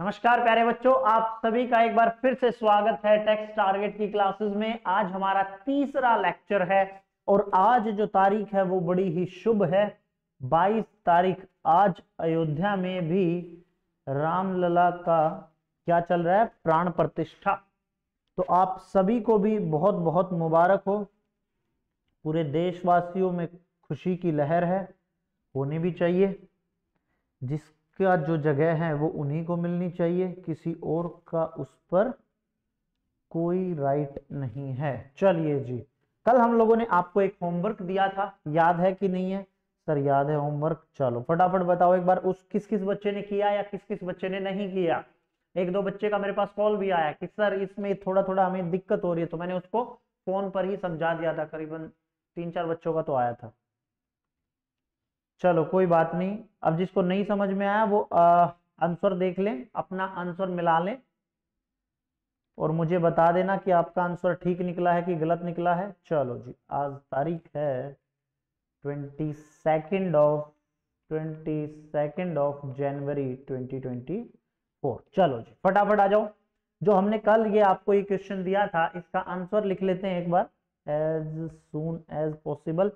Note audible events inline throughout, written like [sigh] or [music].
नमस्कार प्यारे बच्चों, आप सभी का एक बार फिर से स्वागत है टेक्स्ट टारगेट की क्लासेस में। आज हमारा तीसरा लेक्चर है और आज जो तारीख है वो बड़ी ही शुभ है। 22 तारीख आज अयोध्या में भी रामलला का क्या चल रहा है? प्राण प्रतिष्ठा। तो आप सभी को भी बहुत बहुत मुबारक हो। पूरे देशवासियों में खुशी की लहर है, होनी भी चाहिए। जिसका जो जगह है, वो उन्हीं को मिलनी चाहिए। किसी और का उस पर कोई राइट नहीं है। चलिए जी, कल हम लोगों ने आपको एक होमवर्क दिया था। याद है कि नहीं है? सर, याद है होमवर्क चलो, फटाफट बताओ एक बार उस किस किस बच्चे ने किया या किस किस बच्चे ने नहीं किया। एक दो बच्चे का मेरे पास कॉल भी आया कि, सर, इसमें थोड़ा थोड़ा हमें दिक्कत हो रही है। तो मैंने उसको फ़ोन पर ही समझा दिया था। करीबन तीन चार बच्चों का तो आया था। चलो, कोई बात नहीं। अब जिसको नहीं समझ में आया, वो आंसर देख लें, अपना आंसर मिला लें। और मुझे बता देना कि आपका आंसर ठीक निकला है कि गलत निकला है। चलो जी, आज तारीख है twenty second of, twenty second of January twenty twenty four. चलो जी, फटाफट आ जाओ। जो हमने कल ये आपको ये क्वेश्चन दिया था, इसका आंसर लिख लेते हैं एक बार। एज सुन एज पॉसिबल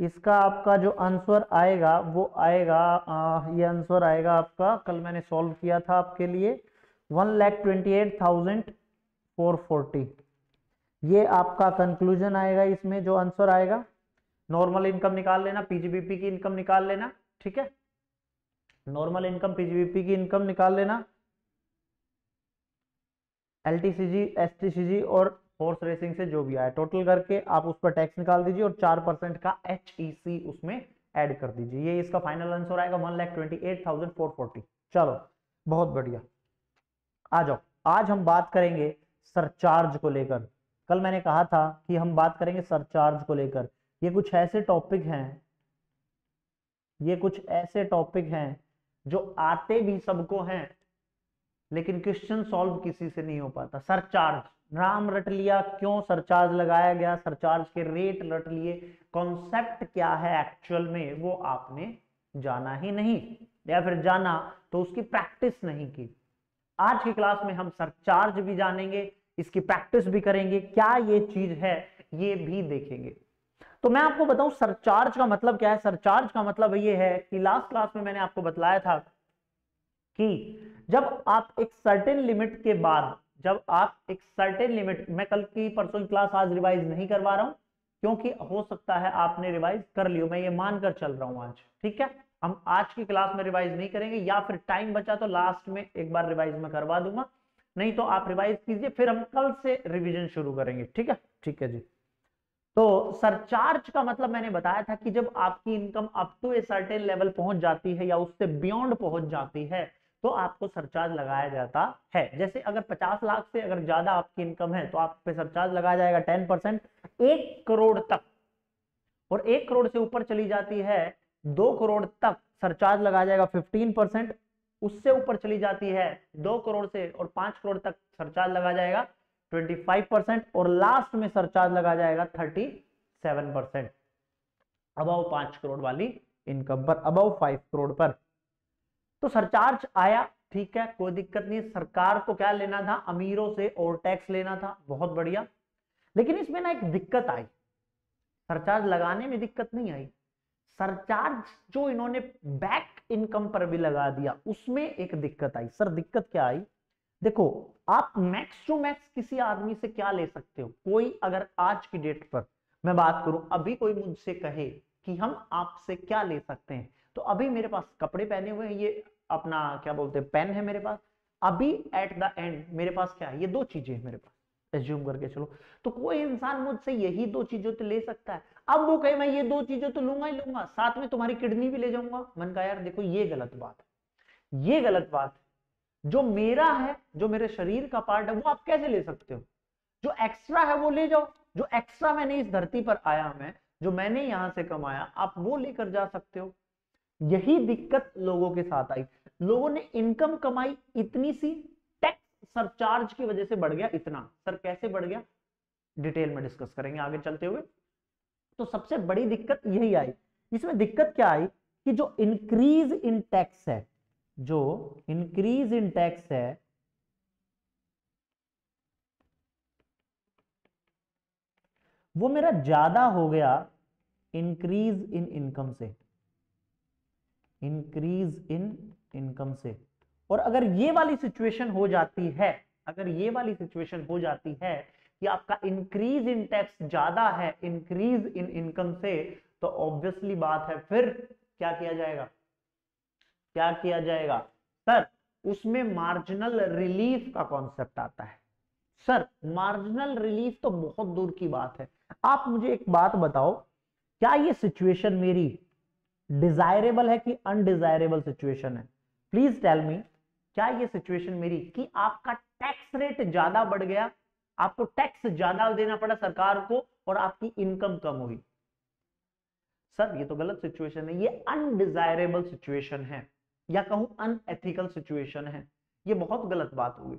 इसका आपका जो आंसर आएगा वो आएगा आ, ये आंसर आएगा आपका कल मैंने सॉल्व किया था आपके लिए one lakh twenty eight thousand four forty ये आपका कंक्लूजन आएगा इसमें जो आंसर आएगा। नॉर्मल इनकम निकाल लेना पीजीबीपी की इनकम निकाल लेना ठीक है? नॉर्मल इनकम पीजीबीपी की इनकम निकाल लेना। एलटीसीजी एसटीसीजी और हॉर्स रेसिंग से जो भी आया टोटल करके आप उस पर टैक्स निकाल दीजिए और चार परसेंट का एच e उसमें ऐड कर दीजिए। ये इसका फाइनल आंसर आएगा one lakh twenty eight thousand four forty चलो, बहुत बढ़िया। आ जाओ, आज हम बात करेंगे सरचार्ज को लेकर। कल मैंने कहा था कि हम बात करेंगे सरचार्ज को लेकर। ये कुछ ऐसे टॉपिक हैं, ये कुछ ऐसे टॉपिक हैं जो आते भी सबको हैं, लेकिन क्वेश्चन सॉल्व किसी से नहीं हो पाता। सरचार्ज नाम रट लिया, क्यों सरचार्ज लगाया गया, सरचार्ज के रेट रट लिए कॉन्सेप्ट क्या है एक्चुअल में, वो आपने जाना ही नहीं, या फिर जाना तो उसकी प्रैक्टिस नहीं की। आज की क्लास में हम सरचार्ज भी जानेंगे, इसकी प्रैक्टिस भी करेंगे, क्या ये चीज़ है, ये भी देखेंगे। तो मैं आपको बताऊँ, सरचार्ज का मतलब क्या है? सरचार्ज का मतलब ये है कि लास्ट क्लास में मैंने आपको बताया था कि जब आप एक सर्टेन लिमिट के बाद जब आप एक सर्टेन लिमिट मैं कल की परसों क्लास आज रिवाइज नहीं करवा रहा हूँ, क्योंकि हो सकता है आपने रिवाइज कर लियो मैं ये मानकर चल रहा हूँ आज, ठीक है? हम आज की क्लास में रिवाइज नहीं करेंगे, या फिर टाइम बचा तो लास्ट में एक बार रिवाइज में करवा दूँगा, नहीं तो आप रिवाइज कीजिए, फिर हम कल से रिविजन शुरू करेंगे, ठीक है? ठीक है जी। तो सरचार्ज का मतलब मैंने बताया था कि जब आपकी income up to a certain level पहुँच जाती है या उससे बियॉन्ड पहुँच जाती है तो आपको सरचार्ज लगाया जाता है। जैसे अगर 50 लाख से अगर ज़्यादा आपकी इनकम है तो आप पे सरचार्ज लगाया जाएगा 10 परसेंट एक करोड़ तक। और एक करोड़ से ऊपर चली जाती है, दो करोड़ तक सरचार्ज लगाया जाएगा 15 परसेंट उससे ऊपर चली जाती है दो करोड़ से और पाँच करोड़ तक सरचार्ज लगा जाएगा 25 परसेंट और लास्ट में सरचार्ज लगा जाएगा 37 परसेंट अबाउ पाँच करोड़ वाली इनकम पर अबाउ फाइव करोड़ पर। तो सरचार्ज आया, ठीक है, कोई दिक्कत नहीं। सरकार को क्या लेना था? अमीरों से और टैक्स लेना था। बहुत बढ़िया। लेकिन इसमें ना एक दिक्कत आई। सरचार्ज लगाने में दिक्कत नहीं आई। सरचार्ज जो इन्होंने बैक इनकम पर भी लगा दिया, उसमें एक दिक्कत आई। सर, दिक्कत क्या आई? देखो, आप मैक्स टू मैक्स किसी आदमी से क्या ले सकते हो? कोई अगर आज की डेट पर मैं बात करूँ, अभी कोई मुझसे कहे कि हम आपसे क्या ले सकते हैं? तो अभी मेरे पास कपड़े पहने हुए हैं, ये अपना, क्या बोलते हैं पेन है मेरे पास। अभी एट द एंड मेरे पास क्या है? ये दो चीज़ें हैं मेरे पास एज्यूम करके चलो। तो कोई इंसान मुझसे यही दो चीज़ों तो ले सकता है। अब वो कहे, मैं ये दो चीज़ों तो लूँगा ही लूँगा, साथ में तुम्हारी किडनी भी ले जाऊँगा। मन का यार देखो, ये गलत बात है। ये गलत बात है। जो मेरा है, जो मेरे शरीर का पार्ट है, वो आप कैसे ले सकते हो? जो एक्स्ट्रा है, वो ले जाओ। जो एक्स्ट्रा मैंने इस धरती पर आया मैं, जो मैंने यहाँ से कमाया, आप वो लेकर जा सकते हो। यही दिक्कत लोगों के साथ आई। लोगों ने इनकम कमाई इतनी सी टैक्स सरचार्ज की वजह से बढ़ गया इतना। सर कैसे बढ़ गया? डिटेल में डिस्कस करेंगे आगे चलते हुए। तो सबसे बड़ी दिक्कत यही आई। इसमें दिक्कत क्या आई कि जो इंक्रीज इन टैक्स है, जो इंक्रीज इन टैक्स है, वो मेरा ज़्यादा हो गया इंक्रीज इन इनकम से। इंक्रीज इन इनकम से। और अगर ये वाली सिचुएशन हो जाती है, अगर ये वाली सिचुएशन हो जाती है कि आपका इंक्रीज इन टैक्स ज़्यादा है इंक्रीज इन इनकम से तो ऑब्वियसली बात है, फिर क्या किया जाएगा? क्या किया जाएगा? सर, उसमें मार्जिनल रिलीफ का कॉन्सेप्ट आता है। सर मार्जिनल रिलीफ तो बहुत दूर की बात है। आप मुझे एक बात बताओ, क्या ये सिचुएशन मेरी डिजायरेबल है कि अनडिजायरेबल सिचुएशन है? प्लीज़ टेल मी क्या ये सिचुएशन मेरी कि आपका टैक्स रेट ज़्यादा बढ़ गया, आपको टैक्स ज़्यादा देना पड़ा सरकार को और आपकी इनकम कम हुई? सर, ये तो गलत सिचुएशन है, ये अनडिजायरेबल सिचुएशन है, या कहूँ अनएथिकल सिचुएशन है, ये बहुत गलत बात हुई।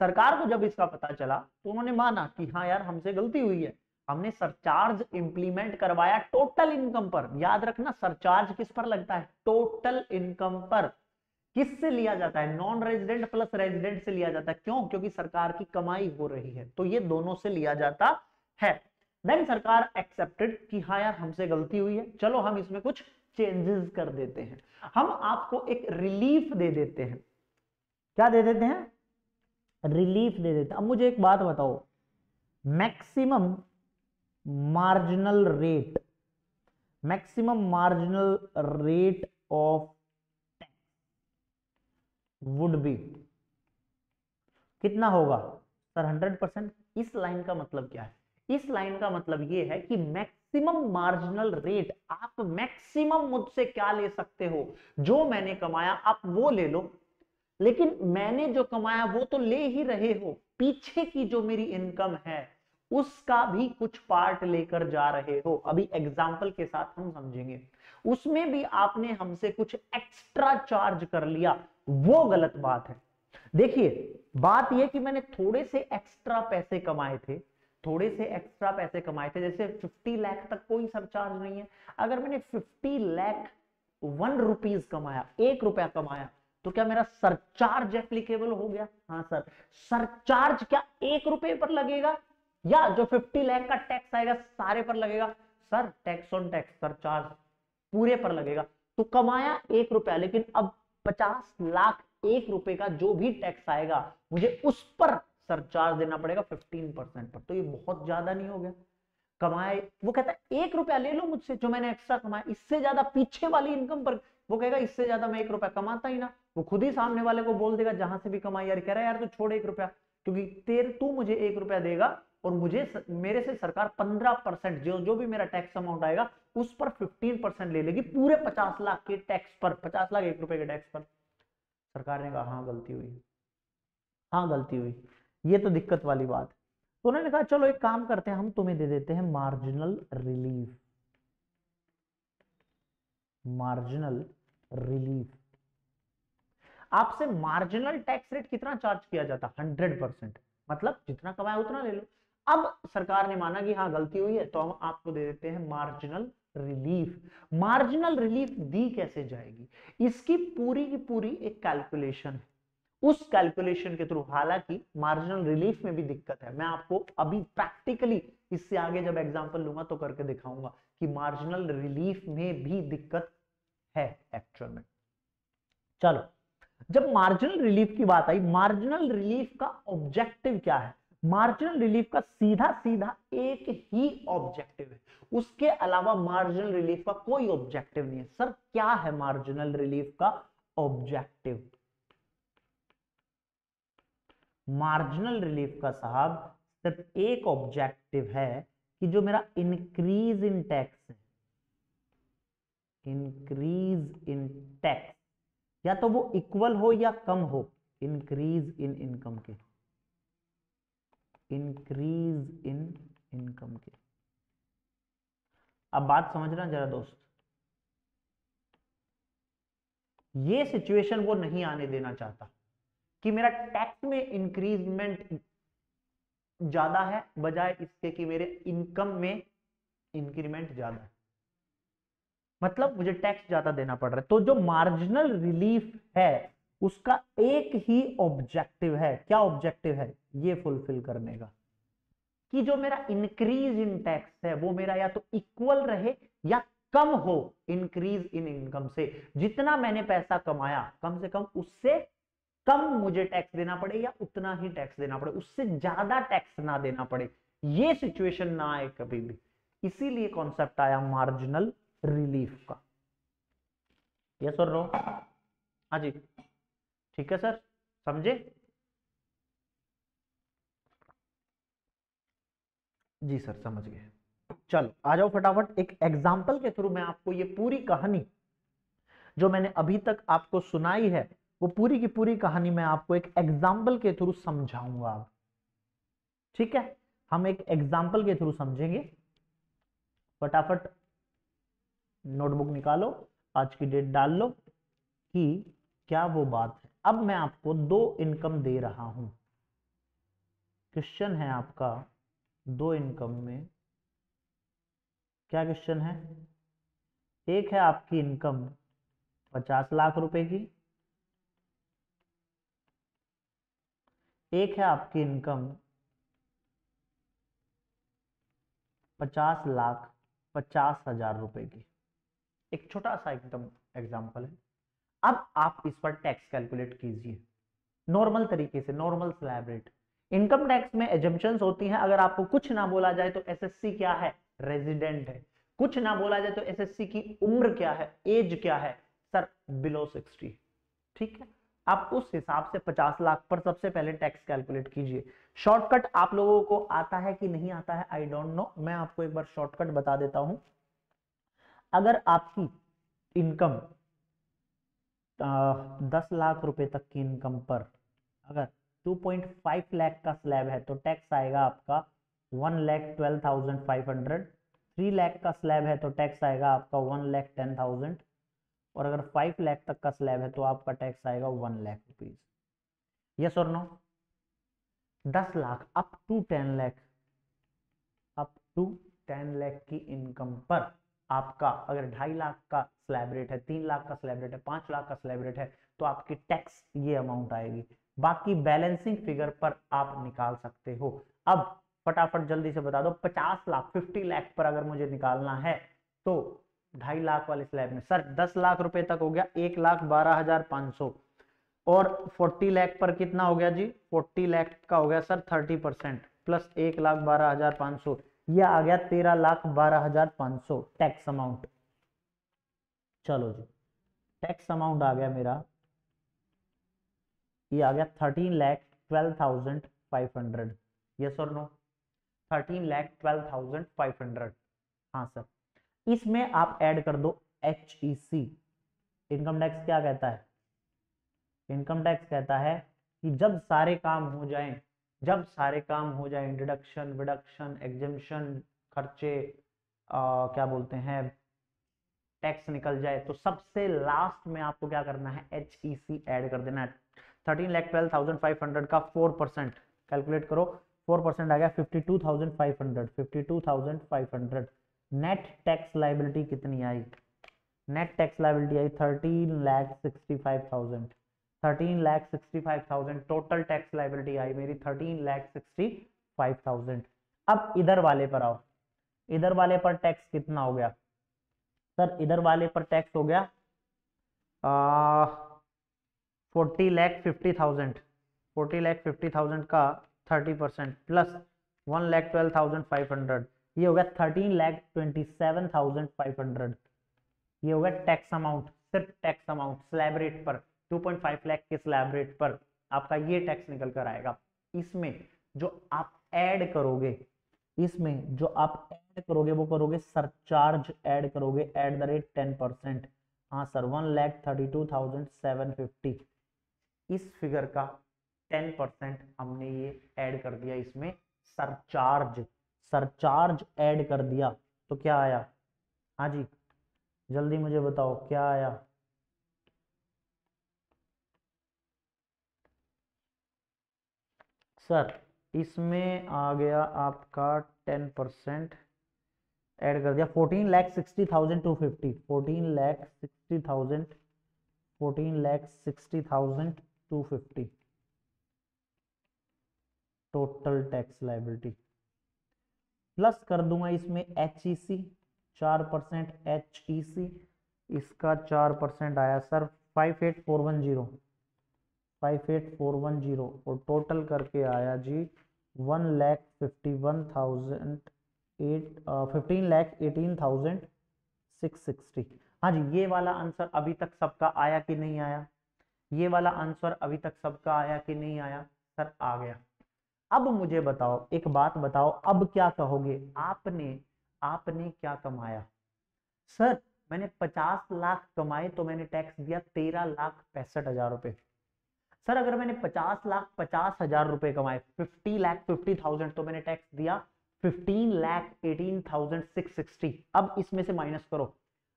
सरकार को जब इसका पता चला तो उन्होंने माना कि हाँ यार, हमसे गलती हुई है। हमने सरचार्ज इंप्लीमेंट करवाया टोटल इनकम पर। याद रखना सरचार्ज किस पर लगता है? टोटल इनकम पर। किससे लिया जाता है? नॉन रेजिडेंट प्लस रेजिडेंट से लिया जाता है। क्यों? क्योंकि सरकार की कमाई हो रही है। तो ये दोनों से लिया जाता है। देन सरकार एक्सेप्टेड कि हाँ यार, हमसे गलती हुई है। चलो हम इसमें कुछ चेंजेस कर देते हैं। हम आपको एक रिलीफ दे देते हैं। क्या दे देते हैं? रिलीफ दे देते हैं। अब मुझे एक बात बताओ। Maximum marginal rate maximum marginal rate of would be कितना होगा? सर हंड्रेड परसेंट इस लाइन का मतलब क्या है? इस लाइन का मतलब ये है कि मैक्सिमम मार्जिनल रेट आप मैक्सिमम मुझसे क्या ले सकते हो? जो मैंने कमाया, आप वो ले लो। लेकिन मैंने जो कमाया, वो तो ले ही रहे हो। पीछे की जो मेरी इनकम है उसका भी कुछ पार्ट लेकर जा रहे हो। अभी एग्ज़ाम्पल के साथ हम समझेंगे। उसमें भी आपने हमसे कुछ एक्स्ट्रा चार्ज कर लिया। वो गलत बात है। देखिए, बात यह कि मैंने थोड़े से एक्स्ट्रा पैसे कमाए थे। थोड़े से एक्स्ट्रा पैसे कमाए थे। जैसे 50 लाख तक कोई सरचार्ज नहीं है। अगर मैंने 50 लाख वन रुपीज़ कमाया, एक रुपया कमाया तो क्या मेरा सरचार्ज एप्लीकेबल हो गया? हाँ सर सरचार्ज क्या एक रुपए पर लगेगा? या जो 50 लाख का टैक्स आएगा, सारे पर लगेगा। Sir tax on tax surcharge पूरे पर लगेगा। तो कमाया एक रुपया, लेकिन अब पचास लाख एक रुपए का जो भी टैक्स आएगा, मुझे उस पर सरचार्ज देना पड़ेगा फिफ्टीन परसेंट पर। तो ये बहुत ज़्यादा नहीं हो गया। कमाए, वो कहता है, एक रुपया ले लो मुझसे जो मैंने एक्स्ट्रा कमाया। इससे ज़्यादा पीछे वाली इनकम पर वो कहेगा, इससे ज़्यादा मैं एक रुपया कमाता ही ना। वो खुद ही सामने वाले को बोल देगा, जहाँ से भी कमाई, यार, कह रहा है यार, तू छोड़ एक रुपया, क्योंकि तेर, तू मुझे एक रुपया देगा और मुझे मेरे से सरकार पंद्रह परसेंट, जो जो भी मेरा टैक्स अमाउंट आएगा, उस पर फिफ्टीन परसेंट ले लेगी, पूरे पचास लाख के टैक्स पर, पचास लाख एक रुपए के टैक्स पर। सरकार ने कहा हाँ गलती हुई हाँ। गलती हुई। ये तो दिक्कत वाली बात तो उन्होंने कहा, चलो एक काम करते हैं, हम तुम्हें दे देते हैं मार्जिनल रिलीफ मार्जिनल रिलीफ आपसे मार्जिनल टैक्स रेट कितना चार्ज किया जाता? हंड्रेड परसेंट मतलब जितना कमाया उतना ले लो। अब सरकार ने माना कि हाँ गलती हुई है तो हम आपको दे देते हैं मार्जिनल रिलीफ मार्जिनल रिलीफ दी कैसे जाएगी? इसकी पूरी की पूरी एक कैलकुलेशन है। उस कैलकुलेशन के थ्रू हालाँकि मार्जिनल रिलीफ में भी दिक्कत है। मैं आपको अभी प्रैक्टिकली इससे आगे जब एग्जांपल लूँगा तो करके दिखाऊँगा कि मार्जिनल रिलीफ में भी दिक्कत है एक्चुअल में। चलो, जब मार्जिनल रिलीफ की बात आई मार्जिनल रिलीफ का ऑब्जेक्टिव क्या है? मार्जिनल रिलीफ का सीधा सीधा एक ही ऑब्जेक्टिव है। उसके अलावा मार्जिनल रिलीफ का कोई ऑब्जेक्टिव नहीं है। सर, क्या है मार्जिनल रिलीफ का ऑब्जेक्टिव मार्जिनल रिलीफ का साहब, सिर्फ़ एक ऑब्जेक्टिव है कि जो मेरा इंक्रीज इन टैक्स है। इंक्रीज इन टैक्स या तो वो इक्वल हो या कम हो इंक्रीज इन इनकम के। इंक्रीज इन इनकम के। अब बात समझना जरा दोस्त। ये सिचुएशन वो नहीं आने देना चाहता कि मेरा टैक्स में इंक्रीजमेंट ज़्यादा है, बजाय इसके कि मेरे इनकम में इंक्रीमेंट ज़्यादा है। मतलब मुझे टैक्स ज़्यादा देना पड़ रहा है। तो जो मार्जिनल रिलीफ है उसका एक ही ऑब्जेक्टिव है। क्या ऑब्जेक्टिव है? ये फुलफिल करने का। कि जो मेरा इंक्रीज इन टैक्स है, वो मेरा या तो इक्वल रहे या कम हो इंक्रीज इन इनकम से। जितना मैंने पैसा कमाया, कम से कम उससे कम मुझे टैक्स देना पड़े या उतना ही टैक्स देना पड़े। उससे ज़्यादा टैक्स ना देना पड़े। ये सिचुएशन ना आए कभी भी। इसीलिए कॉन्सेप्ट आया मार्जिनल रिलीफ का। यस और नो हाँ जी। ठीक है सर? समझे? जी सर, समझ गए। चलो, आ जाओ फटाफट। एक एग्ज़ाम्पल के थ्रू मैं आपको ये पूरी कहानी जो मैंने अभी तक आपको सुनाई है, वो पूरी की पूरी कहानी मैं आपको एक एग्ज़ाम्पल के थ्रू समझाऊँगा ठीक है? हम एक एग्ज़ाम्पल के थ्रू समझेंगे। फटाफट नोटबुक निकालो, आज की डेट डाल लो कि क्या वो बात है। अब मैं आपको दो इनकम दे रहा हूँ। क्वेश्चन है आपका दो इनकम में। क्या क्वेश्चन है? एक है आपकी इनकम पचास लाख रुपए की। एक है आपकी इनकम पचास लाख पचास हज़ार रुपए की। एक छोटा सा एकदम एग्ज़ाम्पल है। अब आप इस पर टैक्स कैलकुलेट कीजिए। नॉर्मल तरीके से normal slab rate income tax में एजम्पन्स होती हैं, अगर आपको कुछ ना बोला जाए तो एसएससी क्या है? रेजिडेंट है। कुछ ना बोला जाए तो एसएससी की उम्र क्या है? एज क्या है? सर बिलो सिक्सटी ठीक है? आप उस हिसाब से 50 लाख पर सबसे पहले टैक्स कैलकुलेट कीजिए। शॉर्टकट आप लोगों को आता है कि नहीं आता है? आई डोंट नो मैं आपको एक बार शॉर्टकट बता देता हूँ। अगर आपकी इनकम दस लाख रुपए तक की इनकम पर। अगर 2.5 लाख का स्लैब है तो टैक्स आएगा आपका one lakh twelve thousand five hundred. Three lakh का स्लैब है तो टैक्स आएगा आपका वन लैख टेन थाउज़ेंड। और अगर फाइव लैख तक का स्लैब है तो आपका टैक्स आएगा वन लैख रुपीज़ यस और नो दस lakh up to ten lakh up to ten lakh की इनकम पर। आपका अगर ढाई लाख का स्लैब रेट है, तीन लाख का स्लैब रेट है, पाँच लाख का स्लैब रेट है तो आपकी टैक्स ये अमाउंट आएगी। बाकी बैलेंसिंग फिगर पर आप निकाल सकते हो। अब फटाफट जल्दी से बता दो, पचास लाख फिफ्टी लाख पर अगर मुझे निकालना है तो ढाई लाख वाले स्लैब में, सर, दस लाख रुपए तक हो गया, एक लाख बारह हज़ार पाँच सौ। और फोर्टी लाख पर कितना हो गया जी? फोर्टी लाख का हो गया, सर थर्टी परसेंट प्लस एक लाख बारह हज़ार पाँच सौ। यह आ गया तेरह लाख बारह हज़ार पाँच सौ टैक्स अमाउंट चलो जी टैक्स अमाउंट आ गया मेरा। ये आ गया thirteen lakh twelve thousand five hundred yes और no thirteen lakh twelve thousand five hundred हाँ सर इसमें आप ऐड कर दो H E C income tax क्या कहता है? इनकम टैक्स कहता है कि जब सारे काम हो जाएँ जब सारे काम हो जाए इंट्रोडक्शन विडक्शन एग्जिमशन खर्चे आ, क्या बोलते हैं टैक्स निकल जाए तो सबसे लास्ट में आपको क्या करना है? एच ई सी एड कर देना है। Thirteen lakh twelve thousand five hundred का फोर परसेंट कैलकुलेट करो। फोर परसेंट आ गया fifty two thousand five hundred fifty two thousand five hundred net tax liability कितनी आई? नेट टैक्स लाइबिलिटी आई thirteen lakh sixty five thousand thirteen lakh sixty five thousand total tax liability आई मेरी thirteen lakh sixty five thousand अब इधर वाले पर आओ। इधर वाले पर टैक्स कितना हो गया? सर, इधर वाले पर टैक्स हो गया forty lakh fifty thousand forty lakh fifty thousand का thirty percent plus one lakh twelve thousand five hundred ये हो गया thirteen lakh twenty seven thousand five hundred ये हो गया टैक्स अमाउंट सिर्फ़ टैक्स अमाउंट स्लैब रेट पर। 2.5 लाख के स्लैब रेट पर आपका ये टैक्स निकल कर आएगा। इसमें जो आप ऐड करोगे, इसमें जो आप ऐड करोगे, वो करोगे सरचार्ज ऐड करोगे at the rate ten percent हाँ sir one lakh thirty two thousand seven fifty इस फिगर का टेन परसेंट हमने ये ऐड कर दिया, इसमें सरचार्ज सरचार्ज ऐड कर दिया तो क्या आया? हाँ जी, जल्दी मुझे बताओ, क्या आया? सर, इसमें आ गया आपका टेन परसेंट ऐड कर दिया। Fourteen lakh sixty thousand two fifty. Fourteen lakh sixty thousand, fourteen lakh sixty thousand two fifty. Total tax liability plus कर दूँगा इसमें एच ई सी चार परसेंट एच ई सी इसका चार परसेंट आया, sir five eight four one zero five eight four one zero और total करके आया जी one lakh fifty one thousand eight fifteen lakh eighteen thousand six sixty हाँ जी, ये वाला आंसर अभी तक सबका आया कि नहीं आया? ये वाला आंसर अभी तक सबका आया कि नहीं आया? सर आ गया। अब मुझे बताओ, एक बात बताओ, अब क्या कहोगे? आपने आपने क्या कमाया? सर मैंने पचास लाख कमाए तो मैंने टैक्स दिया तेरह लाख पैंसठ हज़ार रुपए। सर, अगर मैंने पचास लाख, पचास हज़ार रुपए कमाए, फिफ्टी लाख, फिफ्टी थाउज़ेंड तो मैंने टैक्स दिया, fifteen lakh, eighteen thousand, six sixty. अब इसमें से माइनस करो।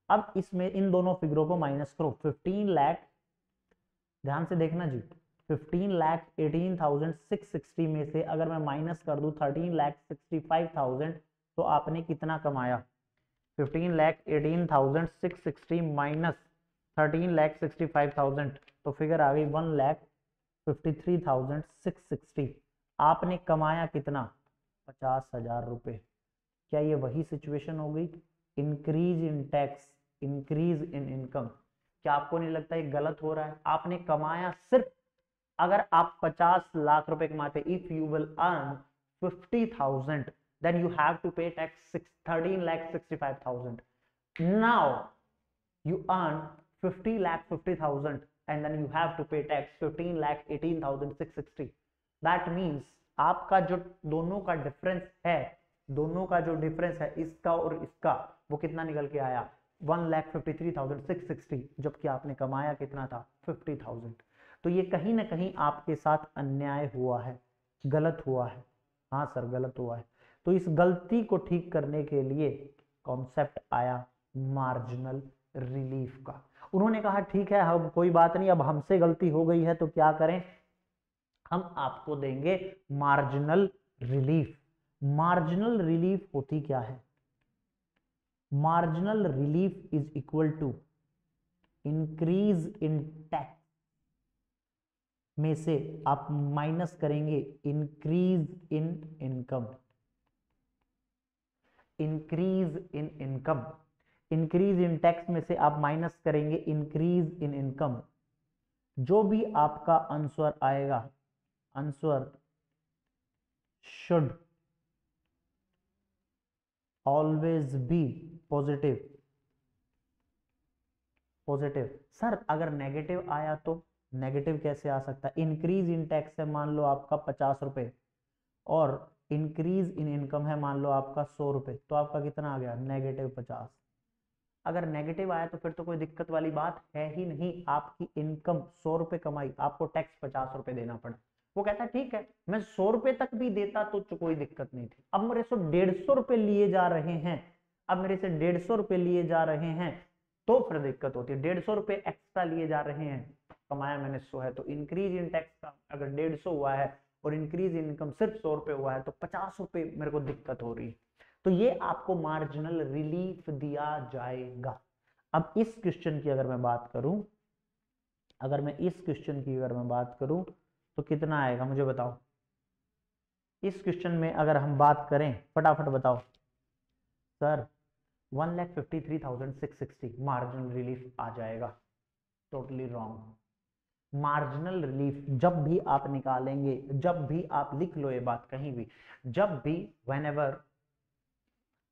अब इसमें, इन दोनों फिगरों को माइनस करो। फिफ्टीन लाख, ध्यान से देखना जी, fifteen lakh, eighteen thousand, six sixty में से अगर मैं माइनस कर दूँ, thirteen lakh, sixty five thousand तो आपने कितना कमाया? Fifteen lakh, eighteen thousand, six sixty minus thirteen lakh, sixty five thousand. तो फिगर आ गई one lakh fifty three thousand six sixty आपने कमाया कितना? पचास हज़ार रुपये क्या ये वही सिचुएशन हो गई? Increase in tax increase in income क्या आपको नहीं लगता ये गलत हो रहा है? आपने कमाया सिर्फ़ अगर आप 50 लाख रुपए कमाते if you will earn 50,000 then you have to pay tax 6, 13 lakh 65,000 now you earn 50 lakh 50,000 and then you have to pay tax 15 lakh 18,660 that means आपका जो दोनों का डिफरेंस है दोनों का जो डिफरेंस है इसका और इसका वो कितना निकल के आया? One lakh fifty three thousand six sixty जबकि आपने कमाया कितना था? फिफ्टी थाउज़ेंड तो ये कहीं ना कहीं आपके साथ अन्याय हुआ है गलत हुआ है। हाँ सर गलत हुआ है। तो इस गलती को ठीक करने के लिए कॉन्सेप्ट आया मार्जिनल रिलीफ का। उन्होंने कहा, ठीक है हम कोई बात नहीं, अब हमसे गलती हो गई है तो क्या करें? हम आपको देंगे मार्जिनल रिलीफ मार्जिनल रिलीफ होती क्या है? Marginal relief is equal to increase in tax में से आप माइनस करेंगे increase in income increase in income increase in tax में से आप माइनस करेंगे इंक्रीज इन इनकम जो भी आपका आंसर आएगा answer should always be positive positive sir अगर नेगेटिव आया तो नेगेटिव कैसे आ सकता है? इंक्रीज इन टैक्स है मान लो आपका पचास रुपए और इंक्रीज इन इनकम है मान लो आपका सौ रुपए तो आपका कितना आ गया? नेगेटिव पचास. अगर नेगेटिव आया तो फिर तो कोई दिक्कत वाली बात है ही नहीं। आपकी इनकम सौ रुपए कमाई, आपको टैक्स पचास रुपए देना पड़ा। वो कहता है, ठीक है, मैं सौ रुपए तक भी देता तो कोई दिक्कत नहीं थी। अब मेरे से डेढ़ सौ रुपए लिए जा रहे हैं, अब मेरे से डेढ़ सौ रुपए लिए जा रहे हैं तो फिर दिक्कत होती है। डेढ़ सौ रुपए एक्स्ट्रा लिए जा रहे हैं, कमाया मैंने सौ है तो इंक्रीज इन टैक्स का अगर डेढ़ सौ हुआ है और इंक्रीज इनकम सिर्फ़ सौ रुपए हुआ है तो पचास रुपए मेरे को दिक्कत हो रही है। तो ये आपको मार्जिनल रिलीफ दिया जाएगा। अब इस क्वेश्चन की अगर मैं बात करूँ, अगर मैं इस क्वेश्चन की अगर मैं बात करूँ तो कितना आएगा मुझे बताओ? इस क्वेश्चन में अगर हम बात करें, फटाफट बताओ। Sir one lakh fifty three thousand six sixty marginal relief आ जाएगा। टोटली रॉन्ग मार्जिनल रिलीफ जब भी आप निकालेंगे, जब भी आप लिख लो ये बात कहीं भी, जब भी whenever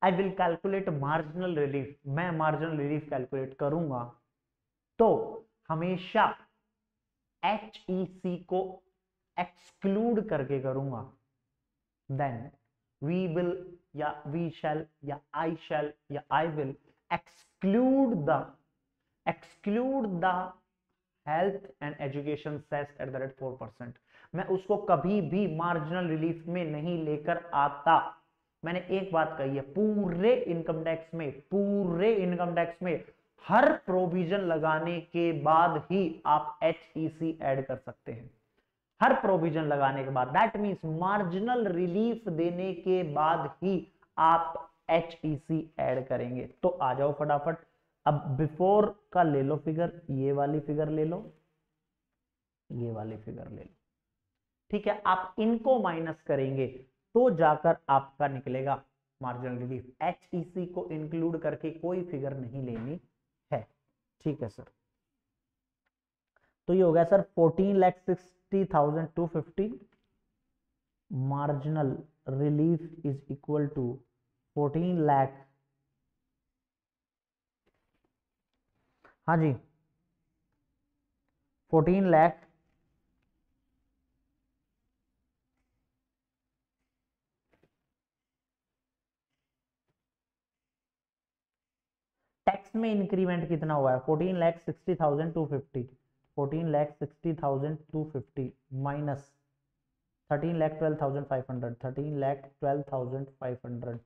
I will calculate marginal relief मैं मार्जिनल रिलीफ कैलकुलेट करूँगा तो हमेशा एच ई सी को एक्सक्लूड करके करूँगा। देन वी विल या वी शैल या आई शैल या I will exclude the exclude the health and education cess at the rate four percent मैं उसको कभी भी मार्जिनल रिलीफ में नहीं लेकर आता। मैंने एक बात कही है, पूरे इनकम टैक्स में, पूरे इनकम टैक्स में हर प्रोविज़न लगाने के बाद ही आप एच सी एड कर सकते हैं। हर प्रोविज़न लगाने के बाद दैट मीन्स मार्जिनल रिलीफ देने के बाद ही आप एच सी एड करेंगे। तो आ जाओ फटाफट। अब बिफोर का ले लो फिगर ये वाली फिगर ले लो, ये वाली फिगर ले लो। ठीक है, आप इनको माइनस करेंगे तो जाकर आपका निकलेगा मार्जिनल रिलीफ एच को इंक्लूड करके कोई फिगर नहीं लेनी है। ठीक है सर तो ये हो गया sir fourteen lakh sixty thousand two fifty marginal relief is equal to fourteen lakh हाँ जी. फोर्टीन लैख टैक्स में इंक्रीमेंट कितना हुआ है? Fourteen lakh sixty thousand two fifty fourteen lakh sixty thousand two fifty minus thirteen lakh twelve thousand five hundred thirteen lakh twelve thousand five hundred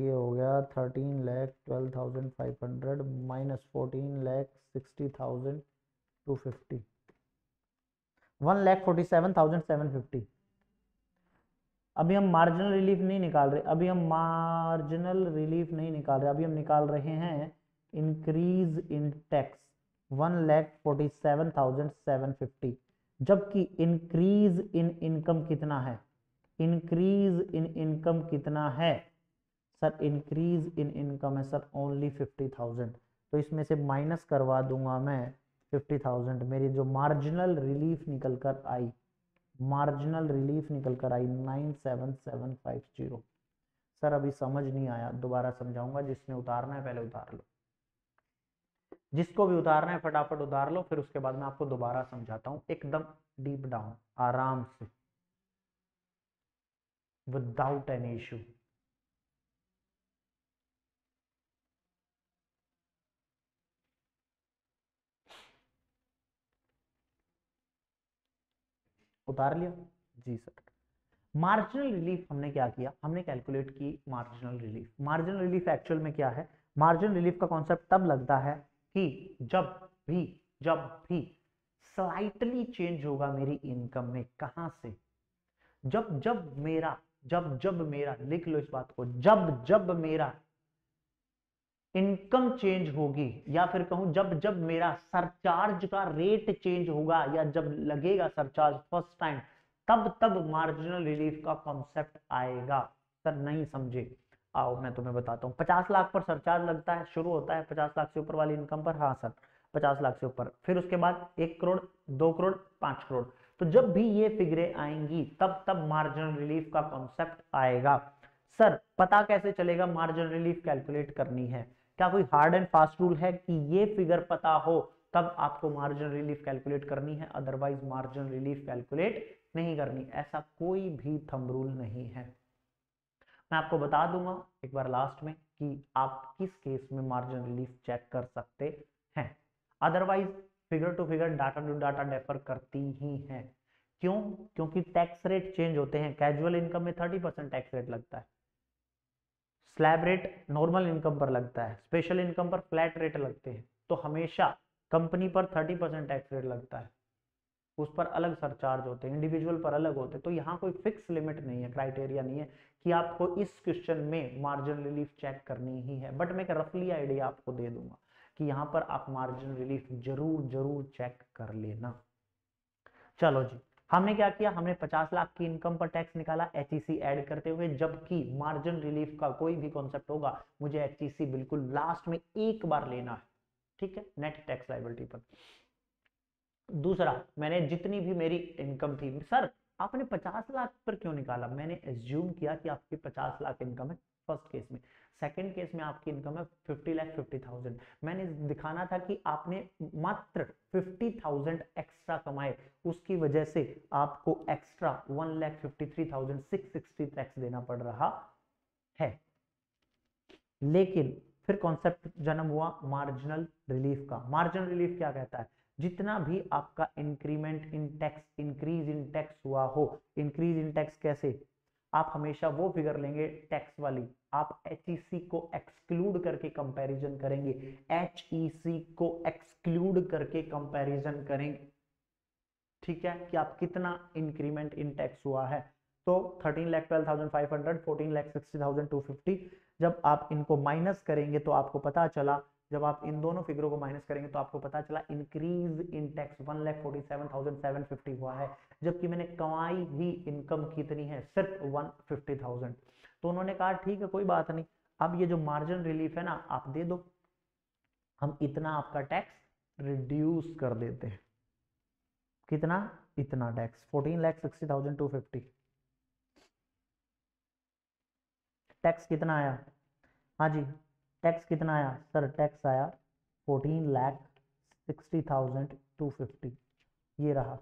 ये हो गया thirteen lakh twelve thousand five hundred minus fourteen lakh sixty thousand two fifty one lakh forty seven thousand seven fifty अभी हम marginal relief नहीं निकाल रहे, अभी हम मार्जिनल रिलीफ नहीं निकाल रहे, अभी हम निकाल रहे हैं increase in tax one lakh forty seven thousand seven fifty जबकि इंक्रीज इन इनकम कितना है? इंक्रीज इन इनकम कितना है? सर इंक्रीज इन इनकम है सर ओनली फिफ्टी थाउज़ेंड तो इसमें से माइनस करवा दूँगा मैं फिफ्टी थाउज़ेंड मेरी जो मार्जिनल रिलीफ निकल कर आई मार्जिनल रिलीफ निकल कर आई nine seven seven five zero. Sir, अभी समझ नहीं आया, दोबारा समझाऊँगा, जिसने उतारना है पहले उतार लो। जिसको भी उतारना है, फटाफट उतार लो, फिर उसके बाद में आपको दोबारा समझाता हूँ। एकदम डीप डाउन आराम से विदाउट एनी इश्यू उतार लिया? जी सर। मार्जिनल रिलीफ हमने क्या किया? हमने कैलकुलेट की marginal relief marginal relief actual में क्या है? मार्जिनल रिलीफ का कॉन्सेप्ट तब लगता है कि जब भी जब भी स्लाइटली चेंज होगा मेरी इनकम में, कहाँ से? जब जब मेरा, जब जब मेरा, लिख लो इस बात को, जब जब मेरा इनकम चेंज होगी, या फिर कहूँ जब जब मेरा सरचार्ज का रेट चेंज होगा, या जब लगेगा सरचार्ज फ़र्स्ट टाइम तब तब मार्जिनल रिलीफ का कॉन्सेप्ट आएगा। सर, नहीं समझे। आओ, मैं तुम्हें बताता हूँ। पचास लाख पर सरचार्ज लगता है, शुरू होता है पचास लाख से ऊपर वाली इनकम पर। हाँ सर, पचास लाख से ऊपर। फिर उसके बाद एक करोड़, दो करोड़, पाँच करोड़। तो जब भी ये फिगरे आएँगी, तब तब मार्जिनल रिलीफ का कॉन्सेप्ट आएगा। सर, पता कैसे चलेगा मार्जिनल रिलीफ कैलकुलेट करनी है? क्या कोई हार्ड एंड फास्ट रूल है कि ये फिगर पता हो, तब आपको मार्जिन रिलीफ कैलकुलेट करनी है अदरवाइज़ मार्जिन रिलीफ कैलकुलेट नहीं करनी। ऐसा कोई भी थम रूल नहीं है। मैं आपको बता दूँगा एक बार लास्ट में कि आप किस केस में मार्जिन रिलीफ चेक कर सकते हैं। Otherwise figure to figure data to data differ करती ही है। क्यों? क्योंकि टैक्स रेट चेंज होते हैं। कैजुअल इनकम में थर्टी परसेंट टैक्स रेट लगता है। स्लैब रेट नॉर्मल इनकम पर लगता है, स्पेशल इनकम पर फ्लैट रेट लगते हैं तो हमेशा कंपनी पर थर्टी परसेंट टैक्स रेट लगता है। उस पर अलग सरचार्ज होते हैं, इंडिविजुअल पर अलग होते हैं तो यहाँ कोई फिक्स लिमिट नहीं है, क्राइटेरिया नहीं है कि आपको इस क्वेश्चन में मार्जिन रिलीफ चेक करनी ही है। बट मैं एक रफली आइडिया आपको दे दूँगा कि यहाँ पर आप मार्जिन रिलीफ ज़रूर ज़रूर चेक कर लेना। चलो जी हमने क्या किया? हमने 50 लाख की इनकम पर टैक्स निकाला एच ऐड e करते हुए, जबकि मार्जिन रिलीफ का कोई भी कॉन्सेप्ट होगा, मुझे एच e बिल्कुल लास्ट में एक बार लेना है। ठीक है? नेट टैक्स लाइबिलिटी पर। दूसरा, मैंने जितनी भी मेरी इनकम थी, सर, आपने 50 लाख पर क्यों निकाला? मैंने एज्यूम किया कि आपकी 50 लाख इनकम है फ़र्स्ट केस में। सेकंड केस में आपकी इनकम है फिफ्टी लाख फिफ्टी थाउज़ेंड मैंने दिखाना था कि आपने मात्र फिफ्टी थाउज़ेंड एक्स्ट्रा कमाए। उसकी वजह से आपको extra one lakh fifty three thousand six sixty tax देना पड़ रहा है। लेकिन फिर कॉन्सेप्ट जन्म हुआ मार्जिनल रिलीफ का। मार्जिनल रिलीफ क्या कहता है? जितना भी आपका increment in tax increase in tax हुआ हो इंक्रीज इन टैक्स कैसे? आप हमेशा वो फिगर लेंगे टैक्स वाली। आप एच e को एक्सक्लूड करके कंपैरिजन करेंगे। एच e को एक्सक्लूड करके कंपैरिजन करेंगे। ठीक है कि आप कितना इंक्रीमेंट इन टैक्स हुआ है? तो thirteen lakh twelve thousand five hundred fourteen lakh sixty thousand two fifty जब आप इनको माइनस करेंगे तो आपको पता चला, जब आप इन दोनों फिगरों को माइनस करेंगे तो आपको पता चला increase in tax one lakh forty seven thousand seven fifty हुआ है। जबकि मैंने कमाई भी इनकम कितनी है? सिर्फ़ वन फिफ्टी थाउज़ेंड तो उन्होंने कहा, ठीक है, कोई बात नहीं। अब ये जो मार्जिन रिलीफ है ना, आप दे दो। हम इतना आपका टैक्स रिड्यूस कर देते हैं। कितना? इतना tax fourteen lakh sixty thousand two fifty tax कितना आया? हाँ जी टैक्स कितना आया? सर टैक्स आया fourteen lakh sixty thousand two fifty ये रहा।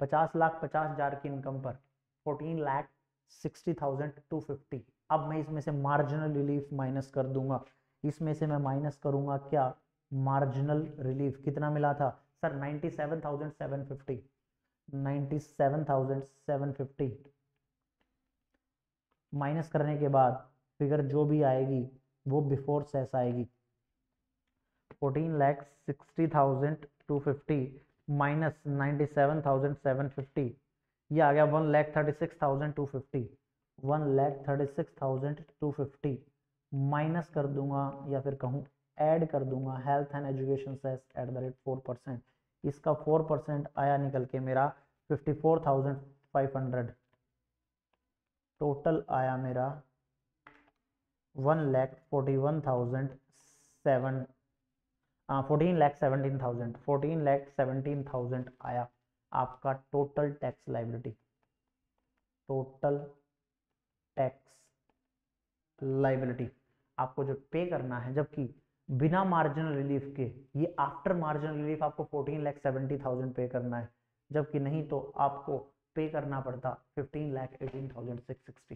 पचास लाख पचास हज़ार की इनकम पर fourteen lakh sixty thousand two fifty. अब मैं इसमें से मार्जिनल रिलीफ माइनस कर दूँगा। इसमें से मैं माइनस करूँगा क्या? Marginal relief. कितना मिला था? Sir ninety seven thousand seven fifty. Ninety seven thousand seven fifty. Minus करने के बाद फिगर जो भी आएगी, वो बिफोर सेस आएगी। Fourteen lakh sixty thousand two fifty minus ninety seven thousand seven fifty. ये आ गया one lakh thirty six thousand two fifty. One lakh thirty six thousand two fifty. Minus कर दूँगा या फिर कहूँ ऐड कर दूँगा health and education cess at the rate four percent. इसका फोर परसेंट आया निकल के मेरा fifty four thousand five hundred. Total आया मेरा one lakh forty one thousand seven fourteen lakh seventeen thousand, fourteen lakh seventeen thousand आया। आपका total tax liability total tax liability आपको जो पे करना है, जबकि बिना मार्जिनल रिलीफ के, ये आफ्टर मार्जिनल रिलीफ आपको fourteen lakh seventy thousand pay करना है। जबकि नहीं तो आपको पे करना पड़ता fifteen lakh eighteen thousand six sixty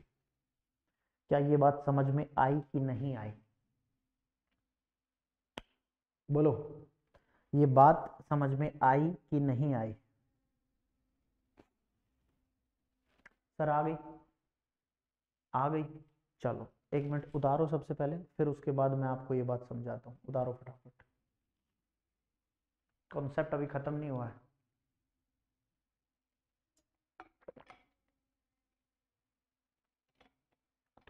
क्या ये बात समझ में आई कि नहीं आई? बोलो। ये बात समझ में आई कि नहीं आई? सर आ गई। आ गई। चलो, एक मिनट, उतारो सबसे पहले, फिर उसके बाद मैं आपको ये बात समझाता हूँ। उतारो फटाफट। कॉन्सेप्ट अभी खत्म नहीं हुआ है।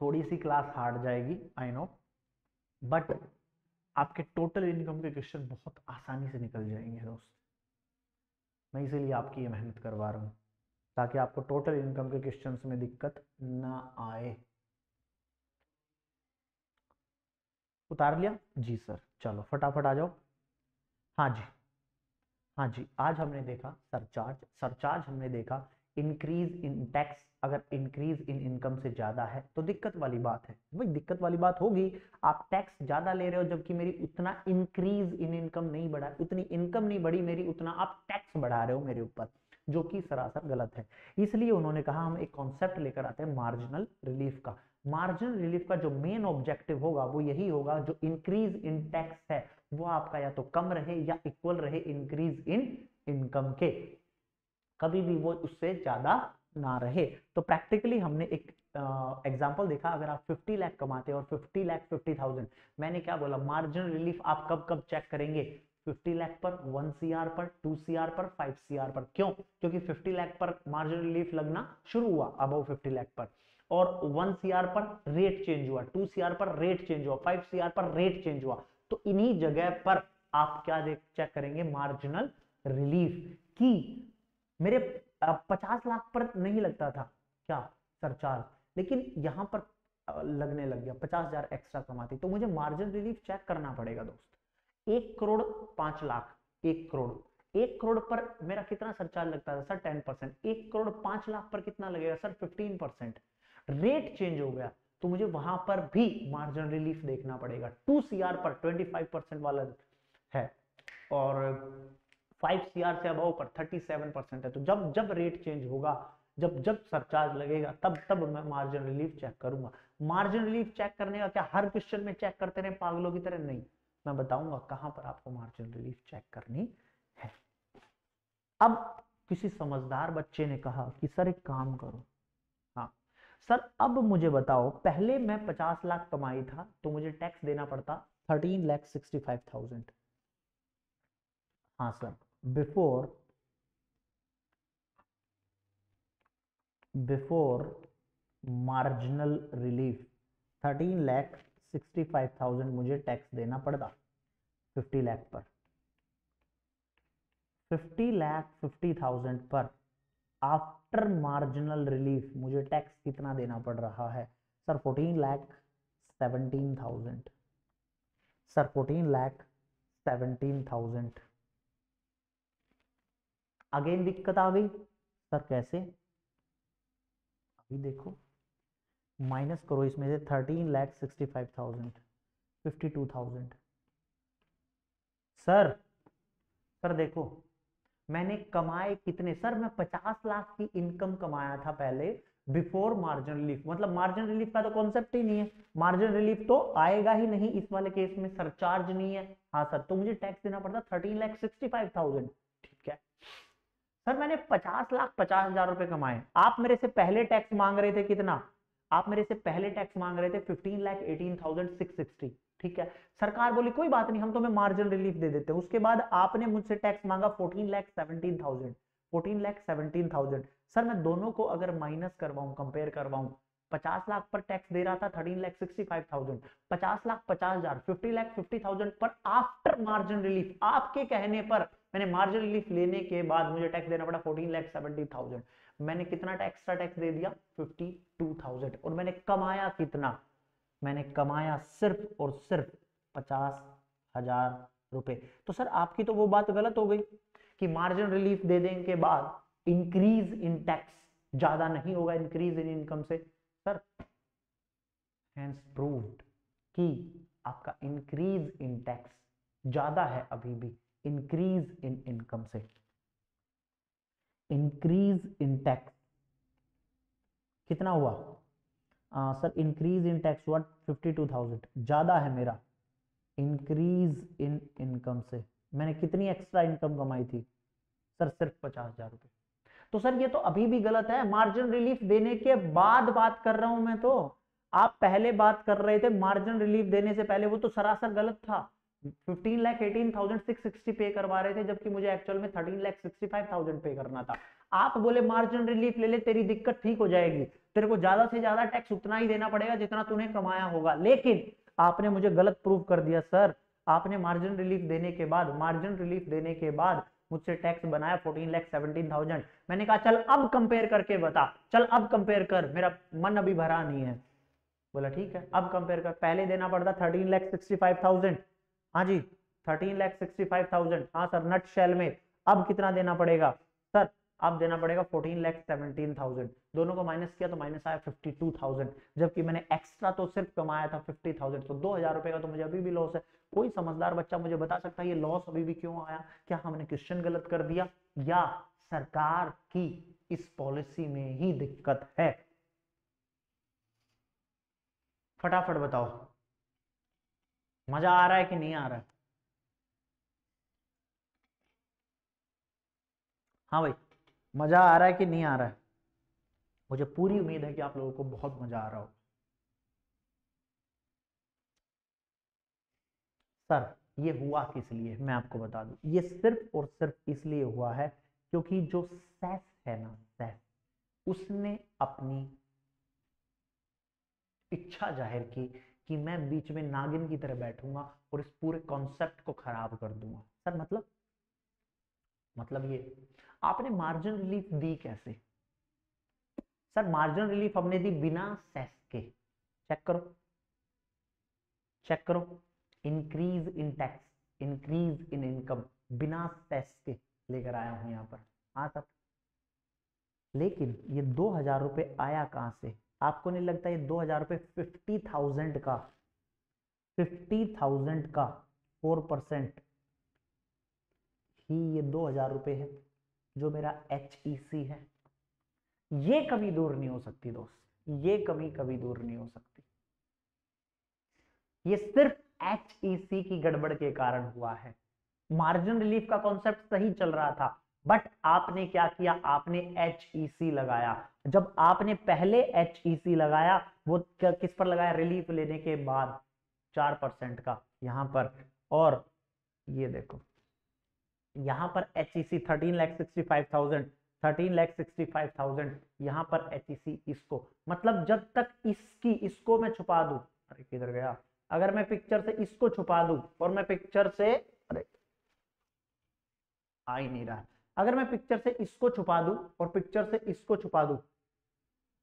थोड़ी सी क्लास हार्ड जाएगी आई नो बट आपके टोटल इनकम के क्वेश्चन बहुत आसानी से निकल जाएँगे दोस्त। मैं इसीलिए आपकी ये मेहनत करवा रहा हूँ। ताकि आपको टोटल इनकम के क्वेश्चन में दिक्कत ना आए। उतार लिया? जी सर, चलो फटाफट आ जाओ। हाँ जी हाँ जी, आज हमने देखा सरचार्ज सरचार्ज हमने देखा इंक्रीज इन टैक्स अगर इंक्रीज इन इनकम से ज़्यादा है तो दिक्कत वाली बात है। भाई, दिक्कत वाली बात होगी। आप टैक्स ज़्यादा ले रहे हो जबकि मेरी उतना इंक्रीज इन इनकम नहीं बढ़ा, उतनी इनकम नहीं बढ़ी, मेरी उतना आप टैक्स बढ़ा रहे हो मेरे ऊपर। जो कि सरासर गलत है। इसलिए उन्होंने कहा हम एक कॉन्सेप्ट लेकर आते हैं मार्जिनल रिलीफ का। मार्जिनल रिलीफ का जो मेन ऑब्जेक्टिव होगा वो यही होगा जो इंक्रीज इन टैक्स है वो आपका या तो कम रहे या इक्वल रहे इंक्रीज इन इनकम के। कभी भी वो उससे ज़्यादा ना रहे। तो प्रैक्टिकली हमने एक एग्जांपल uh, देखा अगर आप 50 लाख कमाते हैं और 50 लाख 50,000 मैंने क्या बोला मार्जिनल रिलीफ आप कब कब चेक करेंगे? 50 लाख पर 1 सीआर पर 2 सीआर पर 5 सीआर पर। क्यों? क्योंकि 50 लाख पर मार्जिनल रिलीफ लगना शुरू हुआ अबव 50 लाख पर। और 1 सीआर पर रेट चेंज हुआ 2 सीआर पर रेट चेंज हुआ 5 सीआर पर रेट चेंज हुआ। तो इन्हीं जगह पर आप क्या देख चेक करेंगे मार्जिनल रिलीफ की। मेरे पचास लाख पर नहीं लगता था क्या सरचार्ज लेकिन यहाँ पर लगने लग गया, पचास हज़ार एक्स्ट्रा कमाती। तो मुझे मार्जिन रिलीफ चेक करना पड़ेगा, दोस्त। एक करोड़ पाँच लाख, एक करोड़। एक करोड़ पर मेरा कितना सरचार्ज लगता था? सर टेन परसेंट एक करोड़ पाँच लाख पर कितना लगेगा? Sir fifteen percent rate change हो गया तो मुझे वहाँ पर भी मार्जिन रिलीफ देखना पड़ेगा। टू सी पर ट्वेंटी फाइव परसेंट वाला है, और फाइव सी से अब पर थर्टी सेवन परसेंट है। तो जब जब रेट चेंज होगा, जब जब सरचार्ज लगेगा, तब तब मैं मार्जिन रिलीफ चेक करूँगा। मार्जिन रिलीफ चेक करने का क्या? हर क्वेश्चन में चेक करते रहे, पागलों की तरह? नहीं। मैं बताऊँगा कहाँ पर आपको मार्जिन रिलीफ चेक करनी है। अब किसी समझदार बच्चे ने कहा कि सर एक काम करो। हाँ। सर अब मुझे बताओ पहले मैं पचास लाख कमाई था तो मुझे टैक्स देना पड़ता thirteen lakh sixty five thousand हाँ sir. Before before marginal relief 13 lakh 65,000 मुझे टैक्स देना पड़ता। फिफ्टी लाख पर। फिफ्टी लाख, फिफ्टी थाउज़ेंड पर आफ्टर मार्जिनल रिलीफ मुझे टैक्स कितना देना पड़ रहा है? Sir, fourteen lakh, seventeen thousand. Sir, fourteen lakh, seventeen thousand. Again दिक्कत आ गई। सर, कैसे? अभी देखो। माइनस करो इसमें से, thirteen lakh, sixty five thousand, fifty two thousand. Sir sir देखो, मैंने कमाए कितने? सर, मैं पचास लाख की इनकम कमाया था पहले बिफोर मार्जिन रिलीफ मतलब मार्जिन रिलीफ का तो कॉन्सेप्ट ही नहीं है। मार्जिन रिलीफ तो आएगा ही नहीं इस वाले केस में। सरचार्ज नहीं है। हाँ सर तो मुझे टैक्स देना पड़ता thirteen lakh sixty five thousand ठीक है। सर, मैंने पचास लाख पचास हज़ार रुपए कमाए। आप मेरे से पहले टैक्स मांग रहे थे कितना? आप मेरे से पहले टैक्स मांग रहे थे fifteen lakh eighteen thousand six sixty ठीक है? सरकार बोली, कोई बात नहीं, हम तुम्हें मार्जिन रिलीफ दे देते हैं। उसके बाद आपने मुझसे टैक्स मांगा fourteen lakh seventeen thousand fourteen lakh seventeen thousand sir, मैं दोनों को अगर माइनस करवाऊं कंपेयर करवाऊं, पचास लाख पर टैक्स दे रहा था thirteen lakh sixty five thousand पचास लाख पचास हज़ार फिफ्टी लाख फिफ्टी थाउज़ेंड पर आफ्टर मार्जिन रिलीफ आपके कहने पर मैंने मार्जिन रिलीफ लेने के बाद मुझे टैक्स देना पड़ा फोर्टीन लैख सेवेंटी थाउज़ेंड मैंने कितना एक्स्ट्रा टैक्स दे दिया? फिफ्टी टू थाउज़ेंड और मैंने कमाया कितना? मैंने कमाया सिर्फ़ और सिर्फ़ पचास हज़ार रुपए। तो सर, आपकी तो वो बात गलत हो गई कि मार्जिन रिलीफ दे देने के बाद इंक्रीज इन टैक्स ज़्यादा नहीं होगा इंक्रीज इन इनकम से। सर हैंस प्रूव्ड कि आपका इंक्रीज इन टैक्स ज़्यादा है अभी भी इंक्रीज इन इनकम से। इंक्रीज इन टैक्स कितना हुआ? Sir increase in tax what fifty two thousand ज़्यादा है मेरा। इंक्रीज इन इनकम से। मैंने कितनी एक्स्ट्रा इनकम कमाई थी? सर, सिर्फ़ पचास हज़ार रुपए। तो सर, ये तो अभी भी गलत है। मार्जिन रिलीफ देने के बाद बात कर रहा हूँ मैं तो। आप पहले बात कर रहे थे मार्जिन रिलीफ देने से पहले। वो तो सरासर गलत था। Fifteen lakh eighteen thousand six sixty pay करवा रहे थे, जबकि मुझे एक्चुअल में thirteen lakh sixty five thousand pay करना था। आप बोले मार्जिन रिलीफ ले ले, तेरी दिक्कत ठीक हो जाएगी। तेरे को ज़्यादा से ज़्यादा टैक्स उतना ही देना पड़ेगा जितना तूने कमाया होगा। लेकिन आपने मुझे गलत प्रूव कर दिया सर आपने मार्जिन रिलीफ देने के बाद मार्जिन रिलीफ देने के बाद मुझसे टैक्स बनाया फोर्टीन लैख सेवनटीन थाउज़ेंड मैंने कहा, चल अब कंपेयर करके बता। चल अब कंपेयर कर। मेरा मन अभी भरा नहीं है। बोला, ठीक है, अब कंपेयर कर। पहले देना पड़ता thirteen lakh sixty five thousand हाँ जी thirteen lakh sixty five thousand हाँ सर नट शेल में अब कितना देना पड़ेगा? सर अब देना पड़ेगा फोर्टीन लैख सेवनटीन थाउज़ेंड दोनों को माइनस किया तो माइनस आया फिफ्टी टू थाउज़ेंड जबकि मैंने एक्स्ट्रा तो सिर्फ़ कमाया था फिफ्टी थाउज़ेंड तो दो हज़ार रुपए का तो मुझे अभी भी लॉस है। कोई समझदार बच्चा मुझे बता सकता है ये लॉस अभी भी क्यों आया? क्या हमने क्वेश्चन गलत कर दिया? या सरकार की इस पॉलिसी में ही दिक्कत है? फटाफट बताओ। मज़ा आ रहा है कि नहीं आ रहा है? हाँ भाई, मज़ा आ रहा है कि नहीं आ रहा है? मुझे पूरी उम्मीद है कि आप लोगों को बहुत मज़ा आ रहा हो। सर, ये हुआ किस लिए? मैं आपको बता दूँ। ये सिर्फ़ और सिर्फ़ इसलिए हुआ है क्योंकि जो सेस है ना सेस उसने अपनी इच्छा ज़ाहिर की कि मैं बीच में नागिन की तरह बैठूँगा और इस पूरे कॉन्सेप्ट को खराब कर दूँगा। सर मतलब? मतलब ये, आपने मार्जिन रिलीफ दी कैसे? सर मार्जिन रिलीफ हमने दी बिना सेस के। चेक करो। चेक करो। Increase in tax increase in income बिना सेस के लेकर आया हूँ यहाँ पर। हाँ सर। लेकिन ये दो हज़ार रुपए आया कहाँ से? आपको नहीं लगता ये दो हज़ार रुपये फिफ्टी थाउज़ेंड का फिफ्टी थाउज़ेंड का फोर परसेंट ही ये दो हज़ार रुपये है, जो मेरा एच ई सी है। ये कभी दूर नहीं हो सकती दोस्त, ये कभी कभी दूर नहीं हो सकती। ये सिर्फ़ एच ई सी की गड़बड़ के कारण हुआ है। मार्जिन रिलीफ का कॉन्सेप्ट सही चल रहा था बट आपने क्या किया? आपने एच ई सी लगाया। जब आपने पहले एच ई सी लगाया, वो किस पर लगाया? रिलीफ लेने के बाद, चार परसेंट का, यहाँ पर। और ये देखो, यहाँ पर H E C thirteen lakh sixty five thousand thirteen lakh sixty five thousand यहाँ पर एच सी इसको। मतलब जब तक इसकी, इसको मैं छुपा दू, अरे किधर गया? अगर मैं पिक्चर से इसको छुपा दूँ और मैं पिक्चर से, अरे, आ ही नहीं रहा। अगर मैं पिक्चर से इसको छुपा दूँ और पिक्चर से इसको छुपा दूँ,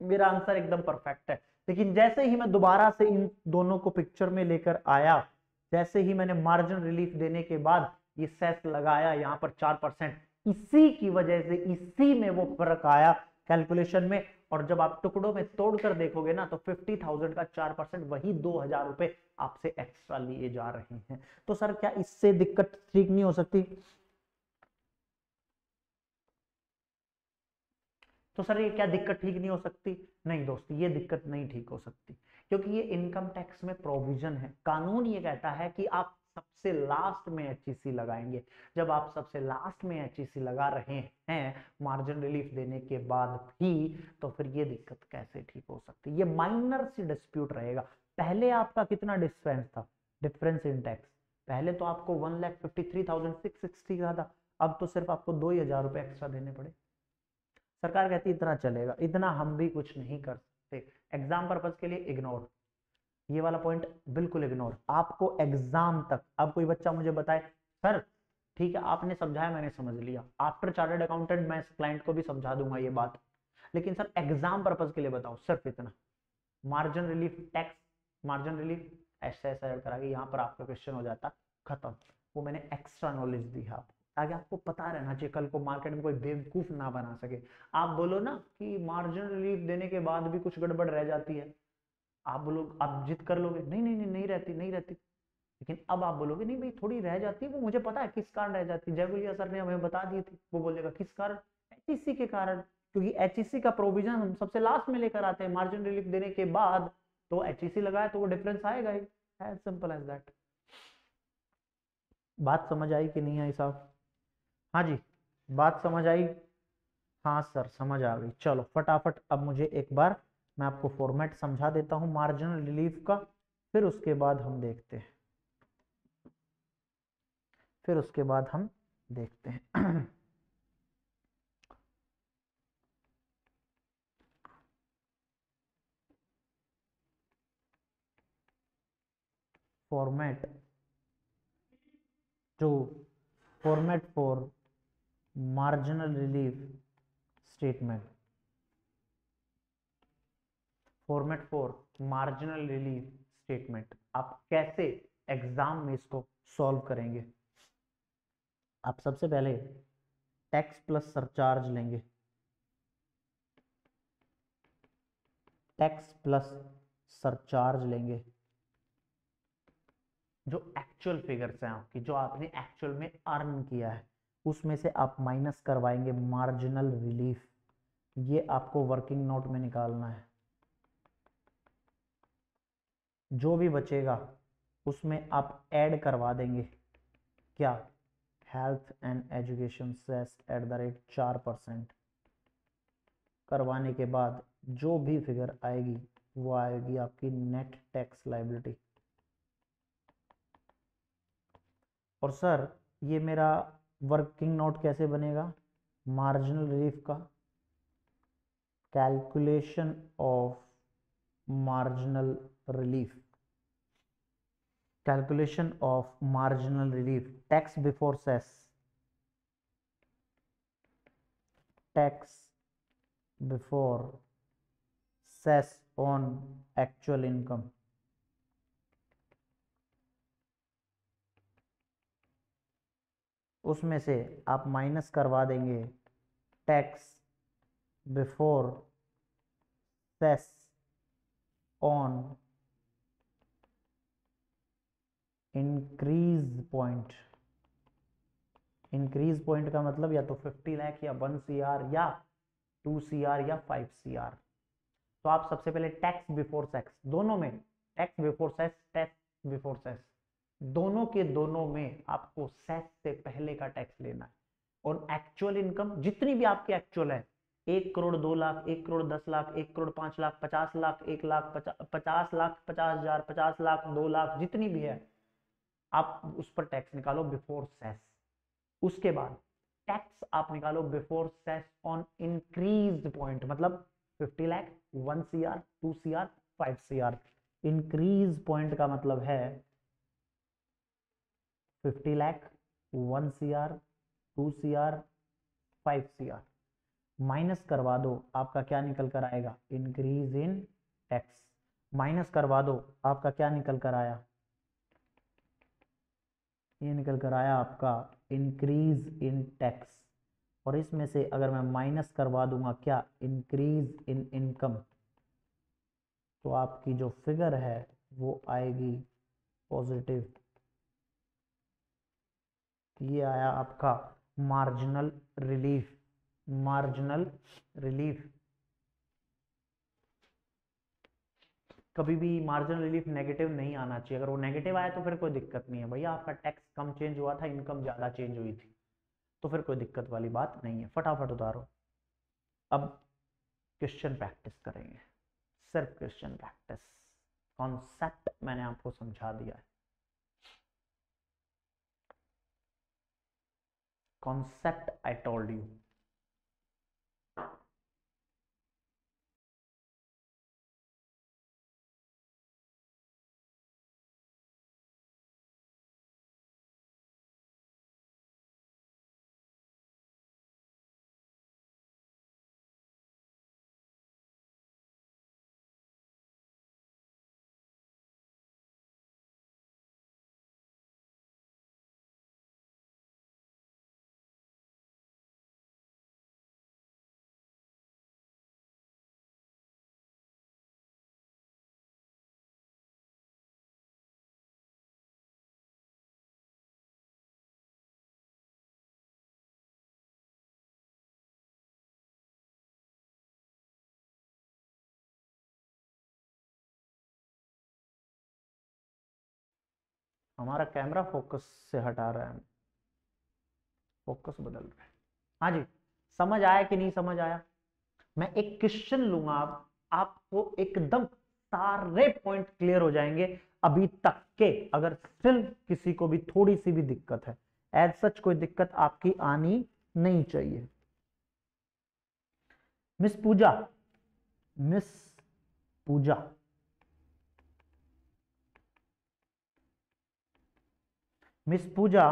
मेरा आंसर एकदम परफेक्ट है। लेकिन जैसे ही मैं दोबारा से इन दोनों को पिक्चर में लेकर आया, जैसे ही मैंने मार्जिन रिलीफ देने के बाद ये सेस लगाया यहाँ पर चार परसेंट इसी की वजह से, इसी में वो फ़र्क आया कैलकुलेशन में। और जब आप टुकड़ों में तोड़कर देखोगे ना तो फिफ्टी थाउज़ेंड का चार परसेंट वही दो हज़ार रुपए आपसे एक्स्ट्रा लिए जा रहे हैं। तो सर, क्या इससे दिक्कत ठीक नहीं हो सकती? तो सर, ये क्या दिक्कत ठीक नहीं हो सकती? नहीं दोस्त, ये दिक्कत नहीं ठीक हो सकती। क्योंकि ये इनकम टैक्स में प्रोविज़न है। कानून ये कहता है कि आप सबसे लास्ट में एच लगाएँगे। जब आप सबसे लास्ट में एच लगा रहे हैं मार्जिन रिलीफ देने के बाद भी तो फिर ये दिक्कत कैसे ठीक हो सकती है? ये माइनर सी डिस्प्यूट रहेगा। पहले आपका कितना डिफरेंस था? डिफरेंस इन टैक्स पहले तो आपको one lakh fifty three thousand six sixty का था। अब तो सिर्फ़ आपको दो ही हज़ार रुपए एक्स्ट्रा देने पड़े। सरकार कहती इतना चलेगा। इतना हम भी कुछ नहीं कर सकते। एग्ज़ाम पर्पज के लिए इग्नोर। ये वाला पॉइंट बिल्कुल इग्नोर आपको एग्ज़ाम तक, अब कोई बच्चा मुझे बताए, सर, ठीक है, आपने समझाया, मैंने समझ लिया। आफ्टर चार्टर्ड अकाउंटेंट मैं क्लाइंट को भी समझा दूँगा ये बात। लेकिन सर एग्ज़ाम पर्पज के लिए बताओ, सिर्फ़ इतना। Margin relief tax margin relief ऐसे, ऐसा ऐड करा यहाँ पर आपका क्वेश्चन हो जाता, खत्म। वो मैंने एक्स्ट्रा नॉलेज दी है ताकि आपको पता रहना चाहिए, कल को मार्केट में कोई बेवकूफ़ ना बना सके। आप बोलो ना कि मार्जिन रिलीफ देने के बाद भी कुछ गड़बड़ रह जाती है। आप बोलोग, आप जिद कर लोगे, नहीं नहीं नहीं नहीं रहती नहीं रहती। लेकिन अब आप बोलोगे, नहीं भाई, थोड़ी रह जाती है वो, मुझे पता है किस कारण रह जाती है। जयगुलिया सर ने हमें बता दी थी, वो बोलेगा, किस कारण? एच के कारण, क्योंकि एच का प्रोविज़न हम सबसे लास्ट में लेकर आते हैं मार्जिन रिलीफ देने के बाद तो एच लगाया तो वो डिफरेंस आएगा ही। एज सिंपल एज दैट बात समझ आई कि नहीं आई साहब? हाँ जी, बात समझ आई? हाँ सर, समझ आ गई। चलो, फटाफट अब मुझे एक बार मैं आपको फॉर्मेट समझा देता हूँ मार्जिनल रिलीफ का, फिर उसके बाद हम देखते हैं। फिर उसके बाद हम देखते हैं। [clears throat] फॉर्मेट जो format for marginal relief statement format for marginal relief statement आप कैसे एग्ज़ाम में इसको सॉल्व करेंगे? आप सबसे पहले टैक्स प्लस सरचार्ज लेंगे। टैक्स प्लस सरचार्ज लेंगे। जो एक्चुअल फिगर्स हैं आपकी, जो आपने एक्चुअल में अर्न किया है, उसमें से आप माइनस करवाएँगे मार्जिनल रिलीफ ये आपको वर्किंग नोट में निकालना है। जो भी बचेगा, उसमें आप ऐड करवा देंगे। क्या? Health and education cess at the rate चार परसेंट करवाने के बाद जो भी फिगर आएगी, वो आएगी आपकी नेट टैक्स लाइबिलिटी और सर ये मेरा वर्किंग नोट कैसे बनेगा? मार्जिनल रिलीफ का। Calculation of marginal relief calculation of marginal relief tax before cess tax before cess on actual income उसमें से आप माइनस करवा देंगे tax before cess on increase point increase point का मतलब या तो 50 लाख या वन सी या टू सी या फाइव सी तो आप सबसे पहले टैक्स बिफोर सेक्स दोनों में tax before sex tax before sex दोनों के दोनों में आपको सेस से पहले का टैक्स लेना है। और एक्चुअल इनकम जितनी भी आपकी एक्चुअल है, एक करोड़ दो लाख, एक करोड़ दस लाख, एक करोड़ पाँच लाख, पचास लाख, एक लाख पचास लाख, पचास हज़ार, पचास लाख, दो लाख, जितनी भी है आप उस पर टैक्स निकालो बिफोर सेस उसके बाद टैक्स आप निकालो before cess on increase point मतलब 50 lakh one C R two C R five C R increase point का मतलब है fifty lakh one C R two C R five C R minus करवा दो, आपका क्या निकल कर आएगा? इंक्रीज इन टैक्स माइनस करवा दो, आपका क्या निकल कर आया? ये निकल कर आया आपका इंक्रीज इन टैक्स और इसमें से अगर मैं माइनस करवा दूँगा क्या? इंक्रीज इन इनकम तो आपकी जो फिगर है, वो आएगी पॉजिटिव ये आया आपका मार्जिनल रिलीफ मार्जिनल रिलीफ कभी भी मार्जिन रिलीफ नेगेटिव नहीं आना चाहिए। अगर वो नेगेटिव आया तो फिर कोई दिक्कत नहीं है। भैया, आपका टैक्स कम चेंज हुआ था इनकम ज़्यादा चेंज हुई थी तो फिर कोई दिक्कत वाली बात नहीं है। फटाफट उतारो। अब क्वेश्चन प्रैक्टिस करेंगे। सिर्फ़ क्वेश्चन प्रैक्टिस कॉन्सेप्ट मैंने आपको समझा दिया है। Concept I told you. हमारा कैमरा फोकस से हटा रहा है फोकस बदल रहा है। हाँ जी, समझ आया कि नहीं समझ आया? मैं एक क्वेश्चन लूँगा आप आपको एकदम सारे पॉइंट क्लियर हो जाएँगे अभी तक के। अगर स्टिल किसी को भी थोड़ी सी भी दिक्कत है, एज सच कोई दिक्कत आपकी आनी नहीं चाहिए। Miss Pooja Miss Pooja. Miss Pooja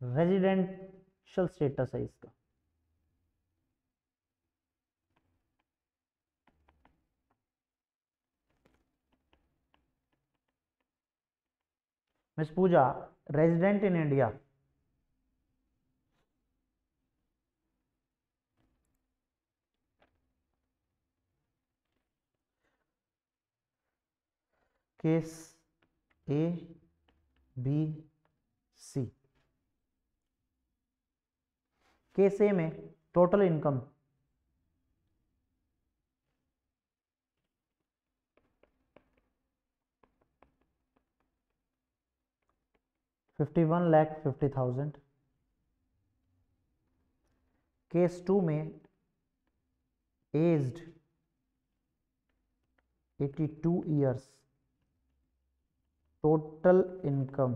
residential status है इसका। Miss Pooja resident in India. Case A B, C. Case A में total income fifty one lakh fifty thousand case two में aged eighty two years total income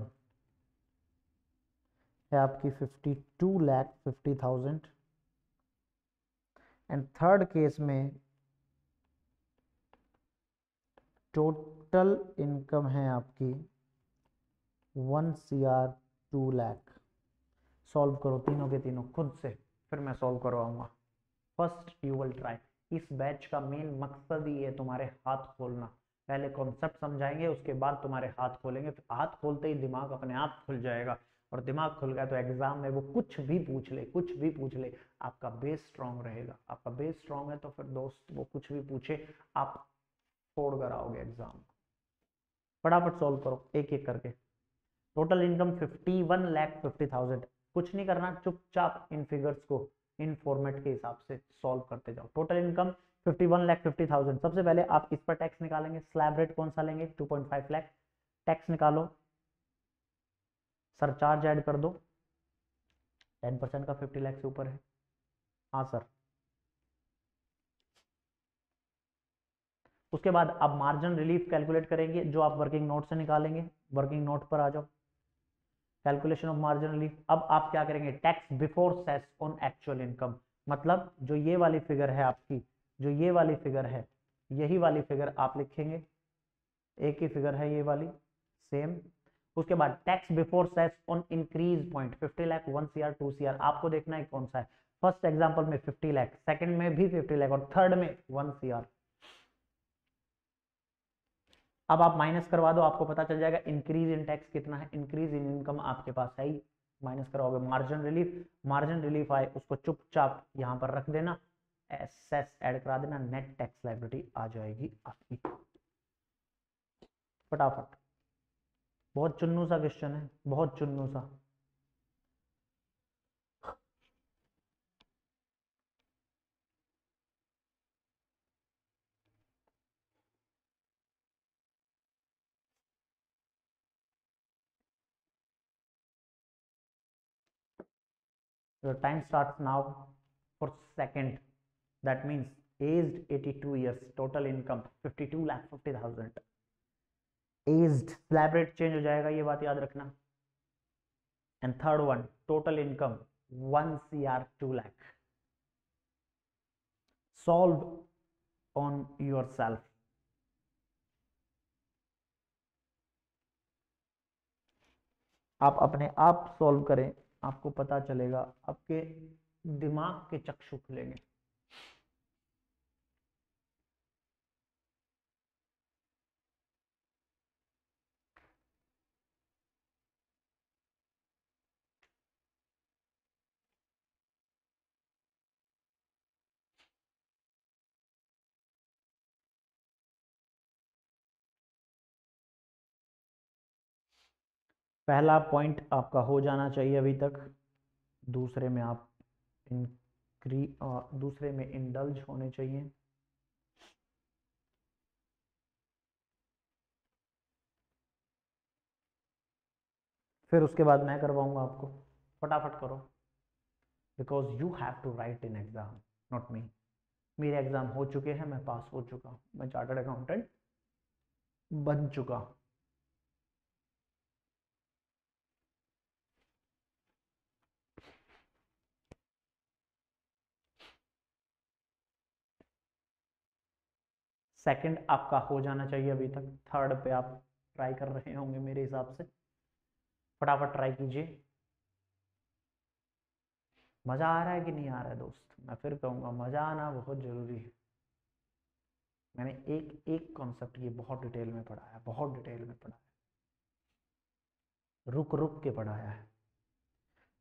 है आपकी fifty two lakh fifty thousand and third case में total income है आपकी one C R two lakh solve करो तीनों के तीनों खुद से, फिर मैं सॉल्व करवाऊँगा। फ़र्स्ट यू विल ट्राई इस बैच का मेन मकसद ही है तुम्हारे हाथ खोलना। पहले कॉन्सेप्ट समझाएँगे, उसके बाद तुम्हारे हाथ खोलेंगे, फिर हाथ खोलते ही दिमाग अपने आप खुल जाएगा। और दिमाग खुल गया तो एग्ज़ाम में वो कुछ भी पूछ ले, कुछ भी पूछ ले, आपका बेस स्ट्रांग रहेगा। आपका बेस स्ट्रांग है तो फिर दोस्त वो कुछ भी पूछे, आप फोड़ कर आओगे एग्ज़ाम फटाफट सॉल्व करो एक एक करके। Total income fifty one lakh fifty thousand कुछ नहीं करना, चुपचाप इन फिगर्स को इन फॉर्मेट के हिसाब से सॉल्व करते जाओ। Total income fifty one lakh fifty thousand सबसे पहले आप इस पर टैक्स निकालेंगे? स्लैब रेट कौन सा लेंगे? Two point five lakh tax निकालो। सरचार्ज ऐड कर दो। टेन परसेंट का फिफ्टी लैख से ऊपर है। हाँ सर उसके बाद आप मार्जिन रिलीफ कैलकुलेट करेंगे, जो आप वर्किंग नोट से निकालेंगे। वर्किंग नोट पर आ जाओ। कैलकुलेशन ऑफ़ मार्जिन रिलीफ अब आप क्या करेंगे? Tax before cess on actual income मतलब जो ये वाली फिगर है आपकी जो ये वाली फिगर है, यही वाली फिगर आप लिखेंगे। एक ही फिगर है ये वाली सेम उसके बाद tax before cess on increase point 50 lakh one C R two C R आपको देखना है कौन सा है। फ़र्स्ट एग्जांपल में 50 लाख सेकंड में भी 50 लाख और थर्ड में वन सी आर अब आप माइनस करवा दो, आपको पता चल जाएगा इंक्रीज इन टैक्स कितना है इंक्रीज इन इनकम आपके पास है ही। माइनस कराओगे मार्जिन रिलीफ मार्जिन रिलीफ आए, उसको चुपचाप यहाँ पर रख देना। एसेस ऐड करा देना नेट टैक्स लाइबिलिटी आ जाएगी आपकी। फटाफट। बहुत चुन्नू सा क्वेश्चन है, बहुत चुन्नू सा। Time starts now for second that means aged 82 years total income 52 lakh 50000 aged slab rate change हो जाएगा ये बात याद रखना and third one total income 1 cr 2 lakh solve on yourself आप अपने आप सॉल्व करें आपको पता चलेगा आपके दिमाग के चक्षु खुलेंगे पहला पॉइंट आपका हो जाना चाहिए अभी तक। दूसरे में आप इंक्री दूसरे में इंडल्ज होने चाहिए। फिर उसके बाद मैं करवाऊँगा आपको। फटाफट करो। Because you have to write in exam not me मेरे एग्ज़ाम हो चुके हैं, मैं पास हो चुका हूँ। मैं चार्टर्ड अकाउंटेंट बन चुका सेकंड आपका हो जाना चाहिए अभी तक। थर्ड पे आप ट्राई कर रहे होंगे मेरे हिसाब से। फटाफट ट्राई कीजिए। मज़ा आ रहा है कि नहीं आ रहा है दोस्त? मैं फिर कहूँगा मज़ा आना बहुत ज़रूरी है। मैंने एक एक कॉन्सेप्ट ये बहुत डिटेल में पढ़ाया, बहुत डिटेल में पढ़ाया। रुक रुक के पढ़ाया है।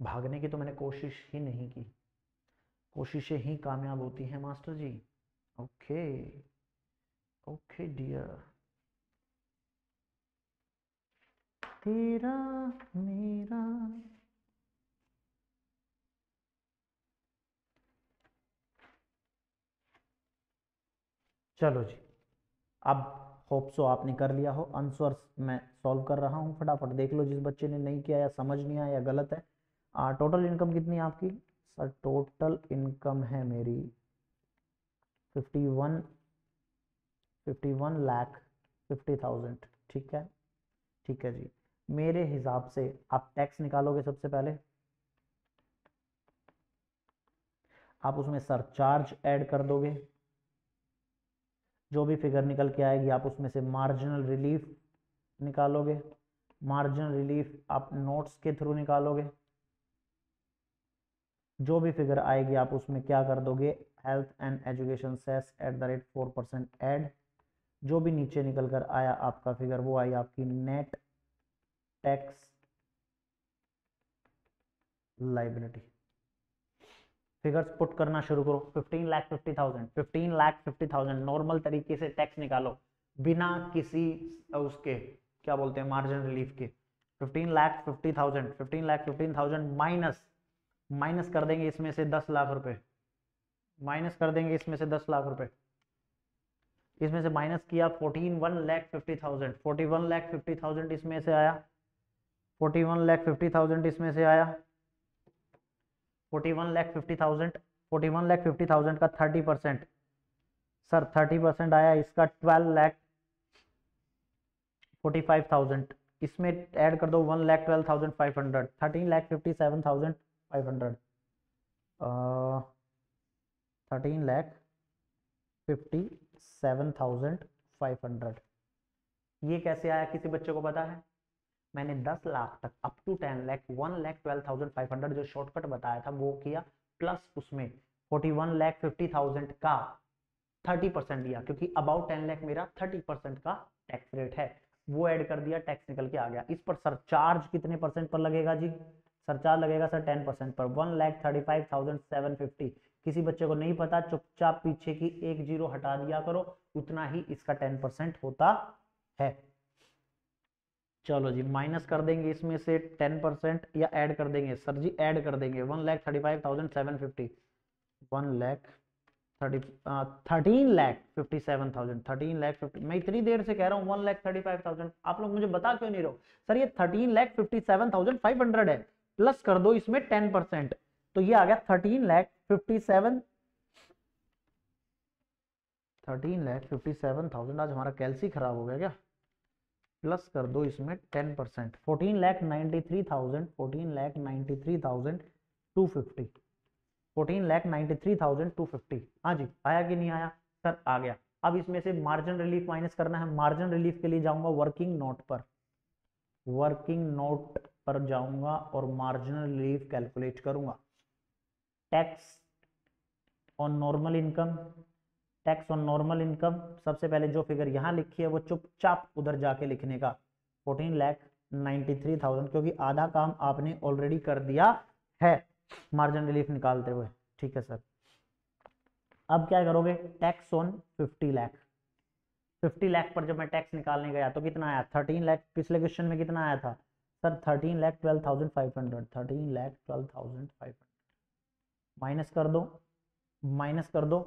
भागने की तो मैंने कोशिश ही नहीं की। कोशिशें ही कामयाब होती हैं, master ji. Okay. Okay dear तेरा मेरा। चलो जी अब होप सो आपने कर लिया हो। आंसर मैं सॉल्व कर रहा हूँ फटाफट। देख लो जिस बच्चे ने नहीं किया या समझ नहीं आया या गलत है। आ, टोटल इनकम कितनी आपकी? सर टोटल इनकम है मेरी fifty one fifty one lakh fifty thousand ठीक है? ठीक है जी। मेरे हिसाब से आप टैक्स निकालोगे सबसे पहले। आप उसमें सरचार्ज ऐड कर दोगे। जो भी फिगर निकल के आएगी, आप उसमें से मार्जिनल रिलीफ निकालोगे। मार्जिनल रिलीफ आप नोट्स के थ्रू निकालोगे। जो भी फिगर आएगी, आप उसमें क्या कर दोगे? Health and education cess at the rate four percent add जो भी नीचे निकल कर आया आपका फिगर वो आई आपकी net tax liability figures put करना शुरू करो। Fifteen lakh fifty thousand fifteen lakh fifty thousand normal तरीके से टैक्स निकालो। बिना किसी उसके, क्या बोलते हैं मार्जिन रिलीफ के। Fifteen lakh fifty thousand fifteen lakh fifteen thousand minus minus कर देंगे इसमें से दस लाख रुपए। माइनस कर देंगे इसमें से दस लाख रुपए। इसमें से माइनस किया fourteen one lakh fifty thousand forty one lakh fifty thousand इसमें से आया forty one lakh fifty thousand इसमें से आया forty one lakh fifty thousand forty one lakh fifty thousand का thirty percent sir thirty percent आया, इसका twelve lakh forty five thousand इसमें ऐड कर दो one lakh twelve thousand five hundred thirteen lakh fifty seven thousand five hundred thirteen lakh fifty seven thousand five hundred. ये कैसे आया? किसी बच्चे को पता है? मैंने 10 लाख तक अप टू 10 लाख 1 लाख 12,500 जो शॉर्टकट बताया था वो किया। प्लस उसमें 41 लाख 50,000 का 30 परसेंट दिया क्योंकि अबाउट टेन लाख मेरा 30 परसेंट का टैक्स रेट है। वो ऐड कर दिया टैक्स निकल के आ गया। इस पर सर चार्ज कितने परसेंट पर लगेगा जी? सरचार्ज लगेगा सर टेन परसेंट पर। One lakh thirty five thousand seven fifty किसी बच्चे को नहीं पता, चुपचाप पीछे की एक ज़ीरो हटा दिया करो, उतना ही इसका टेन परसेंट होता है। चलो जी, माइनस कर देंगे इसमें से टेन परसेंट या ऐड कर देंगे। सर जी, ऐड कर देंगे। One lakh thirty five thousand seven fifty. One lakh thirty thirteen lakh fifty seven thousand. Thirteen lakh fifty, मैं इतनी देर से कह रहा हूँ, one lakh thirty five thousand. आप लोग मुझे बता क्यों नहीं रहो सर, ये thirteen lakh fifty seven thousand five hundred है। प्लस कर दो इसमें टेन परसेंट। तो ये आ गया thirteen lakh thirteen lakh fifty seven thousand आज हमारा कैलसी खराब हो गया क्या? प्लस कर दो इसमें ten percent fourteen lakh ninety three thousand fourteen lakh ninety three thousand two fifty fourteen lakh ninety three thousand two fifty हाँ जी, आया कि नहीं आया? सर आ गया। अब इसमें से मार्जिन रिलीफ माइनस करना है। मार्जिन रिलीफ के लिए जाऊँगा वर्किंग नोट पर। वर्किंग नोट पर जाऊँगा और मार्जिनल रिलीफ कैलकुलेट करूँगा। Tax on normal income, tax on normal income, सबसे पहले जो फिगर यहाँ लिखी है वो चुपचाप उधर जाके लिखने का। Fourteen lakh ninety three thousand, क्योंकि आधा काम आपने ऑलरेडी कर दिया है मार्जिन रिलीफ निकालते हुए। ठीक है सर। अब क्या करोगे? Tax on fifty lakh. Fifty lakh पर जब मैं टैक्स निकालने गया तो कितना आया? थर्टीन लैख। पिछले क्वेश्चन में कितना आया था? Sir, thirteen lakh twelve thousand five hundred, thirteen lakh twelve thousand five hundred. Minus कर दो, माइनस कर दो।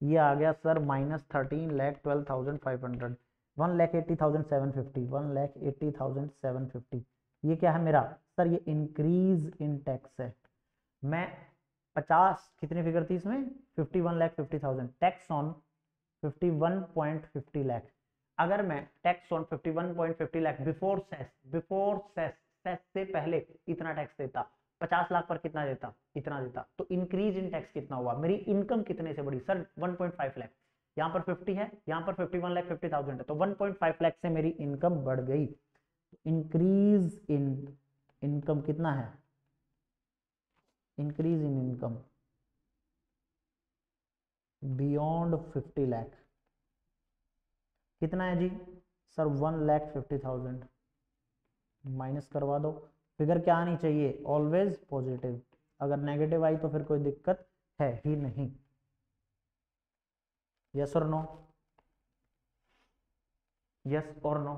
ये आ गया sir minus thirteen lakh twelve thousand five hundred. One lakh eighty thousand seven fifty, one lakh eighty thousand seven fifty. ये क्या है मेरा? सर ये इंक्रीज इन टैक्स है। मैं पचास, कितनी फिगर थी इसमें? Fifty one lakh fifty thousand tax on fifty one point fifty lakh अगर मैं tax on fifty one point fifty lakh before cess before cess cess से पहले इतना टैक्स देता पचास लाख पर कितना देता? इतना देता। तो इंक्रीज इन टैक्स कितना हुआ? मेरी इनकम कितने से बढ़ी? सर 1.5 लाख यहाँ पर 50 है यहाँ पर 51 लाख 50,000 है। तो 1.5 लाख से मेरी इनकम बढ़ गई। इंक्रीज इन इनकम कितना है? Increase in income beyond 50 lakh कितना है जी? Sir one lakh fifty thousand minus करवा दो। फिगर क्या आनी चाहिए? ऑलवेज पॉजिटिव अगर नेगेटिव आई तो फिर कोई दिक्कत है ही नहीं। यस और नो यस और नो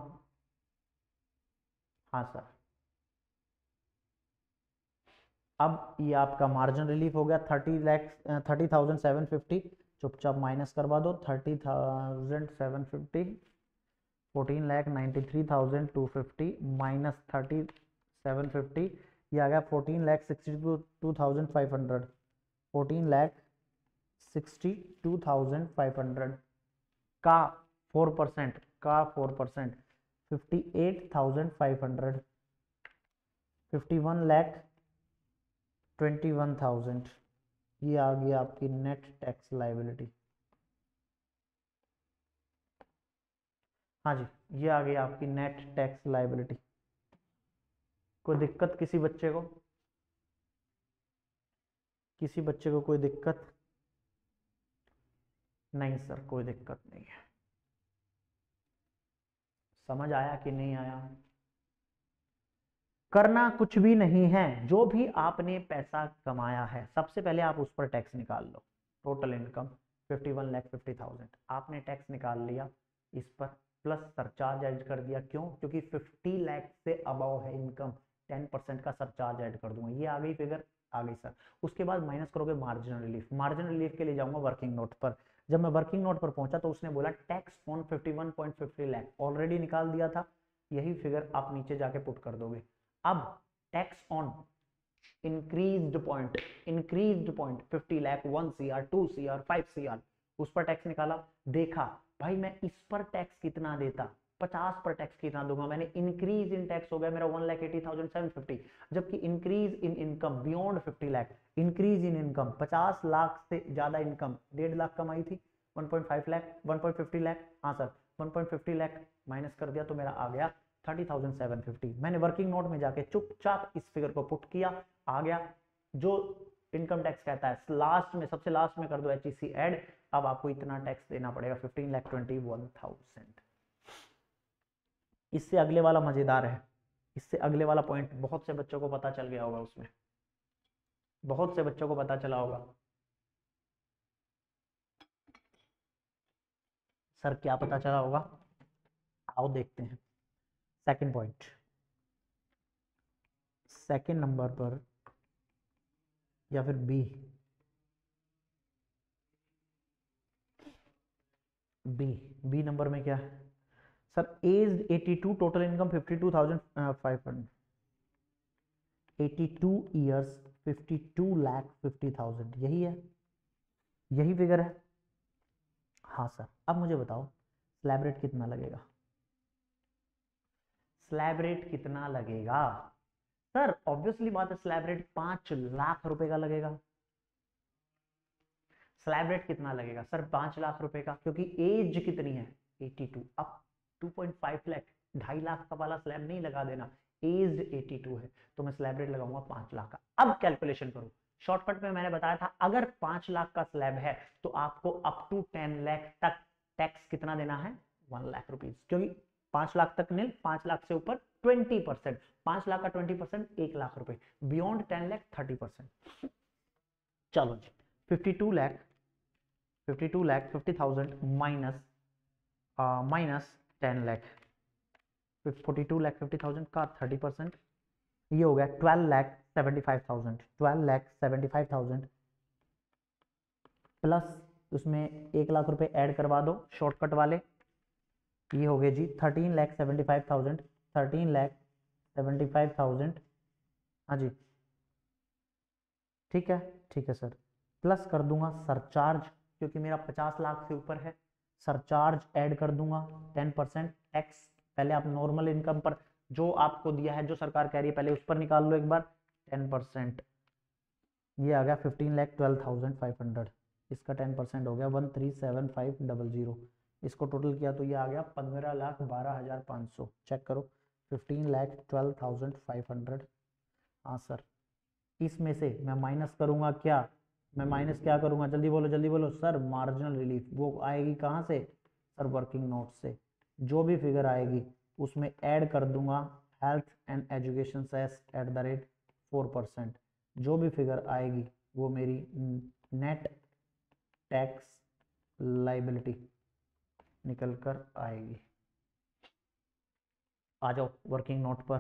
हाँ सर अब ये आपका मार्जिन रिलीफ हो गया thirty lakh thirty thousand seven fifty चुपचाप माइनस करवा दो. Thirty thousand seven fifty fourteen lakh ninety three thousand two fifty minus thirty seven fifty, ये आ गया fourteen lakh sixty two two thousand five hundred. Fourteen lakh sixty two thousand five hundred का four percent, का four percent, fifty eight thousand five hundred, fifty one lakh twenty one thousand. ये आ गई आपकी net tax liability हाँ जी, ये आ गई आपकी नेट टैक्स लाइबिलिटी कोई दिक्कत किसी बच्चे को? किसी बच्चे को कोई दिक्कत? नहीं सर, कोई दिक्कत नहीं है। समझ आया कि नहीं आया? करना कुछ भी नहीं है, जो भी आपने पैसा कमाया है, सबसे पहले आप उस पर टैक्स निकाल लो। Total income fifty one lakh fifty thousand. आपने टैक्स निकाल लिया इस पर, प्लस सरचार्ज ऐड कर दिया। क्यों? क्योंकि फिफ्टी लैख से अबाव है इनकम। टेन परसेंट का सरचार्ज ऐड कर दूँगा। ये आ गई फिगर आ गई सर उसके बाद माइनस करोगे मार्जिनल रिलीफ मार्जिनल रिलीफ के लिए जाऊँगा वर्किंग नोट पर। जब मैं वर्किंग नोट पर पहुँचा तो उसने बोला टैक्स ऑन 51.50 लाख ऑलरेडी निकाल दिया था। यही फिगर आप नीचे जाके पुट कर दोगे। अब tax on increased point increased point 50 lakh 1 CR 2 CR 5 CR उस पर टैक्स निकाला। देखा, भाई मैं इस पर टैक्स कितना देता? पचास पर टैक्स कितना दूँगा। मैंने इंक्रीज इन टैक्स हो गया मेरा one lakh eighty thousand seven fifty जबकि increase in income beyond fifty lakh increase in income पचास लाख से ज़्यादा इनकम डेढ़ लाख कमाई थी। 1.5 लाख 1.50 लाख हाँ सर 1.50 लाख माइनस कर दिया तो मेरा आ गया 30,750 मैंने वर्किंग नोट में जाके चुपचाप इस फिगर को पुट किया आ गया। जो इनकम टैक्स कहता है लास्ट में सबसे लास्ट में कर दो एच एड अब आपको इतना टैक्स देना पड़ेगा fifteen lakh twenty one thousand इससे अगले वाला मज़ेदार है। इससे अगले वाला पॉइंट बहुत से बच्चों को पता चल गया होगा उसमें। बहुत से बच्चों को पता चला होगा। सर, क्या पता चला होगा? आओ देखते हैं। सेकंड पॉइंट सेकंड नंबर पर या फिर बी बी बी नंबर में क्या? है sir age 82 total income 52,500 82 years 52 lakh 50,000 यही है? यही फिगर है? हाँ सर अब मुझे बताओ स्लैब रेट कितना लगेगा? स्लैब रेट कितना लगेगा? सर ऑब्वियसली बात है स्लैब रेट पाँच लाख रुपए का लगेगा। स्लैब रेट कितना लगेगा? सर पाँच लाख रुपए का क्योंकि एज कितनी है? 82 अब 2.5 लाख ढाई लाख का वाला स्लैब नहीं लगा देना। एज 82 है तो मैं स्लैब रेट लगाऊँगा पाँच लाख का। अब कैलकुलेशन करूँ। शॉर्टकट में मैंने बताया था, अगर पाँच लाख का स्लैब है तो आपको अप टू टेन लाख तक टैक्स कितना देना है? वन लाख रुपीज़ क्योंकि पाँच लाख तक नील पाँच लाख से ऊपर ट्वेंटी परसेंट पाँच लाख का ट्वेंटी परसेंट एक लाख रुपए। Beyond ten lakh thirty percent चलो जी fifty two lakh fifty two lakh fifty thousand minus minus ten lakh forty two lakh fifty thousand का थर्टी परसेंट ये हो गया twelve lakh seventy five thousand twelve lakh seventy five thousand plus उसमें एक लाख रुपए add करवा दो shortcut वाले। ये हो गए जी thirteen lakh seventy five thousand thirteen lakh seventy five thousand हाँ जी। ठीक है? ठीक है सर प्लस कर दूँगा सरचार्ज क्योंकि मेरा पचास लाख से ऊपर है। सरचार्ज ऐड कर दूँगा, टेन परसेंट टैक्स पहले आप नॉर्मल इनकम पर जो आपको दिया है, जो सरकार कह रही है, पहले उस पर निकाल लो एक बार, टेन परसेंट। ये आ गया fifteen lakh twelve thousand five hundred इसका टेन परसेंट हो गया one three seven five double zero इसको टोटल किया तो ये आ गया पंद्रह लाख बारह हज़ार पाँच सौ। चेक करो fifteen lakh twelve thousand five hundred हाँ सर इसमें से मैं माइनस करूँगा क्या? मैं माइनस क्या करूँगा? जल्दी बोलो जल्दी बोलो। सर मार्जिनल रिलीफ वो आएगी कहाँ से? सर वर्किंग नोट से। जो भी फिगर आएगी, उसमें ऐड कर दूँगा health and education cess at the rate four percent जो भी फिगर आएगी, वो मेरी नेट टैक्स लाइबिलिटी निकल कर आएगी। आ जाओ वर्किंग नोट पर।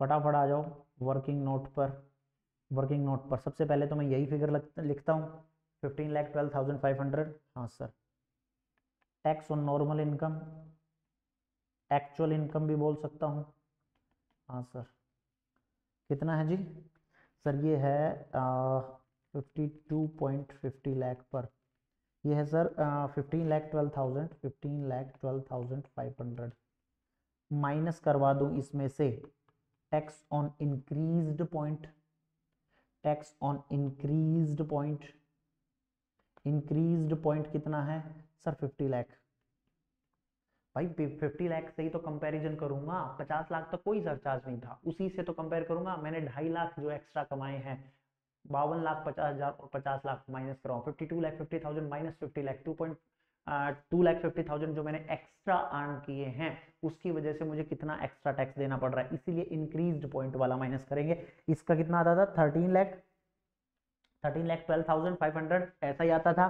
फटाफट आ जाओ वर्किंग नोट पर। वर्किंग नोट पर। सबसे पहले तो मैं यही फिगर लिखता हूँ। Fifteen lakh twelve thousand five hundred हाँ sir tax on normal income actual income भी बोल सकता हूँ। हाँ सर कितना है जी? सर ये है fifty two point fifty lakh पर। ये है sir fifteen lakh twelve thousand fifteen lakh twelve thousand five hundred minus करवा दूँ इसमें से। Tax on increased point tax on increased point increased point कितना है? Sir, fifty lakh. भाई फिफ्टी लैख से ही तो कंपैरिजन करूँगा। पचास लाख तो कोई सरचार्ज नहीं था। उसी से तो कंपेयर करूँगा। मैंने ढाई लाख जो एक्स्ट्रा कमाए हैं, बावन लाख पचास हज़ार और पचास lakh minus कराऊँ। Fifty two lakh fifty thousand minus fifty lakh two point two lakh fifty thousand जो मैंने एक्स्ट्रा अर्न किए हैं उसकी वजह से मुझे कितना एक्स्ट्रा टैक्स देना पड़ रहा है। इसीलिए इंक्रीज पॉइंट वाला माइनस करेंगे। इसका कितना आता था? Thirteen lakh thirteen lakh twelve thousand five hundred ऐसा ही आता था।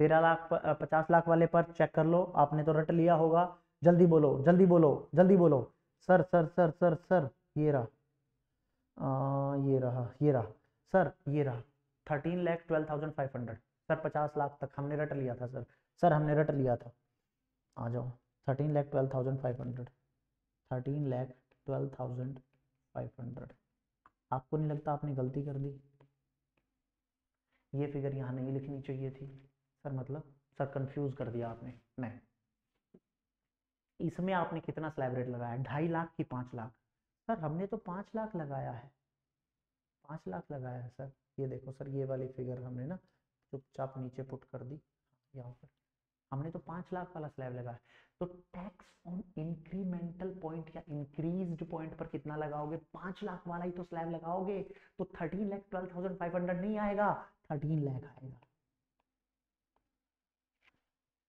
तेरह लाख पचास लाख वाले पर चेक कर लो आपने तो रट लिया होगा। जल्दी बोलो जल्दी बोलो जल्दी बोलो। Sir sir sir sir sir ये रहा। आ, ये रहा ये रहा। सर ये रहा। Thirteen lakh twelve thousand five hundred sir पचास लाख तक हमने रट लिया था सर। सर हमने रट लिया था। आ जाओ। Thirteen lakh twelve thousand five hundred thirteen lakh twelve thousand five hundred आपको नहीं लगता आपने गलती कर दी? ये फिगर यहाँ नहीं लिखनी चाहिए थी। सर मतलब सर कंफ्यूज कर दिया आपने। नहीं। इसमें आपने कितना स्लैब रेट लगाया? ढाई लाख की पाँच लाख। सर हमने तो पाँच लाख लगाया है। पाँच लाख लगाया है, सर। ये देखो सर, ये वाली फिगर हमने ना चुपचाप नीचे पुट कर दी। यहाँ पर। हमने तो पाँच लाख वाला स्लैब लगाया तो टैक्स ऑन इंक्रीमेंटल पॉइंट या इंक्रीज्ड पॉइंट पर कितना लगाओगे? पाँच लाख वाला ही तो स्लैब लगाओगे तो thirteen lakh twelve thousand five hundred नहीं आएगा थर्टीन लैख आएगा।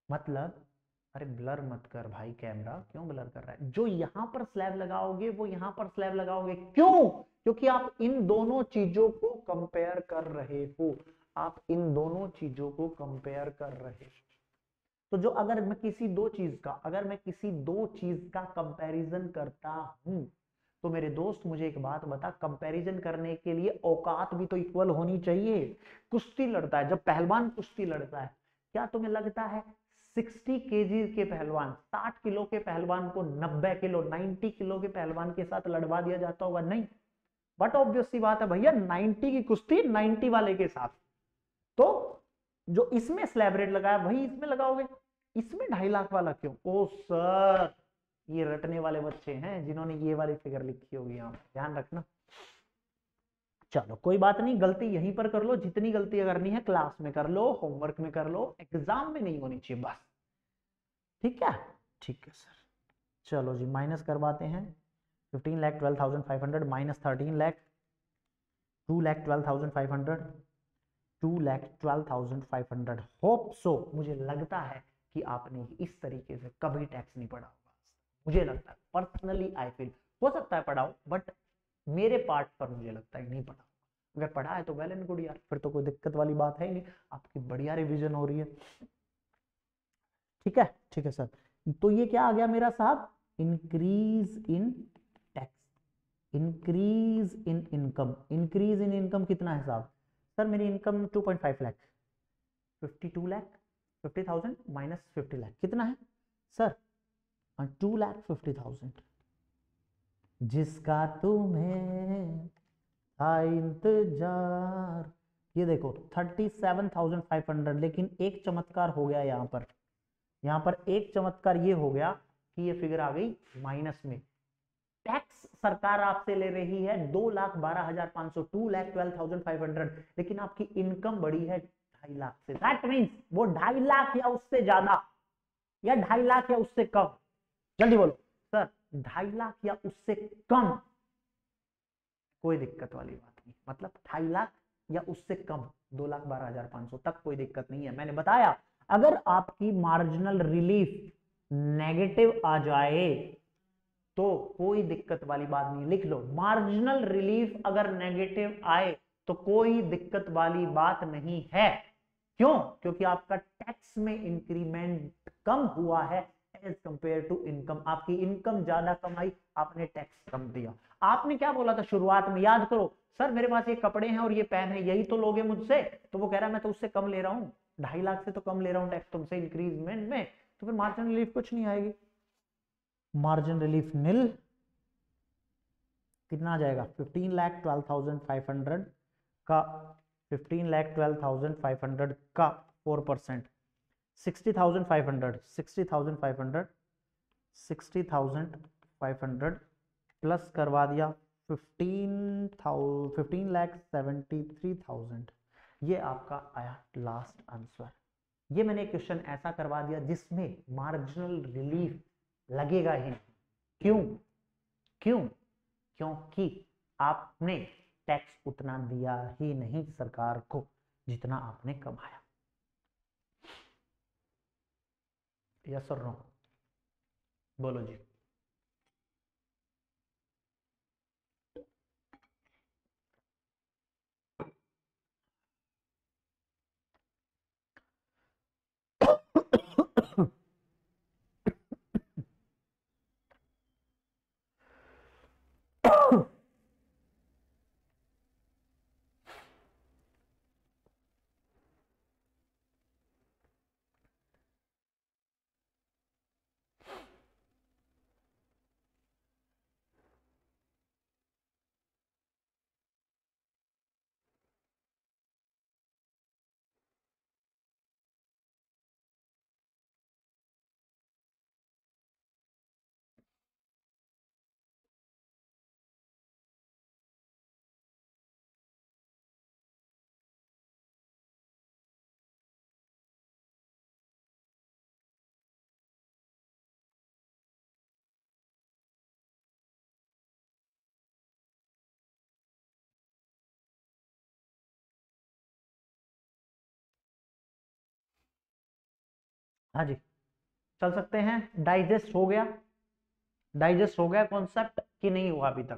मतलब अरे ब्लर मत कर भाई कैमरा क्यों ब्लर कर रहा है? जो यहाँ पर स्लैब लगाओगे, वो यहाँ पर स्लैब लगाओगे। क्यों? क्योंकि आप इन दोनों चीज़ों को कंपेयर कर रहे हो। आप इन दोनों चीज़ों को कंपेयर कर रहे हो। तो जो अगर मैं किसी दो चीज़ का, अगर मैं किसी दो चीज़ का कंपैरिजन करता हूँ तो मेरे दोस्त मुझे एक बात बता कंपैरिजन करने के लिए औकात भी तो इक्वल होनी चाहिए। कुश्ती लड़ता है, जब पहलवान कुश्ती लड़ता है, क्या तुम्हें लगता है 60 केजी के पहलवान 60 किलो के पहलवान को 90 किलो 90 किलो के पहलवान के साथ लड़वा दिया जाता होगा? नहीं। बट ऑब्वियस बात है भैया 90 की कुश्ती 90 वाले के साथ। तो जो इसमें स्लैब रेट लगाया, वही इसमें लगाओगे। इसमें ढाई लाख वाला क्यों? ओ सर, ये रटने वाले बच्चे हैं जिन्होंने ये वाली फिगर लिखी होगी यहाँ ध्यान रखना। चलो, कोई बात नहीं, गलती यहीं पर कर लो, जितनी गलती करनी है क्लास में कर लो, होमवर्क में कर लो, एग्ज़ाम में नहीं होनी चाहिए, बस। ठीक है? ठीक है, सर। चलो जी, माइनस करवाते हैं। Fifteen lakh twelve thousand five hundred minus thirteen lakh. Two lakh twelve thousand five hundred. Two lakh twelve thousand five hundred. Hope so, मुझे लगता है कि आपने इस तरीके से कभी टैक्स नहीं पढ़ा होगा। मुझे लगता है पर्सनली आई फील हो सकता है पढ़ाओ बट मेरे पार्ट पर मुझे लगता है नहीं पढ़ा अगर पढ़ा है तो वेल एंड गुड यार, फिर तो कोई दिक्कत वाली बात है नहीं। आपकी बढ़िया रिविजन हो रही है। ठीक है? ठीक है सर। तो ये क्या आ गया मेरा साहब? Increase in tax increase in income increase in income कितना है साहब? सर, मेरी इनकम 2.5 लाख 52 लाख 50,000 माइनस 50 लाख कितना है? Sir two lakh fifty thousand जिसका तुम्हें इंतज़ार। ये देखो thirty seven thousand five hundred लेकिन एक चमत्कार हो गया यहाँ पर। यहाँ पर एक चमत्कार ये हो गया कि ये फिगर आ गई माइनस में। टैक्स सरकार आपसे ले रही है दो लाख बारह हज़ार पाँच सौ two lakh twelve thousand five hundred लेकिन आपकी इनकम बढ़ी है ढाई लाख से। दैट मीन्स वो ढाई लाख या उससे ज़्यादा, या ढाई लाख या उससे कम। जल्दी बोलो। सर ढाई लाख या उससे कम। कोई दिक्कत वाली बात नहीं। मतलब ढाई लाख या उससे कम। दो लाख बारह हज़ार पाँच सौ तक कोई दिक्कत नहीं है। मैंने बताया, अगर आपकी मार्जिनल रिलीफ नेगेटिव आ जाए तो कोई दिक्कत वाली बात नहीं। लिख लो मार्जिनल रिलीफ अगर नेगेटिव आए तो कोई दिक्कत वाली बात नहीं है। क्यों? क्योंकि आपका टैक्स में इंक्रीमेंट कम हुआ है एज कंपेयर टू इनकम आपकी इनकम ज़्यादा कमाई, आपने टैक्स कम दिया। आपने क्या बोला था शुरुआत में? याद करो, सर मेरे पास ये कपड़े हैं और ये पेन है, यही तो लोगे मुझसे। तो वो कह रहा है मैं तो उससे कम ले रहा हूँ। ढाई लाख से तो कम ले रहा हूँ टैक्स तुमसे इंक्रीजमेंट में। तो फिर मार्जिन रिलीफ कुछ नहीं आएगी। मार्जिन रिलीफ नील कितना आ जाएगा? Fifteen lakh twelve thousand five hundred का fifteen lakh twelve thousand five hundred का four percent sixty thousand five hundred sixty thousand five hundred sixty thousand five hundred plus करवा दिया fifteen thou fifteen lakh seventy three thousand ये आपका आया last answer ये मैंने question ऐसा करवा दिया जिसमें मार्जिनल रिलीफ लगेगा ही क्यों? क्यों? क्योंकि आपने टैक्स उतना दिया ही नहीं सरकार को, जितना आपने कमाया। यस और नो बोलो जी। हाँ जी। चल सकते हैं। डाइजेस्ट हो गया। डाइजेस्ट हो गया कॉन्सेप्ट कि नहीं हुआ अभी तक?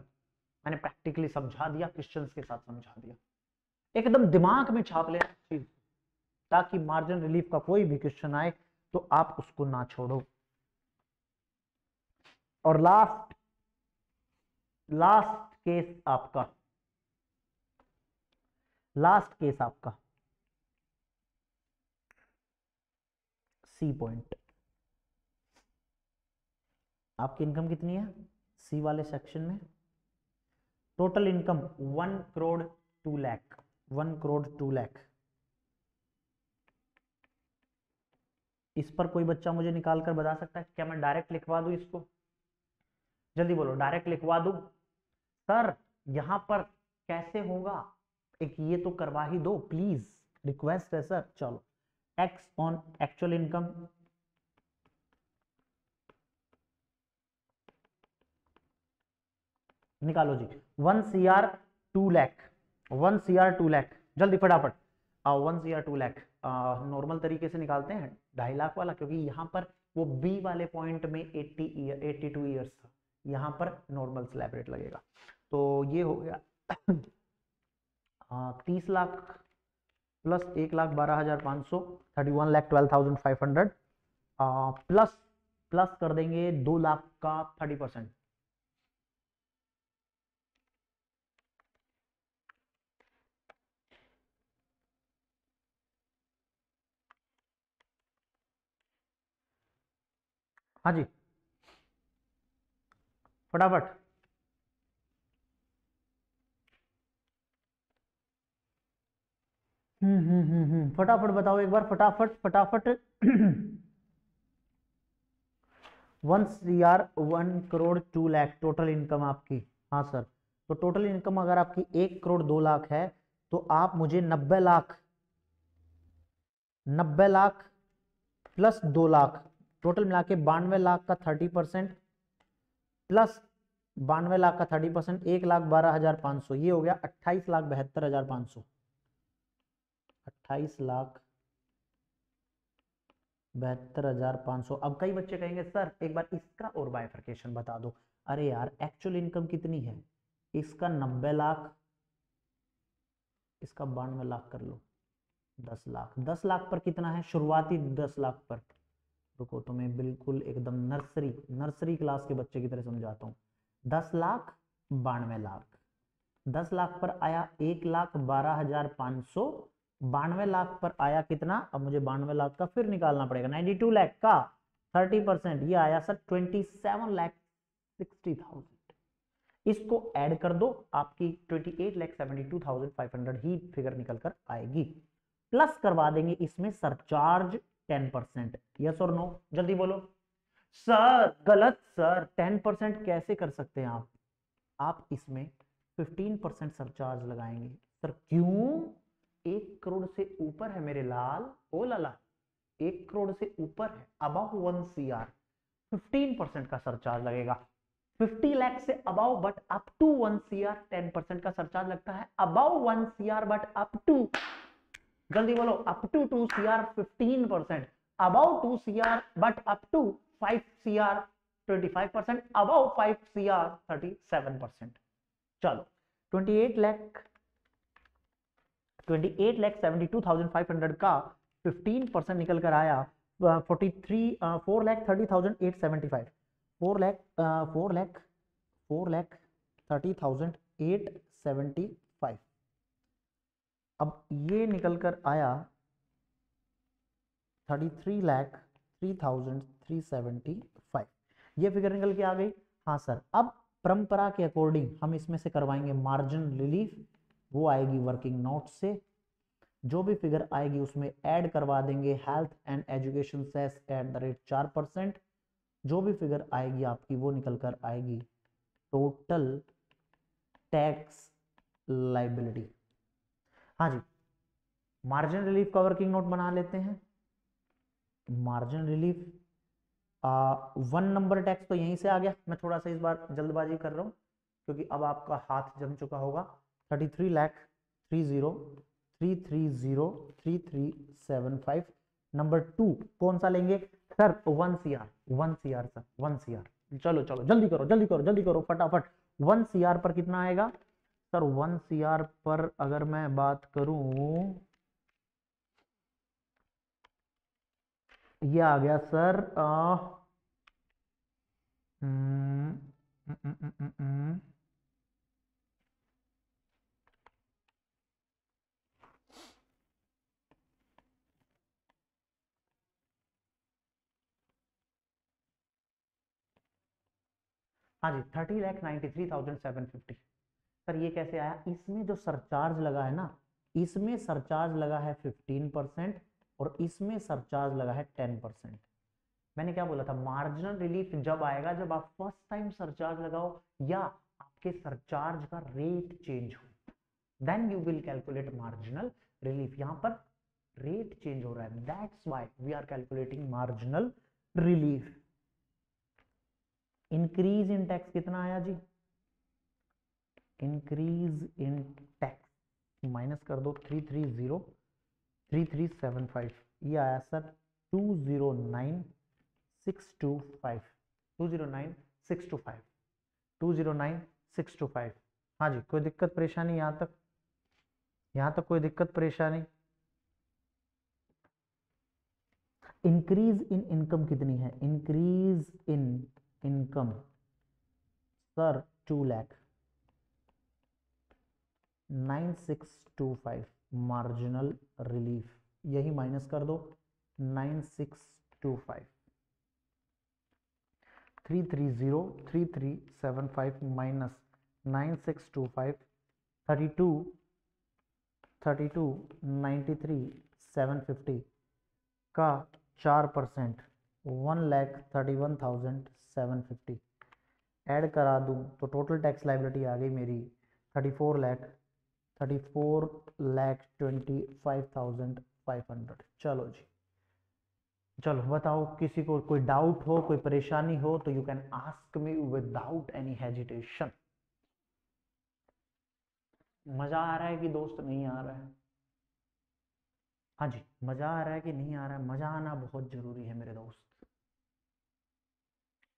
मैंने प्रैक्टिकली समझा दिया क्वेश्चंस के साथ समझा दिया। एकदम दिमाग में छाप लेना चीज़ ताकि मार्जिन रिलीफ का कोई भी क्वेश्चन आए तो आप उसको ना छोड़ो। और लास्ट लास्ट केस आपका। लास्ट केस आपका। सी पॉइंट आपकी इनकम कितनी है? सी वाले सेक्शन में। Total income one crore two lakh one crore two lakh इस पर कोई बच्चा मुझे निकाल कर बता सकता है? क्या मैं डायरेक्ट लिखवा दू इसको? जल्दी बोलो डायरेक्ट लिखवा दू? सर यहाँ पर कैसे होगा? एक ये तो करवा ही दो प्लीज़ रिक्वेस्ट है सर चलो। एक्स ऑन एक्चुअल इनकम निकालो जी। One C R two lakh. One C R two lakh. जल्दी फटाफट। One C R two lakh. Normal तरीके से निकालते हैं, ढाई लाख वाला, क्योंकि यहाँ पर वो बी वाले पॉइंट में eighty year, eighty two years था। यहाँ पर नॉर्मल स्लैब रेट लगेगा। तो ये हो गया। [clears throat] तीस लाख प्लस एक लाख बारह हज़ार पाँच सौ, thirty one lakh twelve thousand five hundred plus plus कर देंगे दो लाख का थर्टी परसेंट। हाँ जी। फटाफट। हम्म हम्म हम्म हम्म। फटाफट बताओ एक बार, फटाफट फटाफट। One C R one crore two lakh total income आपकी। हाँ सर तो टोटल इनकम अगर आपकी एक करोड़ दो लाख है तो आप मुझे नब्बे लाख नब्बे लाख प्लस दो लाख टोटल मिला के बानवे लाख का थर्टी परसेंट प्लस बानवे लाख का थर्टी परसेंट एक लाख बारह हज़ार पाँच सौ। ये हो गया अट्ठाईस लाख बहत्तर हज़ार पाँच सौ। अट्ठाईस लाख बहत्तर हज़ार पाँच सौ। अब कई बच्चे कहेंगे, सर, एक बार इसका और बाइफर्केशन बता दो। अरे यार एक्चुअल इनकम कितनी है? इसका नब्बे लाख, इसका बानवे लाख कर लो। दस लाख। दस लाख पर कितना है? शुरुआती दस लाख पर। रुको तो मैं बिल्कुल एकदम नर्सरी नर्सरी क्लास के बच्चे की तरह समझाता हूँ। दस लाख, बानवे लाख। दस लाख पर आया एक लाख बारह हज़ार पाँच सौ। बानवे लाख पर आया कितना? अब मुझे बानवे लाख का फिर निकालना पड़ेगा। नाइन्टी टू लाख का थर्टी परसेंट, ये आया sir twenty seven lakh sixty thousand. इसको ऐड कर दो, आपकी twenty eight lakh seventy two thousand five hundred ही फिगर निकल कर आएगी। प्लस करवा देंगे इसमें सरचार्ज टेन परसेंट। यस और नो जल्दी बोलो। सर, गलत सर, टेन परसेंट कैसे कर सकते हैं आप? आप इसमें फिफ्टीन परसेंट सरचार्ज लगाएँगे। सर, क्यों? एक करोड़ से ऊपर है मेरे लाल, ओ लाला, एक करोड़ से ऊपर है above one C R fifteen percent का सरचार्ज लगेगा। फिफ्टी लैख से above but up to one C R ten percent का सरचार्ज लगता है। Above one C R but up to जल्दी बोलो up to two C R fifteen percent above two C R but up to five C R twenty five percent above five C R thirty seven percent चलो twenty eight lakh twenty का fifteen percent निकल कर आया forty three four lakh thirty thousand eight seventy five four lakh four lakh four lakh thirty thousand eight seventy five अब ये निकल कर आया thirty three lakh three thousand three seventy five ये फिगर निकल के आ गई? हाँ सर अब परंपरा के अकॉर्डिंग हम इसमें से करवाएँगे मार्जिन रिलीफ वो आएगी वर्किंग नोट से। जो भी फिगर आएगी उसमें ऐड करवा देंगे। Health and education cess at the rate चार परसेंट जो भी फिगर आएगी आपकी वो निकल कर आएगी। टोटल टैक्स लाइबिलिटी हाँ जी मार्जिन रिलीफ का वर्किंग नोट बना लेते हैं। Margin relief one number tax तो यहीं से आ गया। मैं थोड़ा सा इस बार जल्दबाजी कर रहा हूँ, क्योंकि अब आपका हाथ जम चुका होगा। Thirty three lakh three zero three three zero three three seven five. Number two कौन सा लेंगे? Sir one C R one C R sir one C R चलो चलो जल्दी करो जल्दी करो जल्दी करो फटाफट। वन सी आर पर कितना आएगा? सर वन सी आर पर अगर मैं बात करूँ ये आ गया सर आ, हम्म, हम्म, हम्म, हाँ जी thirty lakh ninety three thousand seven fifty sir ये कैसे आया? इसमें जो सरचार्ज लगा है ना, इसमें सरचार्ज लगा है फिफ्टीन परसेंट और इसमें सरचार्ज लगा है टेन परसेंट मैंने क्या बोला था? मार्जिनल रिलीफ जब आएगा, जब आप फ़र्स्ट टाइम सरचार्ज लगाओ या आपके सरचार्ज का रेट चेंज हो then you will calculate marginal relief यहाँ पर रेट चेंज हो रहा है। That's why we are calculating marginal relief increase in tax कितना आया जी? इंक्रीज इन टैक्स माइनस कर दो three three zero three three seven five ये आया sir two zero nine six two five two zero nine six two five two zero nine six two five हाँ जी, कोई दिक्कत परेशानी यहाँ तक? यहाँ तक कोई दिक्कत परेशानी? इंक्रीज इन इनकम कितनी है? Increase in income sir two lakh nine six two five marginal relief यही माइनस कर दो। Nine six two five three three zero three three seven five minus nine six two five thirty two thirty two ninety three seven fifty का चार percent one lakh thirty one thousand seven fifty add करा दूँ तो total tax liability आ गई मेरी thirty four lakh thirty four lakh twenty five thousand five hundred चलो जी। चलो, बताओ, किसी को कोई डाउट हो, कोई परेशानी हो तो you can ask me without any hesitation मज़ा आ रहा है कि दोस्त नहीं आ रहा है? हाँ जी, मज़ा आ रहा है कि नहीं आ रहा है? मज़ा आना बहुत ज़रूरी है मेरे दोस्त।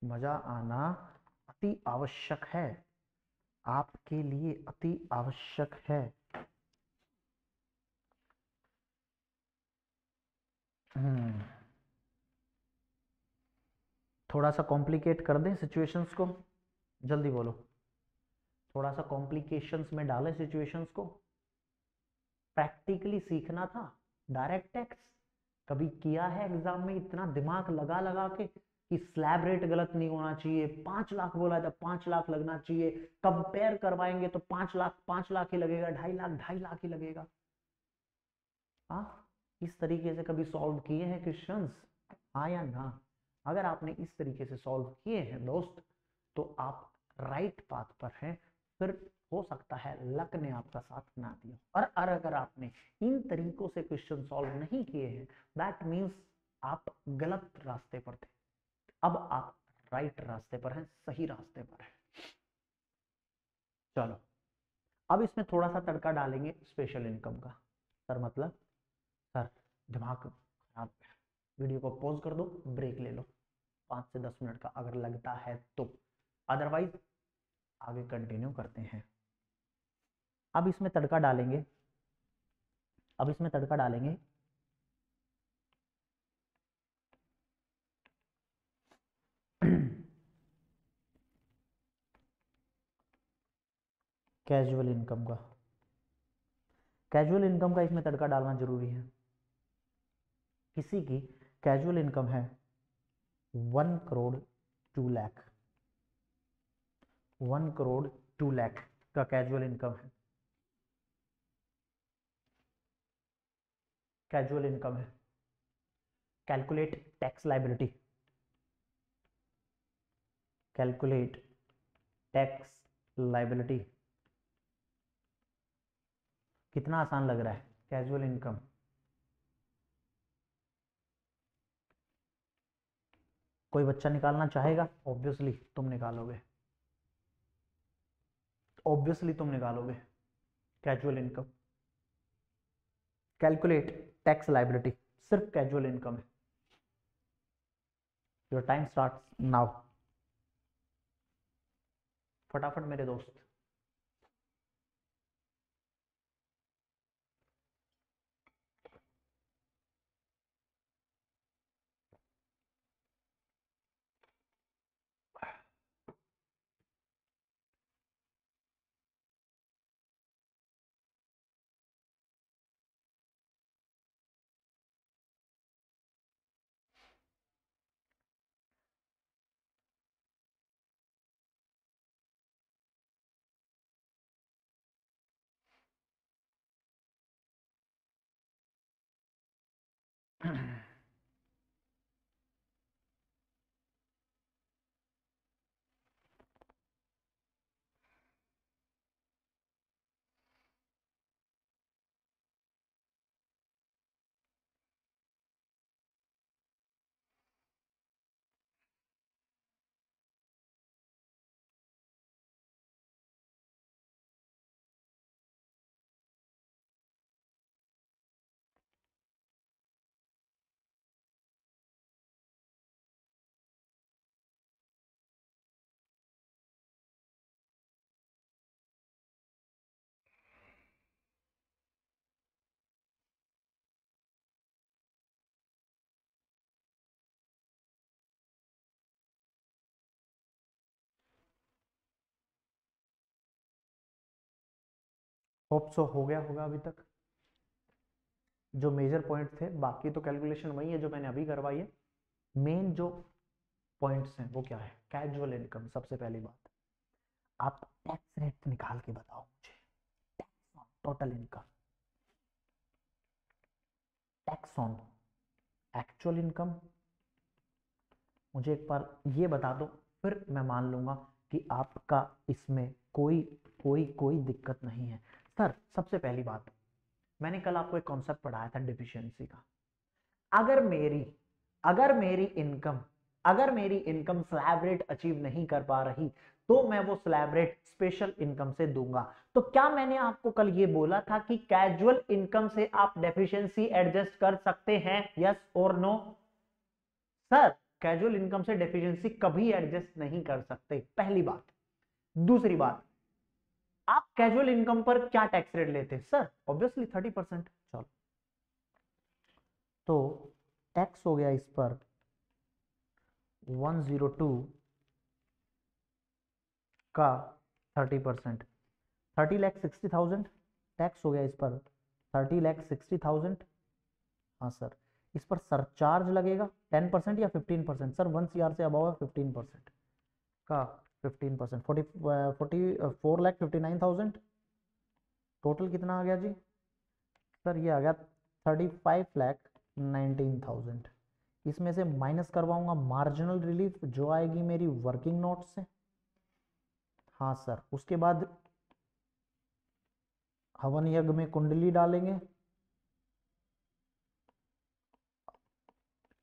मज़ा आना अति आवश्यक है। आपके लिए अति आवश्यक है। थोड़ा सा कॉम्प्लिकेट कर दें सिचुएशंस को। जल्दी बोलो। थोड़ा सा कॉम्प्लिकेशंस में डालें सिचुएशंस को। प्रैक्टिकली सीखना था। डायरेक्ट टैक्स कभी किया है एग्ज़ाम में इतना दिमाग लगा लगा के? कि स्लैब रेट गलत नहीं होना चाहिए, पाँच लाख बोला था, पाँच लाख लगना चाहिए। कंपेयर करवाएँगे तो पाँच लाख पाँच लाख ही लगेगा, ढाई लाख ढाई लाख ही लगेगा। हाँ इस तरीके से कभी सॉल्व किए हैं क्वेश्चन हाँ या ना? अगर आपने इस तरीके से सॉल्व किए हैं दोस्त तो आप राइट पाथ पर हैं। फिर हो सकता है लक ने आपका साथ ना दिया। और अगर आपने इन तरीकों से क्वेश्चन सॉल्व नहीं किए हैं दैट मीन्स आप गलत रास्ते पर थे। अब आप राइट रास्ते पर हैं, सही रास्ते पर हैं। चलो, अब इसमें थोड़ा सा तड़का डालेंगे स्पेशल इनकम का। सर मतलब? सर, दिमाग खराब वीडियो को पॉज कर दो ब्रेक ले लो। पाँच से दस मिनट का अगर लगता है तो। अदरवाइज़ आगे कंटिन्यू करते हैं। अब इसमें तड़का डालेंगे। अब इसमें तड़का डालेंगे कैजुअल इनकम का। कैजुअल इनकम का इसमें तड़का डालना ज़रूरी है। किसी की कैजुअल इनकम है one crore two lakh. One crore two lakh का कैजुअल इनकम है। कैजुअल इनकम है। Calculate tax liability calculate tax liability कितना आसान लग रहा है? कैजुअल इनकम कोई बच्चा निकालना चाहेगा? ऑब्वियसली तुम निकालोगे। ऑब्वियसली तुम निकालोगे। Casual income calculate tax liability सिर्फ़ कैजुअल इनकम है। योर टाइम स्टार्ट नाउ फटाफट मेरे दोस्त। Mm-hmm. [clears throat] होप सो हो गया, होगा अभी तक। जो मेजर पॉइंट थे, बाकी तो कैलकुलेशन वही है जो मैंने अभी करवाई है। मेन जो पॉइंट्स हैं, वो क्या है? कैजुअल इनकम सबसे पहली बात। आप टैक्स रेट निकाल के बताओ मुझे। Tax on total income tax on actual income मुझे एक बार ये बता दो, फिर मैं मान लूँगा कि आपका इसमें कोई कोई कोई दिक्कत नहीं है। सर सबसे पहली बात। मैंने कल आपको एक कॉन्सेप्ट पढ़ाया था डिफिशियंसी का। अगर मेरी अगर मेरी इनकम अगर मेरी इनकम स्लैब रेट अचीव नहीं कर पा रही तो मैं वो स्लैब रेट स्पेशल इनकम से दूँगा। तो क्या मैंने आपको कल ये बोला था कि कैजुअल इनकम से आप डेफिशिएंसी एडजस्ट कर सकते हैं? यस और नो सर कैजुअल इनकम से डेफिशिएंसी कभी एडजस्ट नहीं कर सकते। पहली बात। दूसरी बात आप कैजुअल इनकम पर क्या टैक्स रेट लेते हैं? सर ऑब्वियसली थर्टी परसेंट चलो। तो टैक्स हो गया इस पर वन ज़ीरो टू का thirty percent thirty lakh sixty thousand tax हो गया इस पर थर्टी लैख सिक्सटी थाउज़ेंड हाँ सर इस पर सरचार्ज लगेगा टेन परसेंट या fifteen percent sir one C R से अबाव फिफ्टीन परसेंट का fifteen percent forty forty four lakh fifty nine thousand total कितना आ गया जी? सर ये आ गया thirty five lakh nineteen thousand इसमें से माइनस करवाऊँगा मार्जिनल रिलीफ जो आएगी मेरी वर्किंग नोट से। हाँ सर उसके बाद हवन यज्ञ में कुंडली डालेंगे।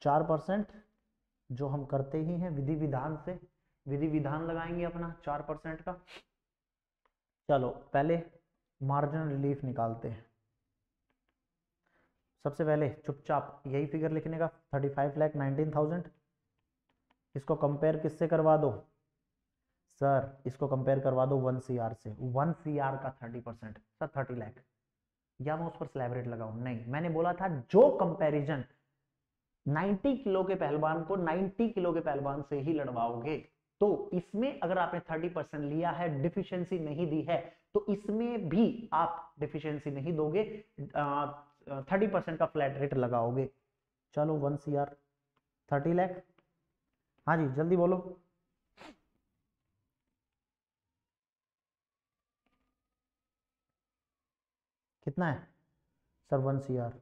चार परसेंट जो हम करते ही हैं विधि विधान से। विधि विधान लगाएँगे अपना चार परसेंट का। चलो, पहले मार्जिन रिलीफ निकालते हैं। सबसे पहले चुपचाप यही फिगर लिखने का thirty five lakh nineteen thousand इसको कंपेयर किससे करवा दो? सर इसको कंपेयर करवा दो वन सी आर से। वन सी आर का thirty percent sir thirty lakh या मैं उस पर स्लैब रेट लगाऊँ? नहीं, मैंने बोला था जो कंपैरिजन 90 किलो के पहलवान को 90 किलो के पहलवान से ही लड़वाओगे। तो इसमें अगर आपने 30 परसेंट लिया है डिफिशियंसी नहीं दी है तो इसमें भी आप डिफिशियंसी नहीं दोगे थर्टी परसेंट का फ्लैट रेट लगाओगे। चलो one C R thirty lakh हाँ जी, जल्दी बोलो। कितना है? Sir one C R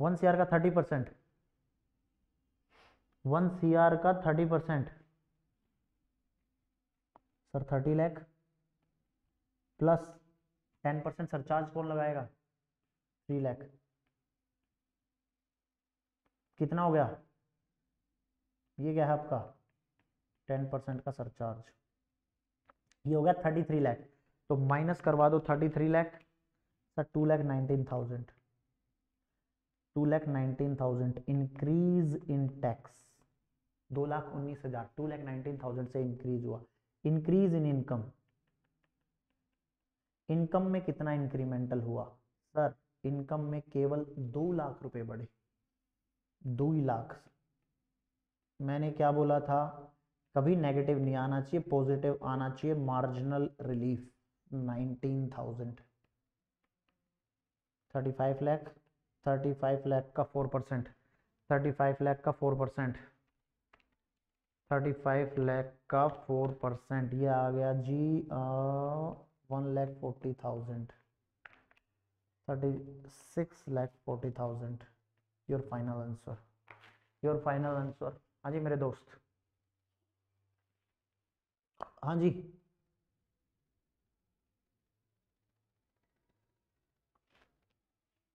one C R का thirty percent. One C R का thirty percent. Sir thirty lakh plus ten percent surcharge कौन लगाएगा? थ्री लैख। कितना हो गया? ये क्या है आपका? टेन परसेंट का सरचार्ज। ये हो गया थर्टी थ्री लैख। तो माइनस करवा दो thirty three lakh. Sir two lakh nineteen thousand. Two lakh nineteen thousand increase in tax दो लाख उन्नीस हज़ार। टू लैख नाइनटीन थाउज़ेंड से इंक्रीज हुआ। इंक्रीज इन इनकम इनकम में कितना इंक्रीमेंटल हुआ? सर इनकम में केवल दो लाख रुपए बढ़े। दो ही लाख। मैंने क्या बोला था? कभी नेगेटिव नहीं आना चाहिए पॉजिटिव आना चाहिए marginal relief nineteen thousand thirty five lakh thirty five lakh का four percent thirty five lakh का four percent thirty five lakh का फोर परसेंट ये आ गया जी one lakh forty thousand thirty six lakh forty thousand your final answer your final answer हाँ जी, मेरे दोस्त. हाँ जी.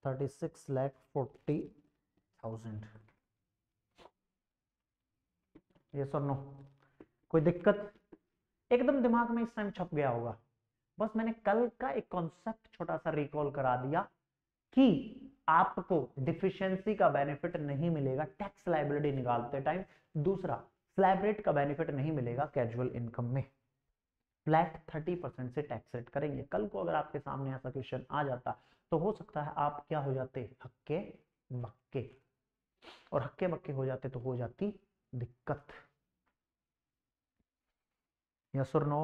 Thirty six lakh forty thousand ये सर नो कोई दिक्कत? एकदम दिमाग में इस टाइम छप गया होगा। बस मैंने कल का एक कॉन्सेप्ट छोटा सा रिकॉल करा दिया कि आपको डिफिशियंसी का बेनिफिट नहीं मिलेगा टैक्स लाइबिलिटी निकालते टाइम दूसरा स्लैब रेट का बेनिफिट नहीं मिलेगा कैजुअल इनकम में। फ्लैट थर्टी परसेंट से टैक्स रेट करेंगे। कल को अगर आपके सामने ऐसा क्वेश्चन आ जाता तो हो सकता है आप क्या हो जाते? हक्के बक्के और हक्के बक्के हो जाते तो हो जाती दिक्कत। यस और नो?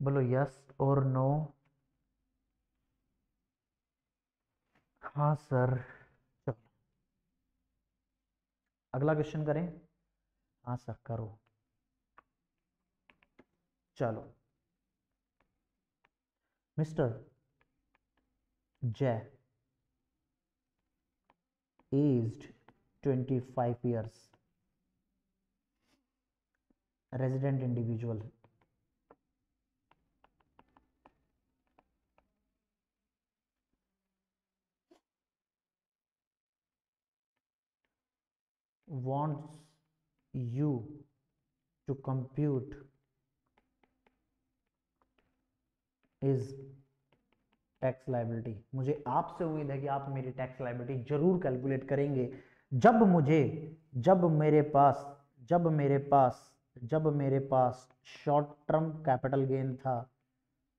बोलो यस और नो। हाँ सर। चलो। अगला क्वेश्चन करें। हाँ सर, करो। चलो। Mister Jay. Aged 25 years resident individual. Wants you to compute is tax liability मुझे आपसे उम्मीद है कि आप मेरी टैक्स लाइबिलिटी ज़रूर कैलकुलेट करेंगे। जब मुझे, जब मेरे पास, जब मेरे पास जब मेरे पास शॉर्ट टर्म कैपिटल गेन था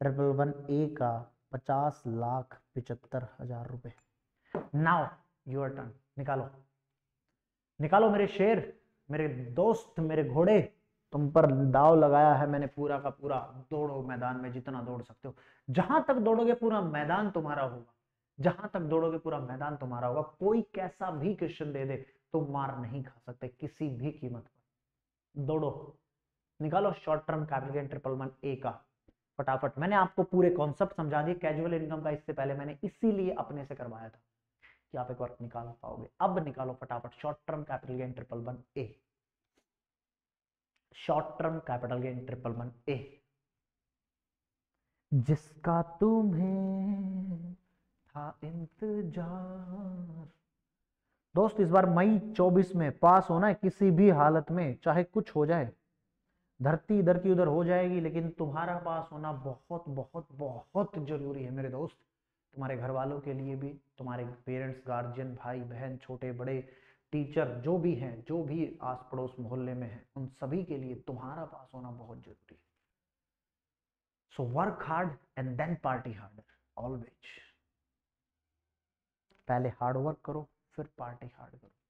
ट्रिपल वन ए का पचास लाख पिचहत्तर हज़ार रुपए। नाउ योर टर्न निकालो। निकालो मेरे शेर, मेरे दोस्त, मेरे घोड़े। तुम पर दाव लगाया है मैंने पूरा का पूरा। दौड़ो मैदान में जितना दौड़ सकते हो। जहाँ तक दौड़ोगे पूरा मैदान तुम्हारा होगा। जहाँ तक दौड़ोगे पूरा मैदान तुम्हारा होगा। कोई कैसा भी क्वेश्चन दे दे तो मार नहीं खा सकते। किसी भी कीमत पर। दौड़ो। निकालो short term capital gain triple one A का। फटाफट। मैंने आपको पूरे कॉन्सेप्ट समझा दिए। कैजुअल इनकम का इससे पहले मैंने इसीलिए अपने से करवाया था कि आप एक बार निकाल पाओगे। अब निकालो फटाफट। Short term capital gain triple one A short term capital gain triple one A जिसका तुम्हें था इंतज़ार दोस्त, इस बार मई 24 में पास होना है किसी भी हालत में, चाहे कुछ हो जाए। धरती इधर की उधर हो जाएगी, लेकिन तुम्हारा पास होना बहुत बहुत बहुत ज़रूरी है मेरे दोस्त। तुम्हारे घर वालों के लिए भी, तुम्हारे पेरेंट्स, गार्जियन, भाई, बहन, छोटे, बड़े, टीचर, जो भी हैं, जो भी आस पड़ोस मोहल्ले में हैं, उन सभी के लिए तुम्हारा पास होना बहुत ज़रूरी है। So work hard and then party hard always पहले हार्ड वर्क करो फिर पार्टी हार्ड करो।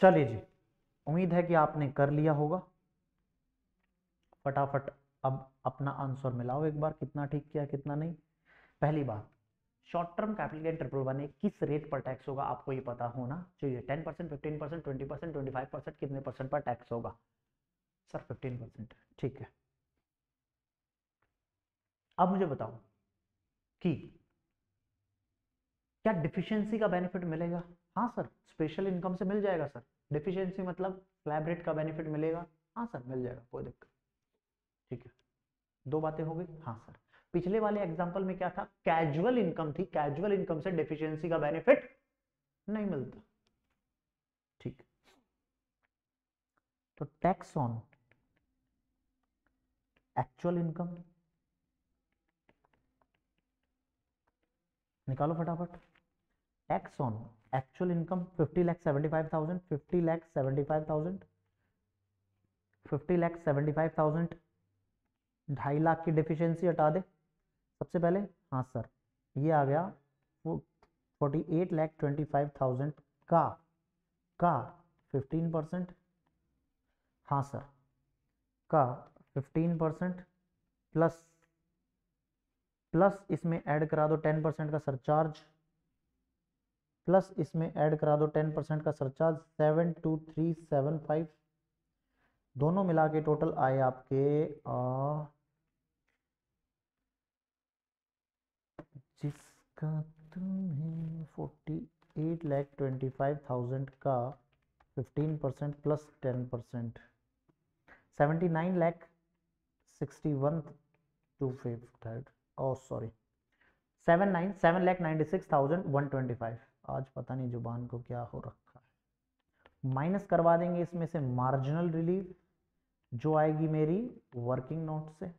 चलिए जी, उम्मीद है कि आपने कर लिया होगा। फटाफट अब अपना आंसर मिलाओ एक बार, कितना ठीक किया, कितना नहीं। पहली बात short term capital gain triple one किस रेट पर टैक्स होगा आपको ये पता होना चाहिए। Ten percent fifteen percent twenty percent twenty five percent कितने परसेंट पर टैक्स होगा? सर फिफ्टीन परसेंट ठीक है। अब मुझे बताओ कि क्या डिफिशियंसी का बेनिफिट मिलेगा? हाँ सर स्पेशल इनकम से मिल जाएगा सर। डिफिशियंसी मतलब स्लैब रेट का बेनिफिट मिलेगा। हाँ सर, मिल जाएगा, कोई दिक्कत ठीक है। दो बातें हो गई? हाँ सर। पिछले वाले एग्जांपल में क्या था? कैजुअल इनकम थी। कैजुअल इनकम से डेफिशिएंसी का बेनिफिट नहीं मिलता। ठीक तो टैक्स ऑन एक्चुअल इनकम निकालो फटाफट। Ex on actual income fifty lakh seventy five thousand fifty lakh seventy five thousand fifty lakh seventy five thousand ढाई लाख की डिफिशियंसी हटा दे। सबसे पहले हाँ सर ये आ गया वो forty eight lakh twenty five thousand का का फिफ्टीन परसेंट हाँ सर का फिफ्टीन परसेंट प्लस प्लस इसमें ऐड करा दो टेन परसेंट का सरचार्ज प्लस इसमें ऐड करा दो टेन परसेंट का surcharge seven two three seven five. दोनों मिला के टोटल आए आपके आ, जिसका तुम्हें forty eight lakh twenty five thousand का fifteen percent plus ten percent. Seventy nine lakh sixty one two fifth oh sorry. Seven nine seven lakh ninety six thousand one twenty five. आज पता नहीं ज़ुबान को क्या हो रखा है। माइनस करवा देंगे इसमें से मार्जिनल रिलीफ जो आएगी मेरी वर्किंग नोट से।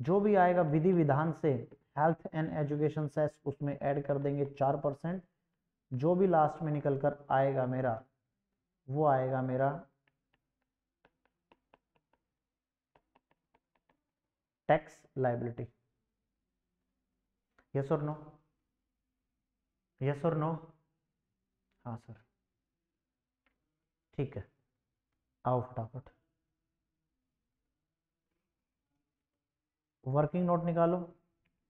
जो भी आएगा विधि विधान से, हेल्थ एंड एजुकेशन सेस, उसमें ऐड कर देंगे चार परसेंट। जो भी लास्ट में निकल कर आएगा मेरा, वो आएगा मेरा टैक्स लाइबिलिटी यस और नो यस और नो हाँ सर ठीक है. आओ फटाफट. वर्किंग नोट निकालो.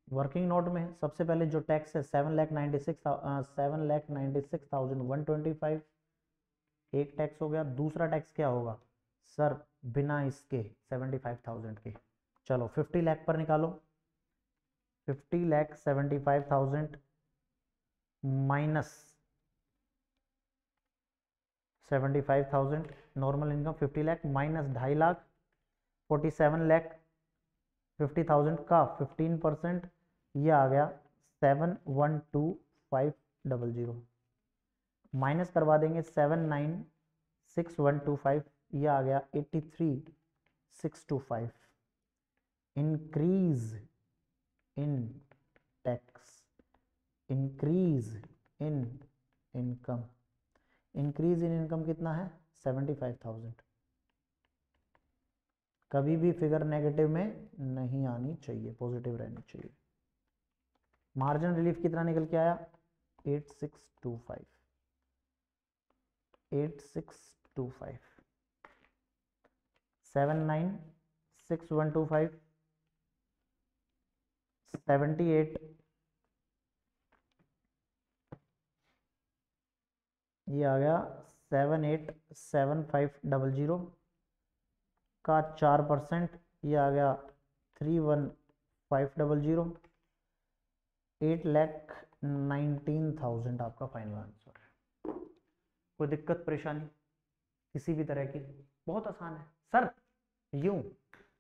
वर्किंग नोट में सबसे पहले जो टैक्स है seven lakh ninety six seven lakh ninety six thousand one twenty five एक टैक्स हो गया. दूसरा टैक्स क्या होगा? सर बिना इसके सेवेंटी फाइव थाउज़ेंड के. चलो फिफ्टी लैख पर निकालो. Fifty lakh seventy five thousand minus seventy five thousand, normal income fifty lakh, minus ढाई lakh, forty seven lakh, fifty thousand का फिफ्टीन परसेंट, ये आ गया seven one two five double zero. Minus करवा देंगे seven nine six one two five, ये आ गया eighty three six two five. Increase in increase in income increase in income कितना है? सेवेंटी फाइव थाउज़ेंड कभी भी फिगर नेगेटिव में नहीं आनी चाहिए पॉजिटिव रहनी चाहिए। मार्जिन रिलीफ कितना निकल के आया? Eight six two five eight six two five seven nine six one two five seventy eight ये आ गया seven eight seven five double zero का चार परसेंट, ये आ गया three one five double zero. Eight lakh nineteen thousand आपका final answer है। कोई दिक्कत, परेशानी किसी भी तरह की? बहुत आसान है। सर, यूँ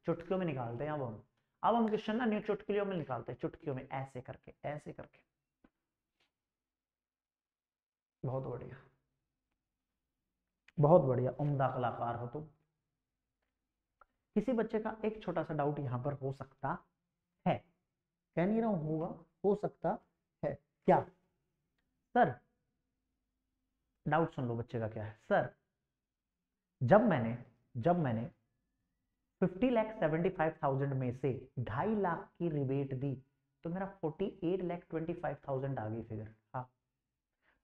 चुटकियों में निकालते हैं अब हम। अब हम क्वेश्चन ना न्यू चुटकियों में निकालते हैं। चुटकियों में ऐसे करके ऐसे करके। बहुत बढ़िया। बहुत बढ़िया, उम्दा कलाकार हो तुम। किसी बच्चे का एक छोटा सा डाउट यहाँ पर हो सकता है। कह नहीं रहा हूँ, होगा, हो सकता है। क्या? सर डाउट सुन लो बच्चे का क्या है। सर, जब मैंने जब मैंने fifty lakh seventy five thousand में से ढाई लाख की रिबेट दी तो मेरा forty eight lakh twenty five thousand आ गई फिगर हाँ।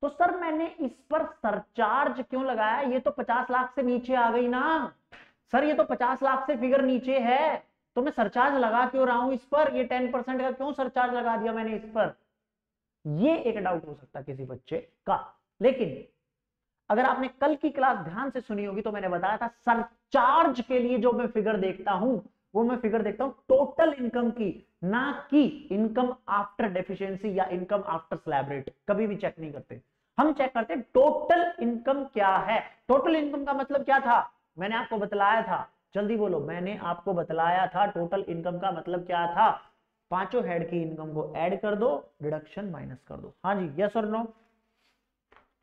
तो सर मैंने इस पर सरचार्ज क्यों लगाया? ये तो 50 लाख से नीचे आ गई ना। सर, ये तो 50 लाख से फिगर नीचे है। तो मैं सरचार्ज लगा क्यों रहा हूँ इस पर? ये 10 परसेंट का क्यों सरचार्ज लगा दिया मैंने इस पर? ये एक डाउट हो सकता किसी बच्चे का। लेकिन अगर आपने कल की क्लास ध्यान से सुनी होगी तो मैंने बताया था, सरचार्ज के लिए जो मैं फिगर देखता हूँ, वो मैं फिगर देखता हूँ टोटल इनकम की, ना कि इनकम आफ्टर डेफिशिएंसी या इनकम आफ्टर स्लैब रेट कभी भी चेक नहीं करते। हम चेक करते हैं टोटल इनकम क्या है? टोटल इनकम का मतलब क्या था? मैंने आपको बतलाया था। जल्दी बोलो, मैंने आपको बतलाया था टोटल इनकम का मतलब क्या था? पाँचों हेड की इनकम को ऐड कर दो डिडक्शन माइनस कर दो। हाँ जी यस और नो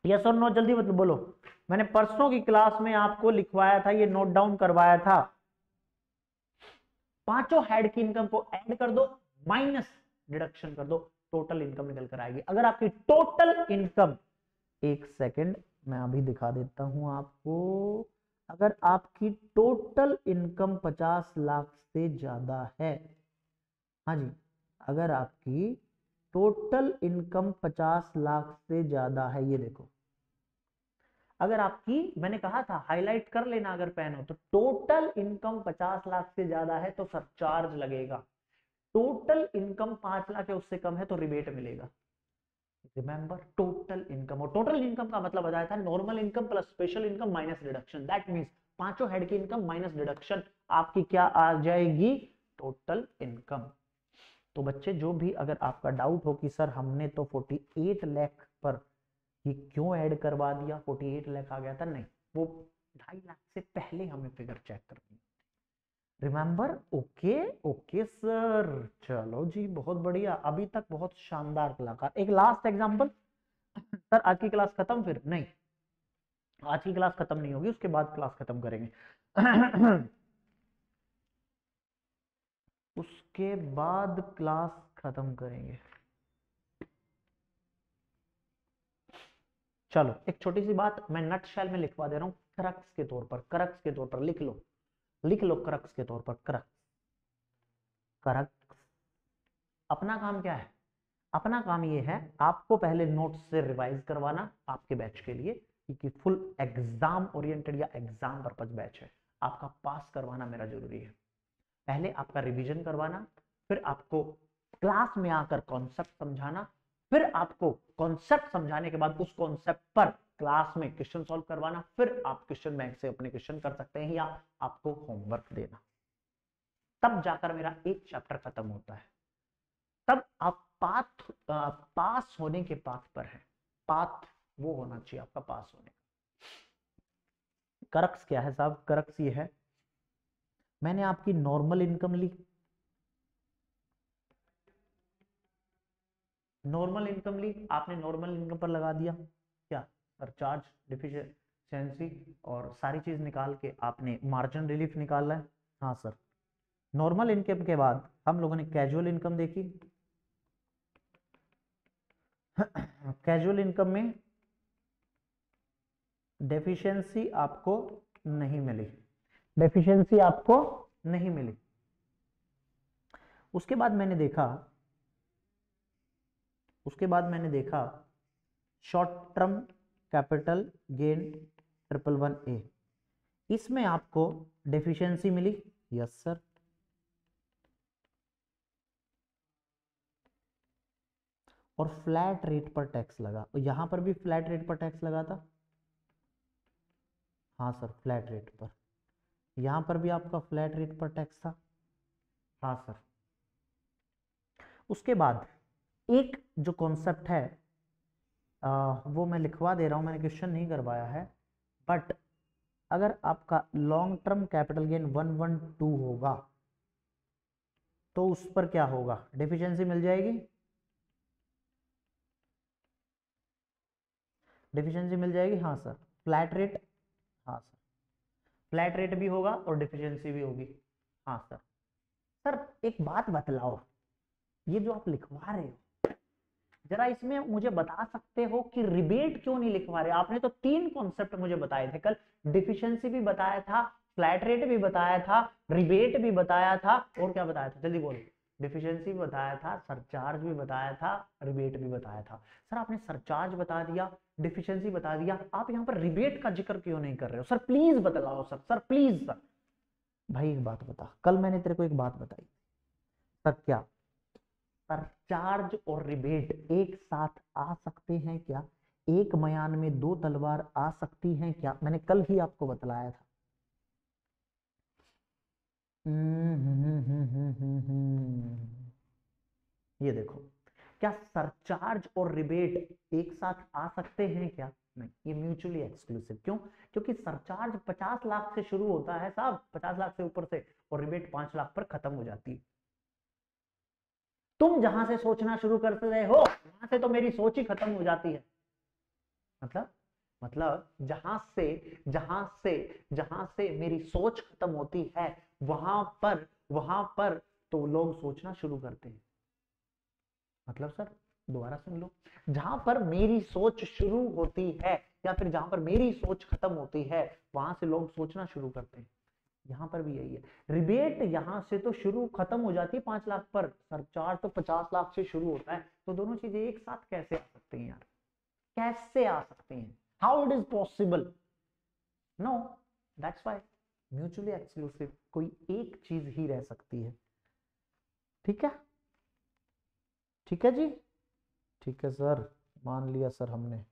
यस और नो जल्दी मतलब बोलो। मैंने परसों की क्लास में आपको लिखवाया था, ये नोट डाउन करवाया था। पाँचों हेड की इनकम को ऐड कर दो माइनस डिडक्शन कर दो टोटल इनकम निकल कर आएगी। अगर आपकी टोटल इनकम एक सेकंड मैं अभी दिखा देता हूँ आपको। अगर आपकी टोटल इनकम 50 लाख से ज़्यादा है हाँ जी, अगर आपकी टोटल इनकम 50 लाख से ज़्यादा है, ये देखो, अगर आपकी, मैंने कहा था हाईलाइट कर लेना अगर पेन हो तो टोटल इनकम 50 लाख से ज़्यादा है तो सरचार्ज लगेगा। टोटल इनकम 5 लाख है, उससे कम है तो रिबेट मिलेगा। रिमेंबर टोटल इनकम और टोटल इनकम का मतलब बताया था normal income plus special income minus deduction that means पाँचों हेड की इनकम माइनस डिडक्शन आपकी क्या आ जाएगी? टोटल इनकम तो बच्चे, जो भी अगर आपका डाउट हो कि सर हमने तो 48 लाख पर ये क्यों ऐड करवा दिया? 48 लाख आ गया था? नहीं. वो ढाई लाख से पहले हमें फिगर चेक करनी रिमेंबर ओके ओके सर चलो जी, बहुत बढ़िया। अभी तक बहुत शानदार कलाकार। एक लास्ट एग्जांपल सर आज की क्लास खत्म फिर? नहीं। आज की क्लास खत्म नहीं होगी, उसके बाद क्लास खत्म करेंगे। [clears throat] उसके बाद क्लास खत्म करेंगे। चलो, एक छोटी सी बात, मैं नट शैल में लिखवा दे रहा हूँ। करक्स के तौर पर करक्स के तौर पर लिख लो। लिख लो करक्स के तौर पर, करक्स। करक्स। अपना काम क्या है? अपना काम ये है, आपको पहले नोट्स से रिवाइज करवाना आपके बैच के लिए क्योंकि फुल एग्ज़ाम ओरिएंटेड या एग्ज़ाम पर्पज बैच है। आपका पास करवाना मेरा ज़रूरी है। पहले आपका रिवीजन करवाना, फिर आपको क्लास में आकर कॉन्सेप्ट समझाना, फिर आपको कॉन्सेप्ट समझाने के बाद उस कॉन्सेप्ट पर क्लास में क्वेश्चन सॉल्व करवाना, फिर आप क्वेश्चन बैंक से अपने क्वेश्चन कर सकते हैं या आपको होमवर्क देना। तब जाकर मेरा एक चैप्टर खत्म होता है। तब आप पाथ पास होने के पाथ पर है। पाथ वो होना चाहिए आपका पास होने करक्स क्या है साहब? करक्स ये है, मैंने आपकी नॉर्मल इनकम ली। नॉर्मल इनकम ली, आपने नॉर्मल इनकम पर लगा दिया। क्या चार्ज डिफिशियंसी और सारी चीज़ निकाल के आपने मार्जिन रिलीफ निकालना है। हाँ सर नॉर्मल इनकम के बाद हम लोगों ने कैजुअल इनकम देखी। कैजुअल इनकम में डेफिशिएंसी आपको नहीं मिली। डेफिशिएंसी आपको नहीं मिली। उसके बाद मैंने देखा उसके बाद मैंने देखा short term capital gain triple one A. इसमें आपको डेफिशिएंसी मिली? यस सर और फ्लैट रेट पर टैक्स लगा। तो यहाँ पर भी फ्लैट रेट पर टैक्स लगा था? हाँ सर फ्लैट रेट पर। यहाँ पर भी आपका फ्लैट रेट पर टैक्स था? हाँ सर उसके बाद एक जो कॉन्सेप्ट है वो मैं लिखवा दे रहा हूँ, मैंने क्वेश्चन नहीं करवाया है। बट अगर आपका long term capital gain one one two होगा तो उस पर क्या होगा? डिफिशियंसी मिल जाएगी। डिफिशियंसी मिल जाएगी? हाँ सर फ्लैट रेट हाँ सर फ्लैट रेट भी होगा और डिफिशियंसी भी होगी। हाँ सर सर एक बात बतलाओ। ये जो आप लिखवा रहे हो जरा इसमें मुझे बता सकते हो कि रिबेट क्यों नहीं लिखवा रहे आपने तो तीन कॉन्सेप्ट मुझे बताए थे। कल डिफिशियंसी भी बताया था फ्लैट रेट भी बताया था रिबेट भी बताया था, और क्या बताया था? जल्दी बोलो। डिफिशियंसी भी बताया था सरचार्ज भी बताया था रिबेट भी बताया था। सर, आपने सरचार्ज बता दिया डिफिशियंसी बता दिया। आप यहाँ पर रिबेट का ज़िक्र क्यों नहीं कर रहे हो? सर प्लीज़ बतलाओ सर। Sir please sir. भाई, एक बात बता। कल मैंने तेरे को एक बात बताई। सर, क्या? सरचार्ज और रिबेट एक साथ आ सकते हैं क्या एक मयान में दो तलवार आ सकती हैं क्या मैंने कल ही आपको बतलाया था ये देखो क्या सरचार्ज और रिबेट एक साथ आ सकते हैं क्या नहीं ये म्यूचुअली एक्सक्लूसिव क्यों क्योंकि सरचार्ज 50 लाख से शुरू होता है साहब 50 लाख से ऊपर से और रिबेट 5 लाख पर खत्म हो जाती है तुम जहाँ से सोचना शुरू करते रहे हो, वहाँ से तो मेरी सोच ही खत्म हो जाती है। मतलब? मतलब जहाँ से जहाँ से जहाँ से मेरी सोच खत्म होती है, वहाँ पर वहाँ पर तो लोग सोचना शुरू करते हैं। मतलब सर, दोबारा सुन लो। जहाँ पर मेरी सोच शुरू होती है, या फिर जहाँ पर मेरी सोच खत्म होती है, वहाँ से लोग सोचना शुरू करते हैं। यहाँ पर भी यही है। रिबेट यहाँ से तो शुरू खत्म हो जाती है पाँच लाख पर। सरचार्ज तो पचास लाख से शुरू होता है। तो दोनों चीज़ें एक साथ कैसे आ सकती हैं यार? कैसे आ सकती हैं? How it is possible no that's why mutually exclusive कोई एक चीज़ ही रह सकती है। ठीक है? ठीक है जी? ठीक है, सर। मान लिया, सर, हमने।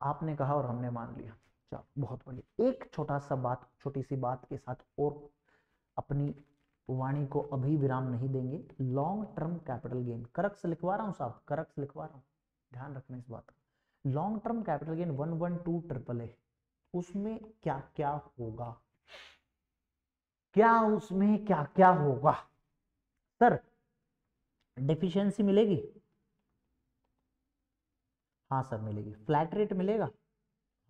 आपने कहा और हमने मान लिया। चलो, बहुत बढ़िया। एक छोटा सा बात, छोटी सी बात के साथ और अपनी वाणी को अभी विराम नहीं देंगे। लॉन्ग टर्म कैपिटल गेन करक्स लिखवा रहा हूँ साहब करक्स लिखवा रहा हूँ। ध्यान रखना इस बात का। Long term capital gain one one two triple A उसमें क्या क्या होगा? क्या उसमें क्या क्या होगा? सर डिफिशियंसी मिलेगी? हाँ सर, मिलेगी। फ्लैट रेट मिलेगा?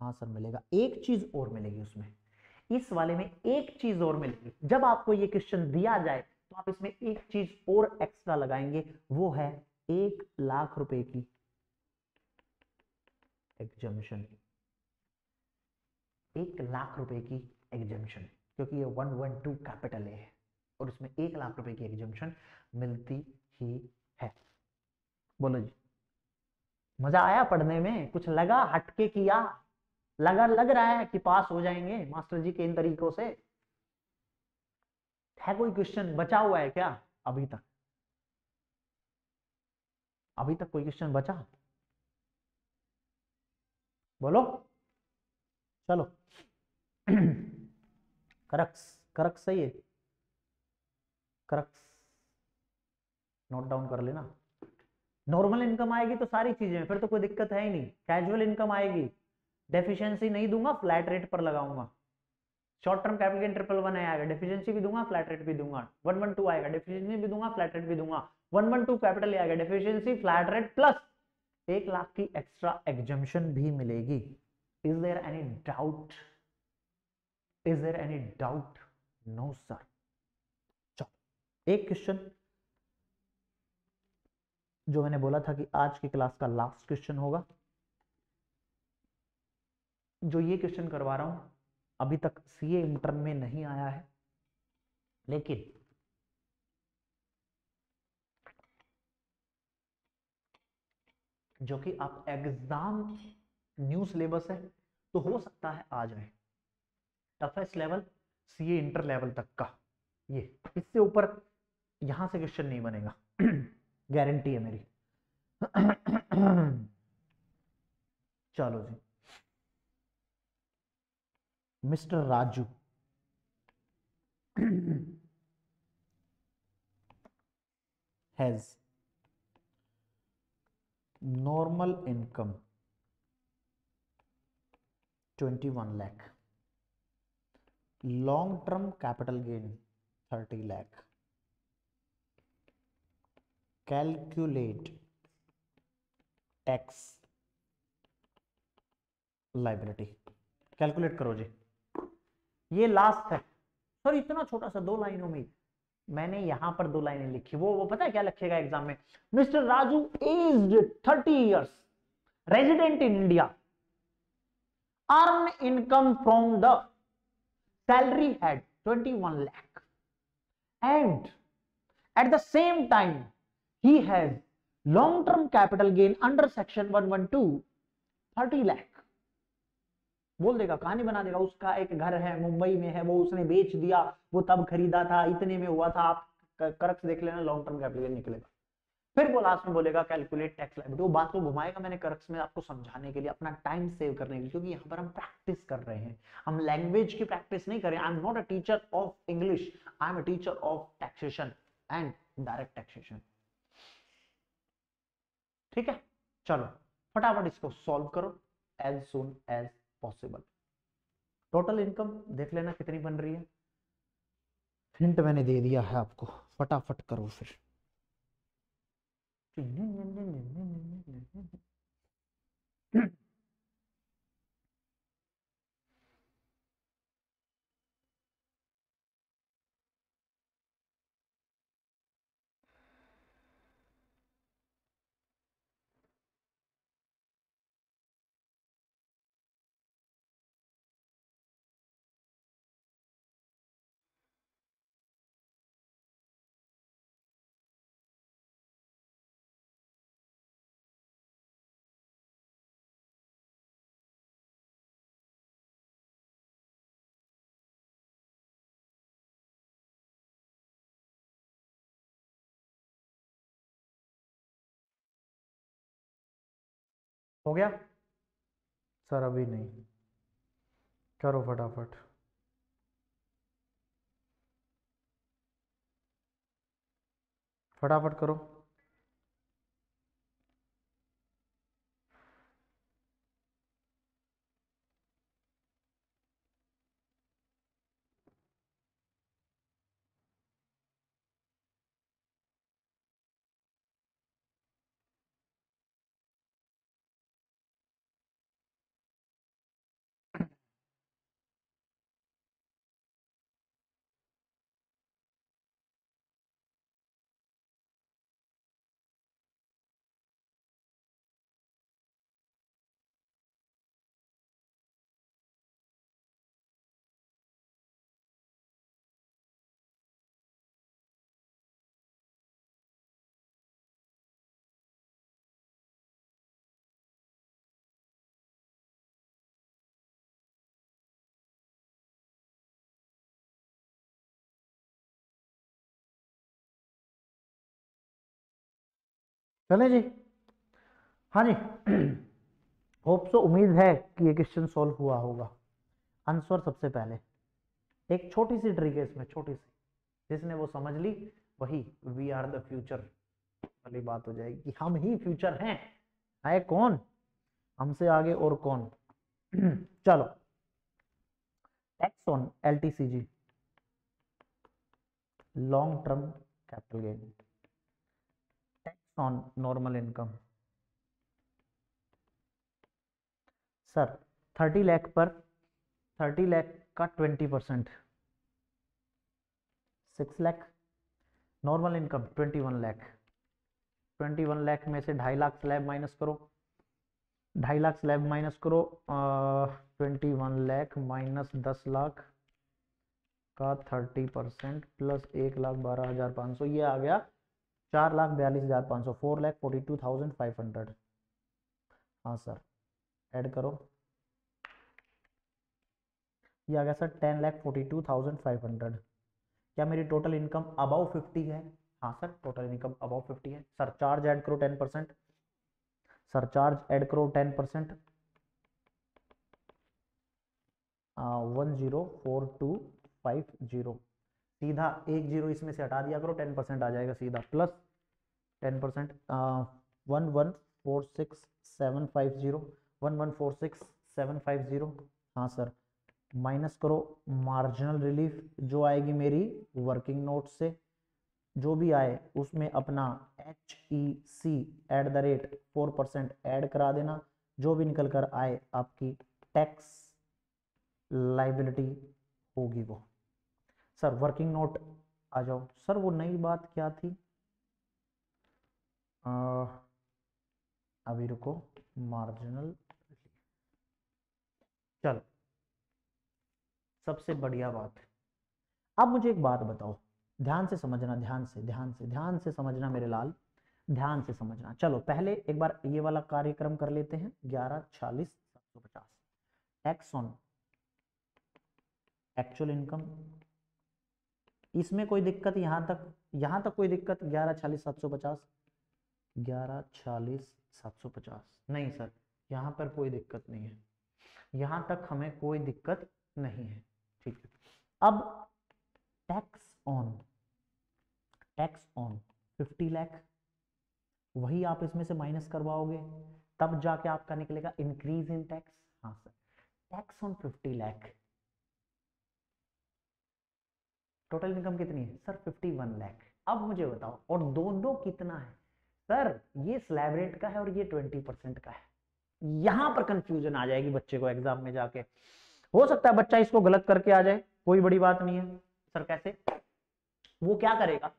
हाँ सर मिलेगा। एक चीज़ और मिलेगी उसमें। इस वाले में एक चीज़ और मिलेगी। जब आपको ये क्वेश्चन दिया जाए तो आप इसमें एक चीज़ और एक्स्ट्रा लगाएँगे। वो है एक लाख रुपए की एग्जामिशन एक लाख रुपए की एग्जामिशन क्योंकि ये वन वन टू कैपिटल है। और उसमें एक लाख रुपए की एग्जामिशन मिलती ही है। बोलो जी। मज़ा आया पढ़ने में? कुछ लगा? हटके किया? लगा, लग रहा है कि पास हो जाएँगे मास्टर जी के इन तरीकों से। है कोई क्वेश्चन बचा हुआ है क्या अभी तक? अभी तक कोई क्वेश्चन बचा? बोलो। चलो। [clears throat] करक्स करक्स सही है। करक्स। नोट डाउन कर लेना। नॉर्मल इनकम आएगी तो सारी चीज़ें, फिर तो कोई दिक्कत है ही नहीं। कैजुअल इनकम आएगी। डेफिशिएंसी नहीं दूँगा फ्लैट रेट पर लगाऊँगा। Short term capital gain triple one आएगा डेफिशिएंसी भी दूँगा फ्लैट रेट भी दूँगा। वन वन टू आएगा डेफिशिएंसी भी दूँगा फ्लैट रेट भी दूँगा। वन वन टू कैपिटल आएगा डेफिशिएंसी फ्लैट रेट प्लस एक लाख की एक्स्ट्रा एग्जामेशन भी मिलेगी। Is there any doubt is there any doubt no sir चलो, एक क्वेश्चन जो मैंने बोला था कि आज की क्लास का लास्ट क्वेश्चन होगा। जो ये क्वेश्चन करवा रहा हूँ, अभी तक सीए इंटर में नहीं आया है। लेकिन जो कि आप एग्ज़ाम न्यू सिलेबस है तो हो सकता है आ जाए toughest level CA inter level तक का। ये, इससे ऊपर यहाँ से क्वेश्चन नहीं बनेगा। [clears throat] गारंटी है मेरी। [clears throat] चलो जी। Mister Raju. Has normal income twenty one lakh long term capital gain thirty lakh calculate tax liability calculate करो जी। ये लास्ट है। सर इतना छोटा सा दो लाइनों में, मैंने यहाँ पर दो लाइनें लिखी। वो वो पता है क्या लिखेगा एग्ज़ाम में? Mister Raju age thirty years resident in India earn income from the salary head twenty one lakh and at the same time, he has long term capital gain under section 112 30 lakh बोल देगा, कहानी बना देगा, उसका एक घर है, मुंबई में है, वो उसने बेच दिया, वो तब खरीदा था, इतने में हुआ था, आप करक्स देख लेना लॉन्ग टर्म कैपिटल निकलेगा। फिर वो लास्ट में बोलेगा कैलकुलेट टैक्स लाइबिलिटी वो बात को घुमाएगा मैंने करक्स में आपको समझाने के लिए, अपना टाइम सेव करने के लिए, क्योंकि यहाँ पर हम प्रैक्टिस कर रहे हैं। हम लैंग्वेज की प्रैक्टिस नहीं कर रहे I am not a teacher of English I am a teacher of taxation and direct taxation ठीक है? चलो, फटाफट इसको सॉल्व करो as soon as possible total income देख लेना कितनी बन रही है। हिंट मैंने दे दिया है आपको। फटाफट करो फिर। हो गया? सर अभी नहीं। करो फटाफट। फटाफट करो। चले जी। हाँ जी। होप सो उम्मीद है कि ये क्वेश्चन सॉल्व हुआ होगा। आंसर सबसे पहले। एक छोटी सी ट्रिक है इसमें, छोटी सी। जिसने वो समझ ली, वही वी आर द फ्यूचर वाली बात हो जाएगी हम ही फ्यूचर हैं। है कौन? हमसे आगे और कौन? चलो। Tax on LTCG long term capital gain on normal income. Sir 30 lakh पर 30 लाख का 20 percent six lakh normal income 21 lakh 21 lakh में से ढाई लाख स्लैब माइनस करो। ढाई लाख स्लैब माइनस करो ट्वेंटी वन लाख माइनस दस लाख का थर्टी परसेंट प्लस एक लाख बारह हज़ार पाँच सौ। ये आ गया चार लाख बयालीस हज़ार पाँच सौ four lakh forty two thousand five hundred हाँ सर ऐड करो ये आ गया sir ten lakh forty two thousand five hundred क्या मेरी टोटल इनकम अबाउ फिफ्टी है हाँ sir total income above fifty है सर चार्ज ऐड करो ten percent surcharge add करो ten percent one zero four two five zero सीधा एक zero इसमें से हटा दिया करो टेन परसेंट आ जाएगा सीधा plus ten percent one one four six seven five zero one one four six seven five zero हाँ सर माइनस करो मार्जिनल रिलीफ जो आएगी मेरी वर्किंग नोट से, जो भी आए उसमें अपना H E C at the rate four percent add करा देना, जो भी निकल कर आए आपकी टैक्स लाइबिलिटी होगी वो। सर वर्किंग नोट आ जाओ। सर वो नई बात क्या थी? आ, अभी रुको मार्जिनल चलो। सबसे बढ़िया बात। अब मुझे एक बात बताओ। ध्यान से समझना ध्यान से ध्यान से ध्यान से समझना मेरे लाल। ध्यान से समझना। चलो पहले एक बार ये वाला कार्यक्रम कर लेते हैं। ग्यारह चालीस सात सौ पचास। एक्स ऑन एक्चुअल इनकम इसमें कोई दिक्कत यहाँ तक यहाँ तक कोई दिक्कत? ग्यारह चालीस सात सौ पचास। ग्यारह चालीस सात सौ पचास। नहीं सर, यहाँ पर कोई दिक्कत नहीं है। यहाँ तक हमें कोई दिक्कत नहीं है। ठीक है। अब tax on tax on fifty lakh. वही आप इसमें से माइनस करवाओगे, तब जाके आपका निकलेगा इंक्रीज इन टैक्स हाँ sir, tax on fifty lakh. Total income कितनी है? सर फिफ्टी वन लैख अब मुझे बताओ, और दोनों कितना है? सर ये स्लैब रेट का है और ये ट्वेंटी परसेंट का है। यहाँ पर कंफ्यूजन आ जाएगी बच्चे को एग्ज़ाम में जाके। हो सकता है बच्चा इसको गलत करके आ जाए, कोई बड़ी बात नहीं है। सर कैसे? वो क्या करेगा?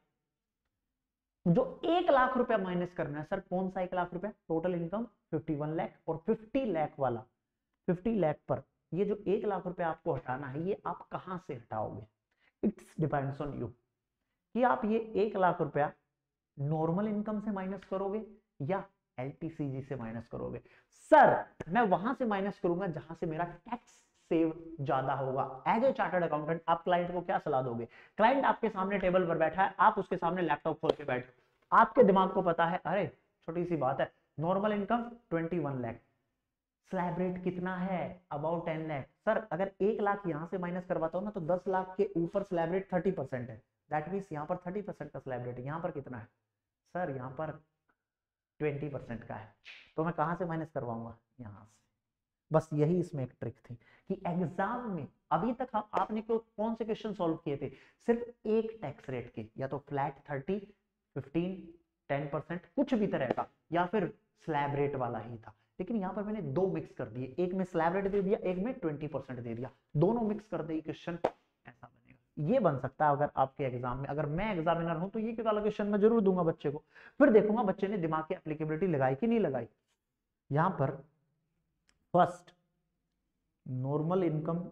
जो एक लाख रुपया माइनस करना है सर कौन सा एक लाख रुपया? टोटल इनकम 51 लाख और 50 लाख वाला। 50 लाख पर ये जो एक लाख रुपया आपको हटाना है, ये आप कहाँ से हटाओगे? इट्स डिपेंड्स ऑन यू कि आप ये एक लाख रुपया नॉर्मल इनकम से माइनस करोगे या एलटीसीजी से माइनस करोगे? सर मैं वहाँ से माइनस करूँगा जहाँ से मेरा टैक्स सेव ज़्यादा होगा। एज ए चार्टर्ड अकाउंटेंट आप क्लाइंट को क्या सलाह दोगे? क्लाइंट आपके सामने टेबल पर बैठा है, आप उसके सामने लैपटॉप खोल के बैठे आपके दिमाग को पता है, अरे, छोटी सी बात है normal income 21 lakh slab rate कितना है? अबाउट टेन लाख सर अगर एक लाख यहाँ से माइनस करवाता हूँ ना तो दस लाख के ऊपर स्लैब रेट थर्टी परसेंट है। दैट मीन्स यहाँ पर थर्टी परसेंट का स्लैब रेट यहाँ पर कितना है? सर यहाँ पर ट्वेंटी परसेंट का है। तो मैं कहाँ से माइनस करवाऊँगा? यहाँ से। बस यही इसमें एक ट्रिक थी कि एग्ज़ाम में अभी तक हम, आपने कौन से क्वेश्चन सॉल्व किए थे? सिर्फ़ एक टैक्स रेट के, या तो flat thirty fifteen ten percent कुछ भी तरह का, या फिर स्लैब रेट वाला ही था। लेकिन यहाँ पर मैंने दो मिक्स कर दिए। एक में स्लैब रेट दे दिया, एक में ट्वेंटी परसेंट दे दिया। दोनों मिक्स कर दिए क्वेश्चन ऐसा बनेगा। ये बन सकता है अगर आपके एग्ज़ाम में, अगर मैं एग्जामिनर हूँ तो ये वाला क्वेश्चन मैं ज़रूर दूँगा बच्चे को। फिर देखूँगा बच्चे ने दिमाग की एप्लीकेबिलिटी लगाई कि नहीं लगाई। यहाँ पर फ़र्स्ट नॉर्मल इनकम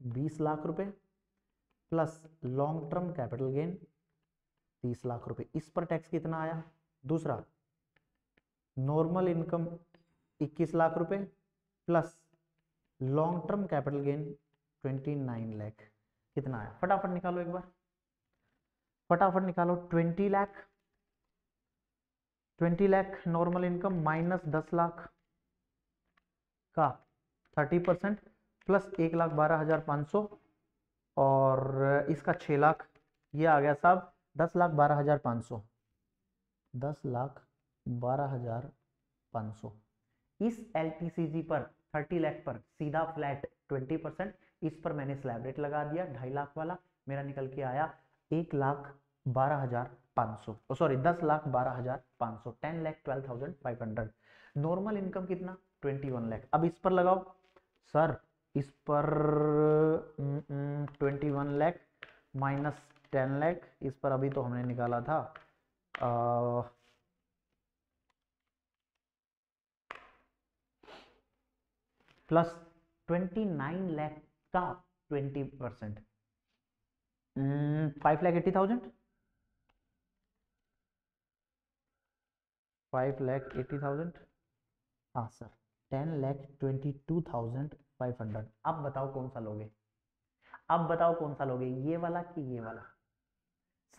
20 लाख रुपए plus long term capital gain 30 lakh रुपए। इस पर टैक्स कितना आया? दूसरा नॉर्मल इनकम 21 लाख रुपए plus long term capital gain 29 lakh कितना आया फटाफट निकालो एक बार। फटाफट निकालो। 20 lakh 20 lakh normal income minus 10 lakh का 30 परसेंट प्लस एक लाख बारह हज़ार पाँच सौ। और इसका छः लाख, ये आ गया साहब दस लाख बारह हज़ार पाँच सौ। दस लाख बारह हज़ार पाँच सौ। इस एल पर, थर्टी लाख पर, सीधा फ्लैट, ट्वेंटी परसेंट, इस पर मैंने स्लैब रेट लगा दिया, ढाई लाख वाला, मेरा निकल के आया एक लाख बारह हज़ार पाँच सौ सॉरी दस लाख बारह हज़ार पाँच सौ, ten lakh twelve thousand five hundred. Normal income कितना? Twenty one lakh. अब इस पर लगाओ। सर, इस पर twenty one lakh, minus ten lakh, इस पर अभी तो हमने निकाला था आ, प्लस ट्वेंटी नाइन लैख का twenty percent five lakh eighty thousand five lakh eighty thousand हाँ sir ten lakh twenty two thousand five hundred अब बताओ कौन सा लोगे? अब बताओ कौन सा लोगे? ये वाला कि ये वाला?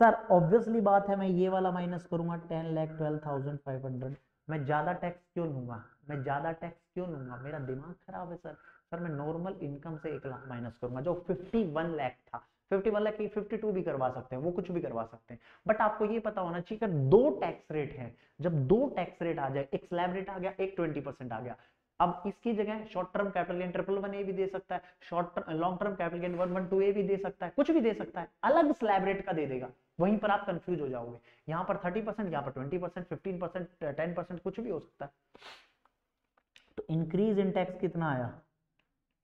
सर ऑब्वियसली बात है, मैं ये वाला माइनस करूँगा ten lakh twelve thousand five hundred मैं ज़्यादा टैक्स क्यों लूँगा? मैं ज़्यादा टैक्स क्यों लूँगा मेरा दिमाग खराब है, सर। सर, मैं नॉर्मल इनकम से एक लाख माइनस करूँगा, जो 51 लाख था। 51 लाख की 52 भी करवा सकते हैं, वो कुछ भी करवा सकते हैं। बट आपको ये पता होना चाहिए कि दो टैक्स रेट है, जब दो टैक्स रेट आ जाए, एक स्लैब रेट आ गया, एक 20 परसेंट आ गया। अब इसकी जगह short term capital gain triple one A भी दे सकता है short term long term capital gain one one two A भी दे सकता है, कुछ भी दे सकता है, अलग स्लैब रेट का दे देगा। वहीं पर आप कंफ्यूज हो जाओगे। यहाँ पर थर्टी परसेंट यहाँ पर twenty percent fifteen percent ten percent कुछ भी हो सकता है। तो इंक्रीज इन टैक्स कितना आया?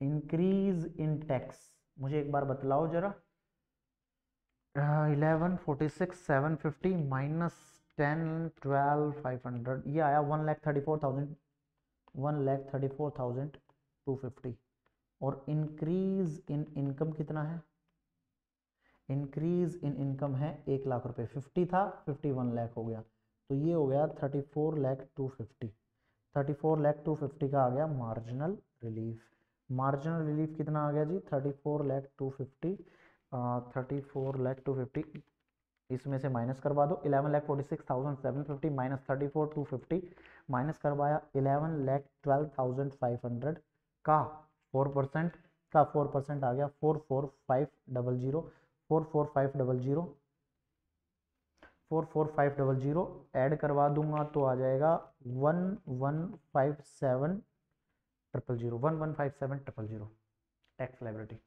इंक्रीज इन टैक्स मुझे एक बार बतलाओ जरा। Eleven forty six seven fifty minus ten twelve five hundred ये आया one lakh thirty four thousand one lakh thirty four thousand two fifty और इंक्रीज इन इनकम कितना है? इंक्रीज इन इनकम है एक लाख रुपए। फिफ्टी था फिफ्टी वन लैख हो गया। तो ये हो गया thirty four lakh two fifty thirty four lakh two fifty का आ गया मार्जिनल रिलीफ मार्जिनल रिलीफ कितना आ गया जी? Thirty four lakh two fifty. Thirty four lakh two fifty. इसमें से माइनस करवा दो। Eleven lakh forty six thousand seven fifty minus thirty four two fifty. Minus करवाया eleven lakh twelve thousand five hundred का। Four percent का four percent आ गया। Four four five double zero four four five double zero four four five double zero add करवा दूँगा तो आ जाएगा one one five seven triple zero, one one five seven triple zero. Tax liability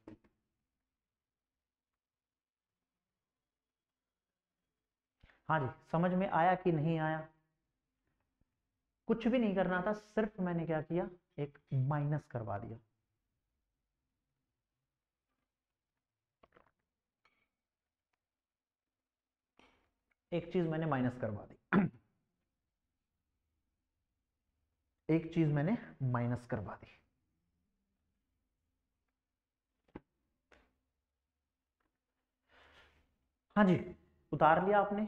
हाँ जी, समझ में आया कि नहीं आया? कुछ भी नहीं करना था, सिर्फ़ मैंने क्या किया? एक माइनस करवा दिया। एक चीज़ मैंने माइनस करवा दी। [clears throat] एक चीज़ मैंने माइनस करवा दी। हाँ जी, उतार लिया आपने।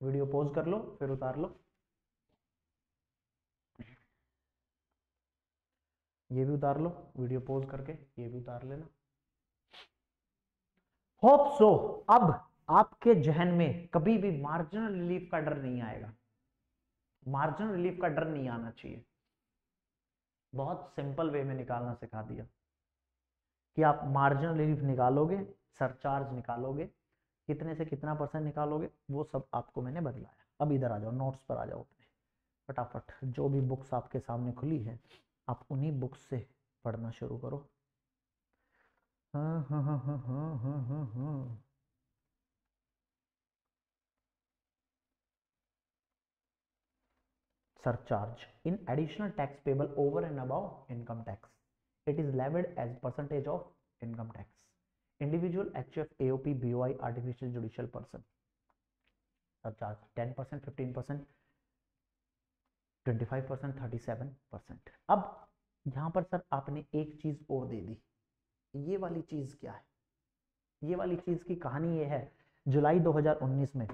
वीडियो पॉज कर लो, फिर उतार लो। ये भी उतार लो, वीडियो पॉज करके ये भी उतार लेना। होप सो, अब आपके जहन में कभी भी मार्जिनल रिलीफ का डर नहीं आएगा। मार्जिनल रिलीफ का डर नहीं आना चाहिए। बहुत सिंपल वे में निकालना सिखा दिया कि आप मार्जिनल रिलीफ निकालोगे सरचार्ज निकालोगे, कितने से कितना परसेंट निकालोगे, वो सब आपको मैंने बदलाया। अब इधर आ जाओ नोट्स पर आ जाओ अपने। फटाफट, जो भी बुक्स आपके सामने खुली है, आप उन्हीं बुक्स से पढ़ना शुरू करो। हाँ हाँ हाँ हाँ हाँ हाँ हाँ। Surcharge in additional tax payable over and above income tax. It is levied as percentage of income tax. Individual HF, AOP, BOI, artificial judicial person. Surcharge 10%, 15%, 25%, 37%. अब यहाँ पर सर आपने एक चीज़ और दे दी ये वाली चीज़ क्या है ये वाली चीज़ की कहानी ये है जुलाई 2019 में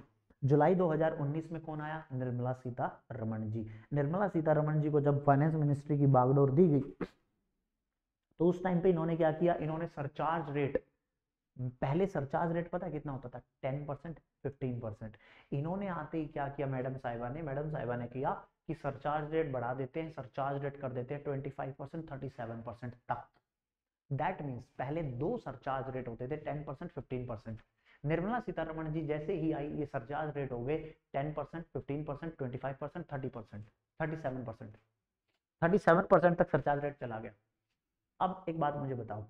जुलाई 2019 में कौन आया? निर्मला सीतारमण जी। निर्मला सीतारमण जी को जब फाइनेंस मिनिस्ट्री की बागडोर दी गई तो उस टाइम पे इन्होंने क्या किया? इन्होंने सरचार्ज रेट पहले सरचार्ज रेट पता कितना होता था? टेन परसेंट फिफ्टीन परसेंट इन्होंने आते ही क्या किया मैडम साहिबा ने? मैडम साहिबा ने किया कि सरचार्ज रेट बढ़ा देते हैं सरचार्ज रेट कर देते हैं twenty five percent thirty seven percent तक। दैट मीन्स पहले दो सरचार्ज रेट होते थे ten percent fifteen percent Nirmala Sitharaman ji जैसे ही आई, ये सरचार्ज रेट हो गए ten percent fifteen percent twenty five percent thirty percent thirty seven percent thirty seven percent तक सरचार्ज रेट चला गया। अब एक बात मुझे बताओ,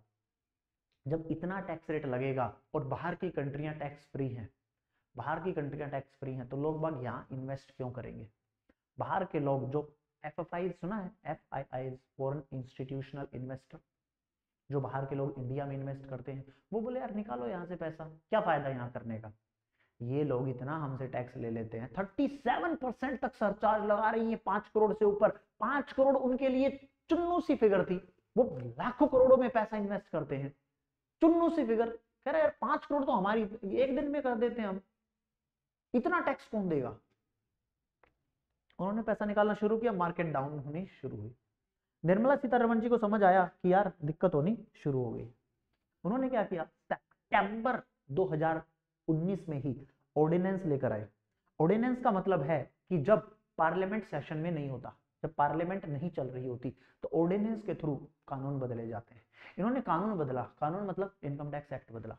जब इतना टैक्स रेट लगेगा और बाहर की कंट्रियाँ टैक्स फ्री हैं, बाहर की कंट्रियाँ टैक्स फ्री हैं तो लोग बाग यहाँ इन्वेस्ट क्यों करेंगे? बाहर के लोग जो एफ़ सुना है? F I I foreign institutional investor जो बाहर के लोग इंडिया में इन्वेस्ट करते हैं, वो बोले, यार, निकालो यहाँ से पैसा, क्या फ़ायदा यहाँ करने का? ये लोग इतना हमसे टैक्स ले लेते हैं। थर्टी सेवन परसेंट तक सरचार्ज लगा रही है पाँच करोड़ से ऊपर। पाँच करोड़ उनके लिए चुन्नू सी फिगर थी। वो लाखों करोड़ों में पैसा इन्वेस्ट करते हैं। चुन्नू सी फिगर कह रहे, यार, पाँच करोड़ तो हमारी, एक दिन में कर देते हैं हम। इतना टैक्स कौन देगा? उन्होंने पैसा निकालना शुरू किया मार्केट डाउन होनी शुरू हुई। निर्मला सीतारमन जी को समझ आया कि यार दिक्कत होनी शुरू हो गई। उन्होंने क्या किया? सितंबर 2019 में ही ऑर्डिनेंस लेकर आए। ऑर्डिनेंस का मतलब है कि जब पार्लियामेंट सेशन में नहीं होता, जब पार्लियामेंट नहीं चल रही होती तो ऑर्डिनेंस के थ्रू कानून बदले जाते हैं। इन्होंने कानून बदला। कानून मतलब इनकम टैक्स एक्ट बदला।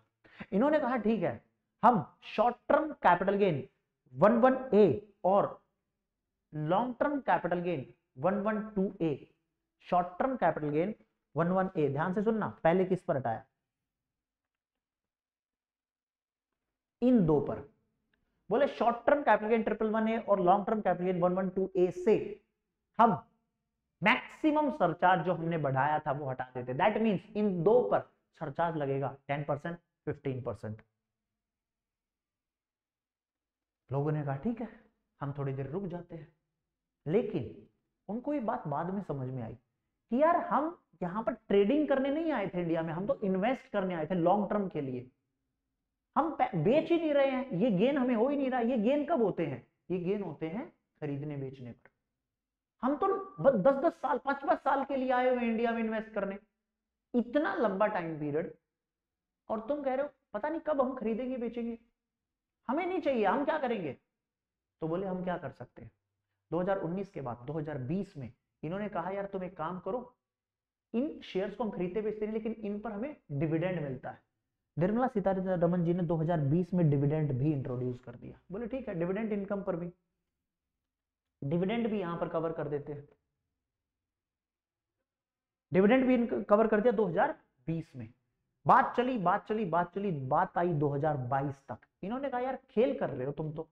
इन्होंने कहा, ठीक है, हम short term capital gain one one A और long term capital gain one one two A short term capital gain one one A ध्यान से सुनना, पहले किस पर हटाया? इन दो पर। बोले short term capital gain triple one A और long term capital gain one one two A से हम मैक्सिमम सरचार्ज जो हमने बढ़ाया था वो हटा देते। दैट मींस इन दो पर सरचार्ज लगेगा टेन परसेंट फिफ्टीन परसेंट लोगों ने कहा, ठीक है, हम थोड़ी देर रुक जाते हैं। लेकिन उनको ये बात बाद में समझ में आई। कि यार हम यहाँ पर ट्रेडिंग करने नहीं आए थे इंडिया में, हम तो इन्वेस्ट करने आए थे लॉन्ग टर्म के लिए। हम बेच ही नहीं रहे हैं। ये गेन हमें हो ही नहीं रहा। ये गेन कब होते हैं? ये गेन होते हैं खरीदने, बेचने पर। हम तो दस दस साल पाँच पाँच साल के लिए आए हुए इंडिया में इन्वेस्ट करने। इतना लंबा टाइम पीरियड। और तुम कह रहे हो, पता नहीं कब हम खरीदेंगे, बेचेंगे? हमें नहीं चाहिए, हम क्या करेंगे? तो बोले, हम क्या कर सकते हैं? 2019 के बाद 2020 में इन्होंने कहा, यार, तुम एक काम करो, इन शेयर्स को हम खरीदते बेचते नहीं, लेकिन इन पर हमें डिविडेंड मिलता है। निर्मला सीतारमन जी ने 2020 में डिविडेंड भी इंट्रोड्यूस कर दिया। बोले, ठीक है डिविडेंड इनकम पर भी। डिविडेंड भी यहाँ पर कवर कर देते हैं। डिविडेंड भी कवर कर दिया 2020 में। बात चली बात चली बात चली, बात आई 2022 तक। इन्होंने कहा, यार, खेल कर रहे हो तुम तो।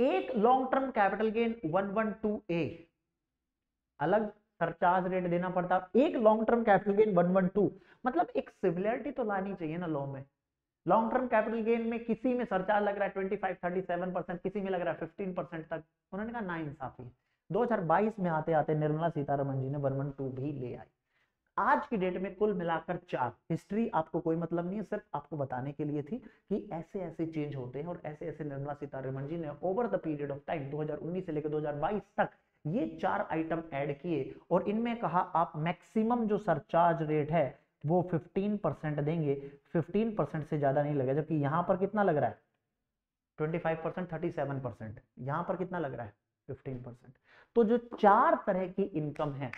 एक long term capital gain 112 A अलग सरचार्ज रेट देना पड़ता। एक लॉन्ग टर्म कैपिटल गेन 112 मतलब एक सिविलियरिटी तो लानी चाहिए ना लॉ में। लॉन्ग टर्म कैपिटल गेन में किसी में सरचार्ज लग रहा है 25 37 परसेंट किसी में लग रहा है 15 परसेंट तक। उन्होंने कहा ना इंसाफी 2022 में आते आते निर्मला सीतारमन जी ने 112 भी ले आई। आज की डेट में कुल मिलाकर चार। हिस्ट्री आपको कोई मतलब नहीं है, सिर्फ़ आपको बताने के लिए थी कि ऐसे ऐसे चेंज होते हैं और ऐसे ऐसे निर्मला सीतारमन जी ने over the period of time 2019 से लेकर 2022 तक ये चार आइटम ऐड किए और इनमें कहा, आप मैक्सिमम जो सरचार्ज रेट है, वो 15 परसेंट देंगे. 15 परसेंट से ज़्यादा नहीं लगेगा जबकि यहाँ पर कितना लग रहा है? 25 परसेंट थर्टी परसेंट यहाँ पर कितना लग रहा है? 15 परसेंट तो जो चार तरह की इनकम है,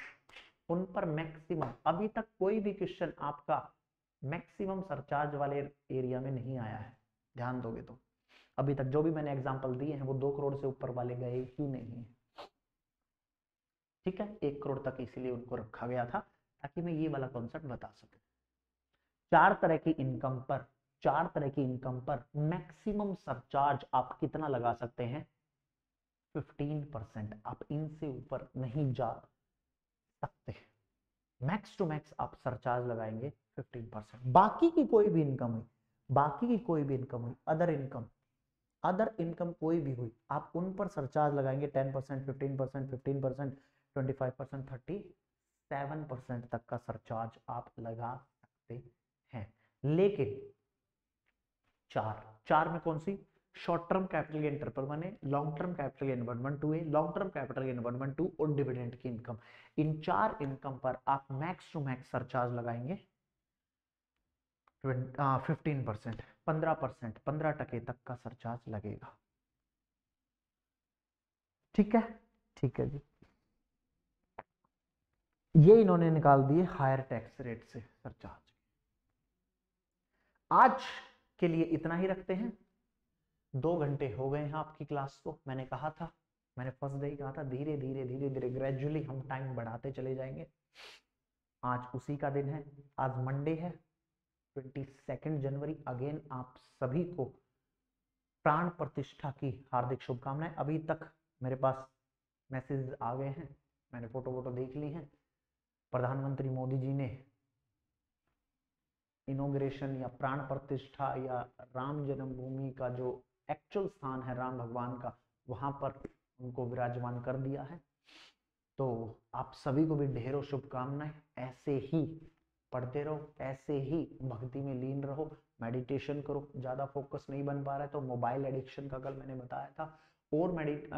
उन पर मैक्सिमम अभी तक कोई भी क्वेश्चन आपका मैक्सिमम सरचार्ज वाले एरिया में नहीं आया है। ध्यान दोगे तो। अभी तक जो भी मैंने एग्ज़ाम्पल दिए हैं, वो दो करोड़ से ऊपर वाले गए ही नहीं है। ठीक है? एक करोड़ तक इसीलिए उनको रखा गया था ताकि मैं ये वाला कॉन्सेप्ट बता सकूँ। चार तरह की इनकम पर, चार तरह की इनकम पर मैक्सिमम सरचार्ज आप कितना लगा सकते हैं? 15 परसेंट आप इनसे ऊपर नहीं जा सकते। मैक्स टू मैक्स आप सरचार्ज लगाएँगे 15 परसेंट बाकी की कोई भी इनकम हुई, बाकी की कोई भी इनकम हुई अदर इनकम अदर इनकम कोई भी हुई, आप उन पर सरचार्ज लगाएँगे 10 percent fifteen percent fifteen percent twenty five percent thirty seven percent तक का सरचार्ज आप लगा सकते हैं। लेकिन चार चार में कौन सी? Short term capital gain triple one है long term capital gain one one two है long term capital gain one one two और डिविडेंड की इनकम इन चार इनकम पर आप मैक्स टू मैक्स सरचार्ज लगाएँगे फिफ्टीन परसेंट पंद्रह परसेंट पंद्रह टके तक का सरचार्ज लगेगा। ठीक है? ठीक है जी। ये इन्होंने निकाल दिए हायर टैक्स रेट से सरचार्ज। आज के लिए इतना ही रखते हैं। दो घंटे हो गए हैं आपकी क्लास को। मैंने कहा था, मैंने फ़र्स्ट डे ही कहा था, धीरे धीरे धीरे धीरे ग्रेजुअली हम टाइम बढ़ाते चले जाएँगे। आज उसी का दिन है, आज मंडे है ट्वेंटी सेकेंड जनवरी। अगेन आप सभी को प्राण प्रतिष्ठा की हार्दिक शुभकामनाएँ। अभी तक मेरे पास मैसेज आ गए हैं, मैंने फ़ोटो वोटो देख ली हैं। प्रधानमंत्री मोदी जी ने इनोग्रेशन या प्राण प्रतिष्ठा या राम जन्मभूमि का जो एक्चुअल स्थान है राम भगवान का, वहाँ पर उनको विराजमान कर दिया है। तो आप सभी को भी ढेरों शुभकामनाएँ। ऐसे ही पढ़ते रहो, ऐसे ही भक्ति में लीन रहो मेडिटेशन करो। ज़्यादा फोकस नहीं बन पा रहा है तो मोबाइल एडिक्शन का कल मैंने बताया था। और मेडिट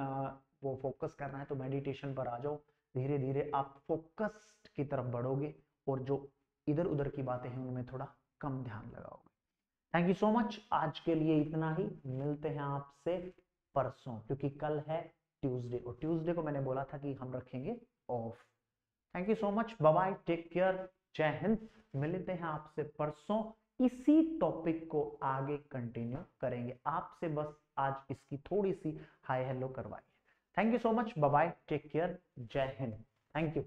वो फोकस करना है तो मेडिटेशन पर आ जाओ। धीरे धीरे आप फोकस की तरफ़ बढ़ोगे और जो इधर उधर की बातें हैं, उनमें थोड़ा कम ध्यान लगाओगे। थैंक यू सो मच आज के लिए इतना ही। मिलते हैं आपसे परसों, क्योंकि कल है ट्यूसडे और ट्यूसडे को मैंने बोला था कि हम रखेंगे off thank you so much bye take care जय हिंद मिलते हैं आपसे परसों। इसी टॉपिक को आगे कंटिन्यू करेंगे। आपसे बस आज इसकी थोड़ी सी हाई हेलो करवाई। Thank you so much. Bye bye. Take care. Jai Hind. Thank you.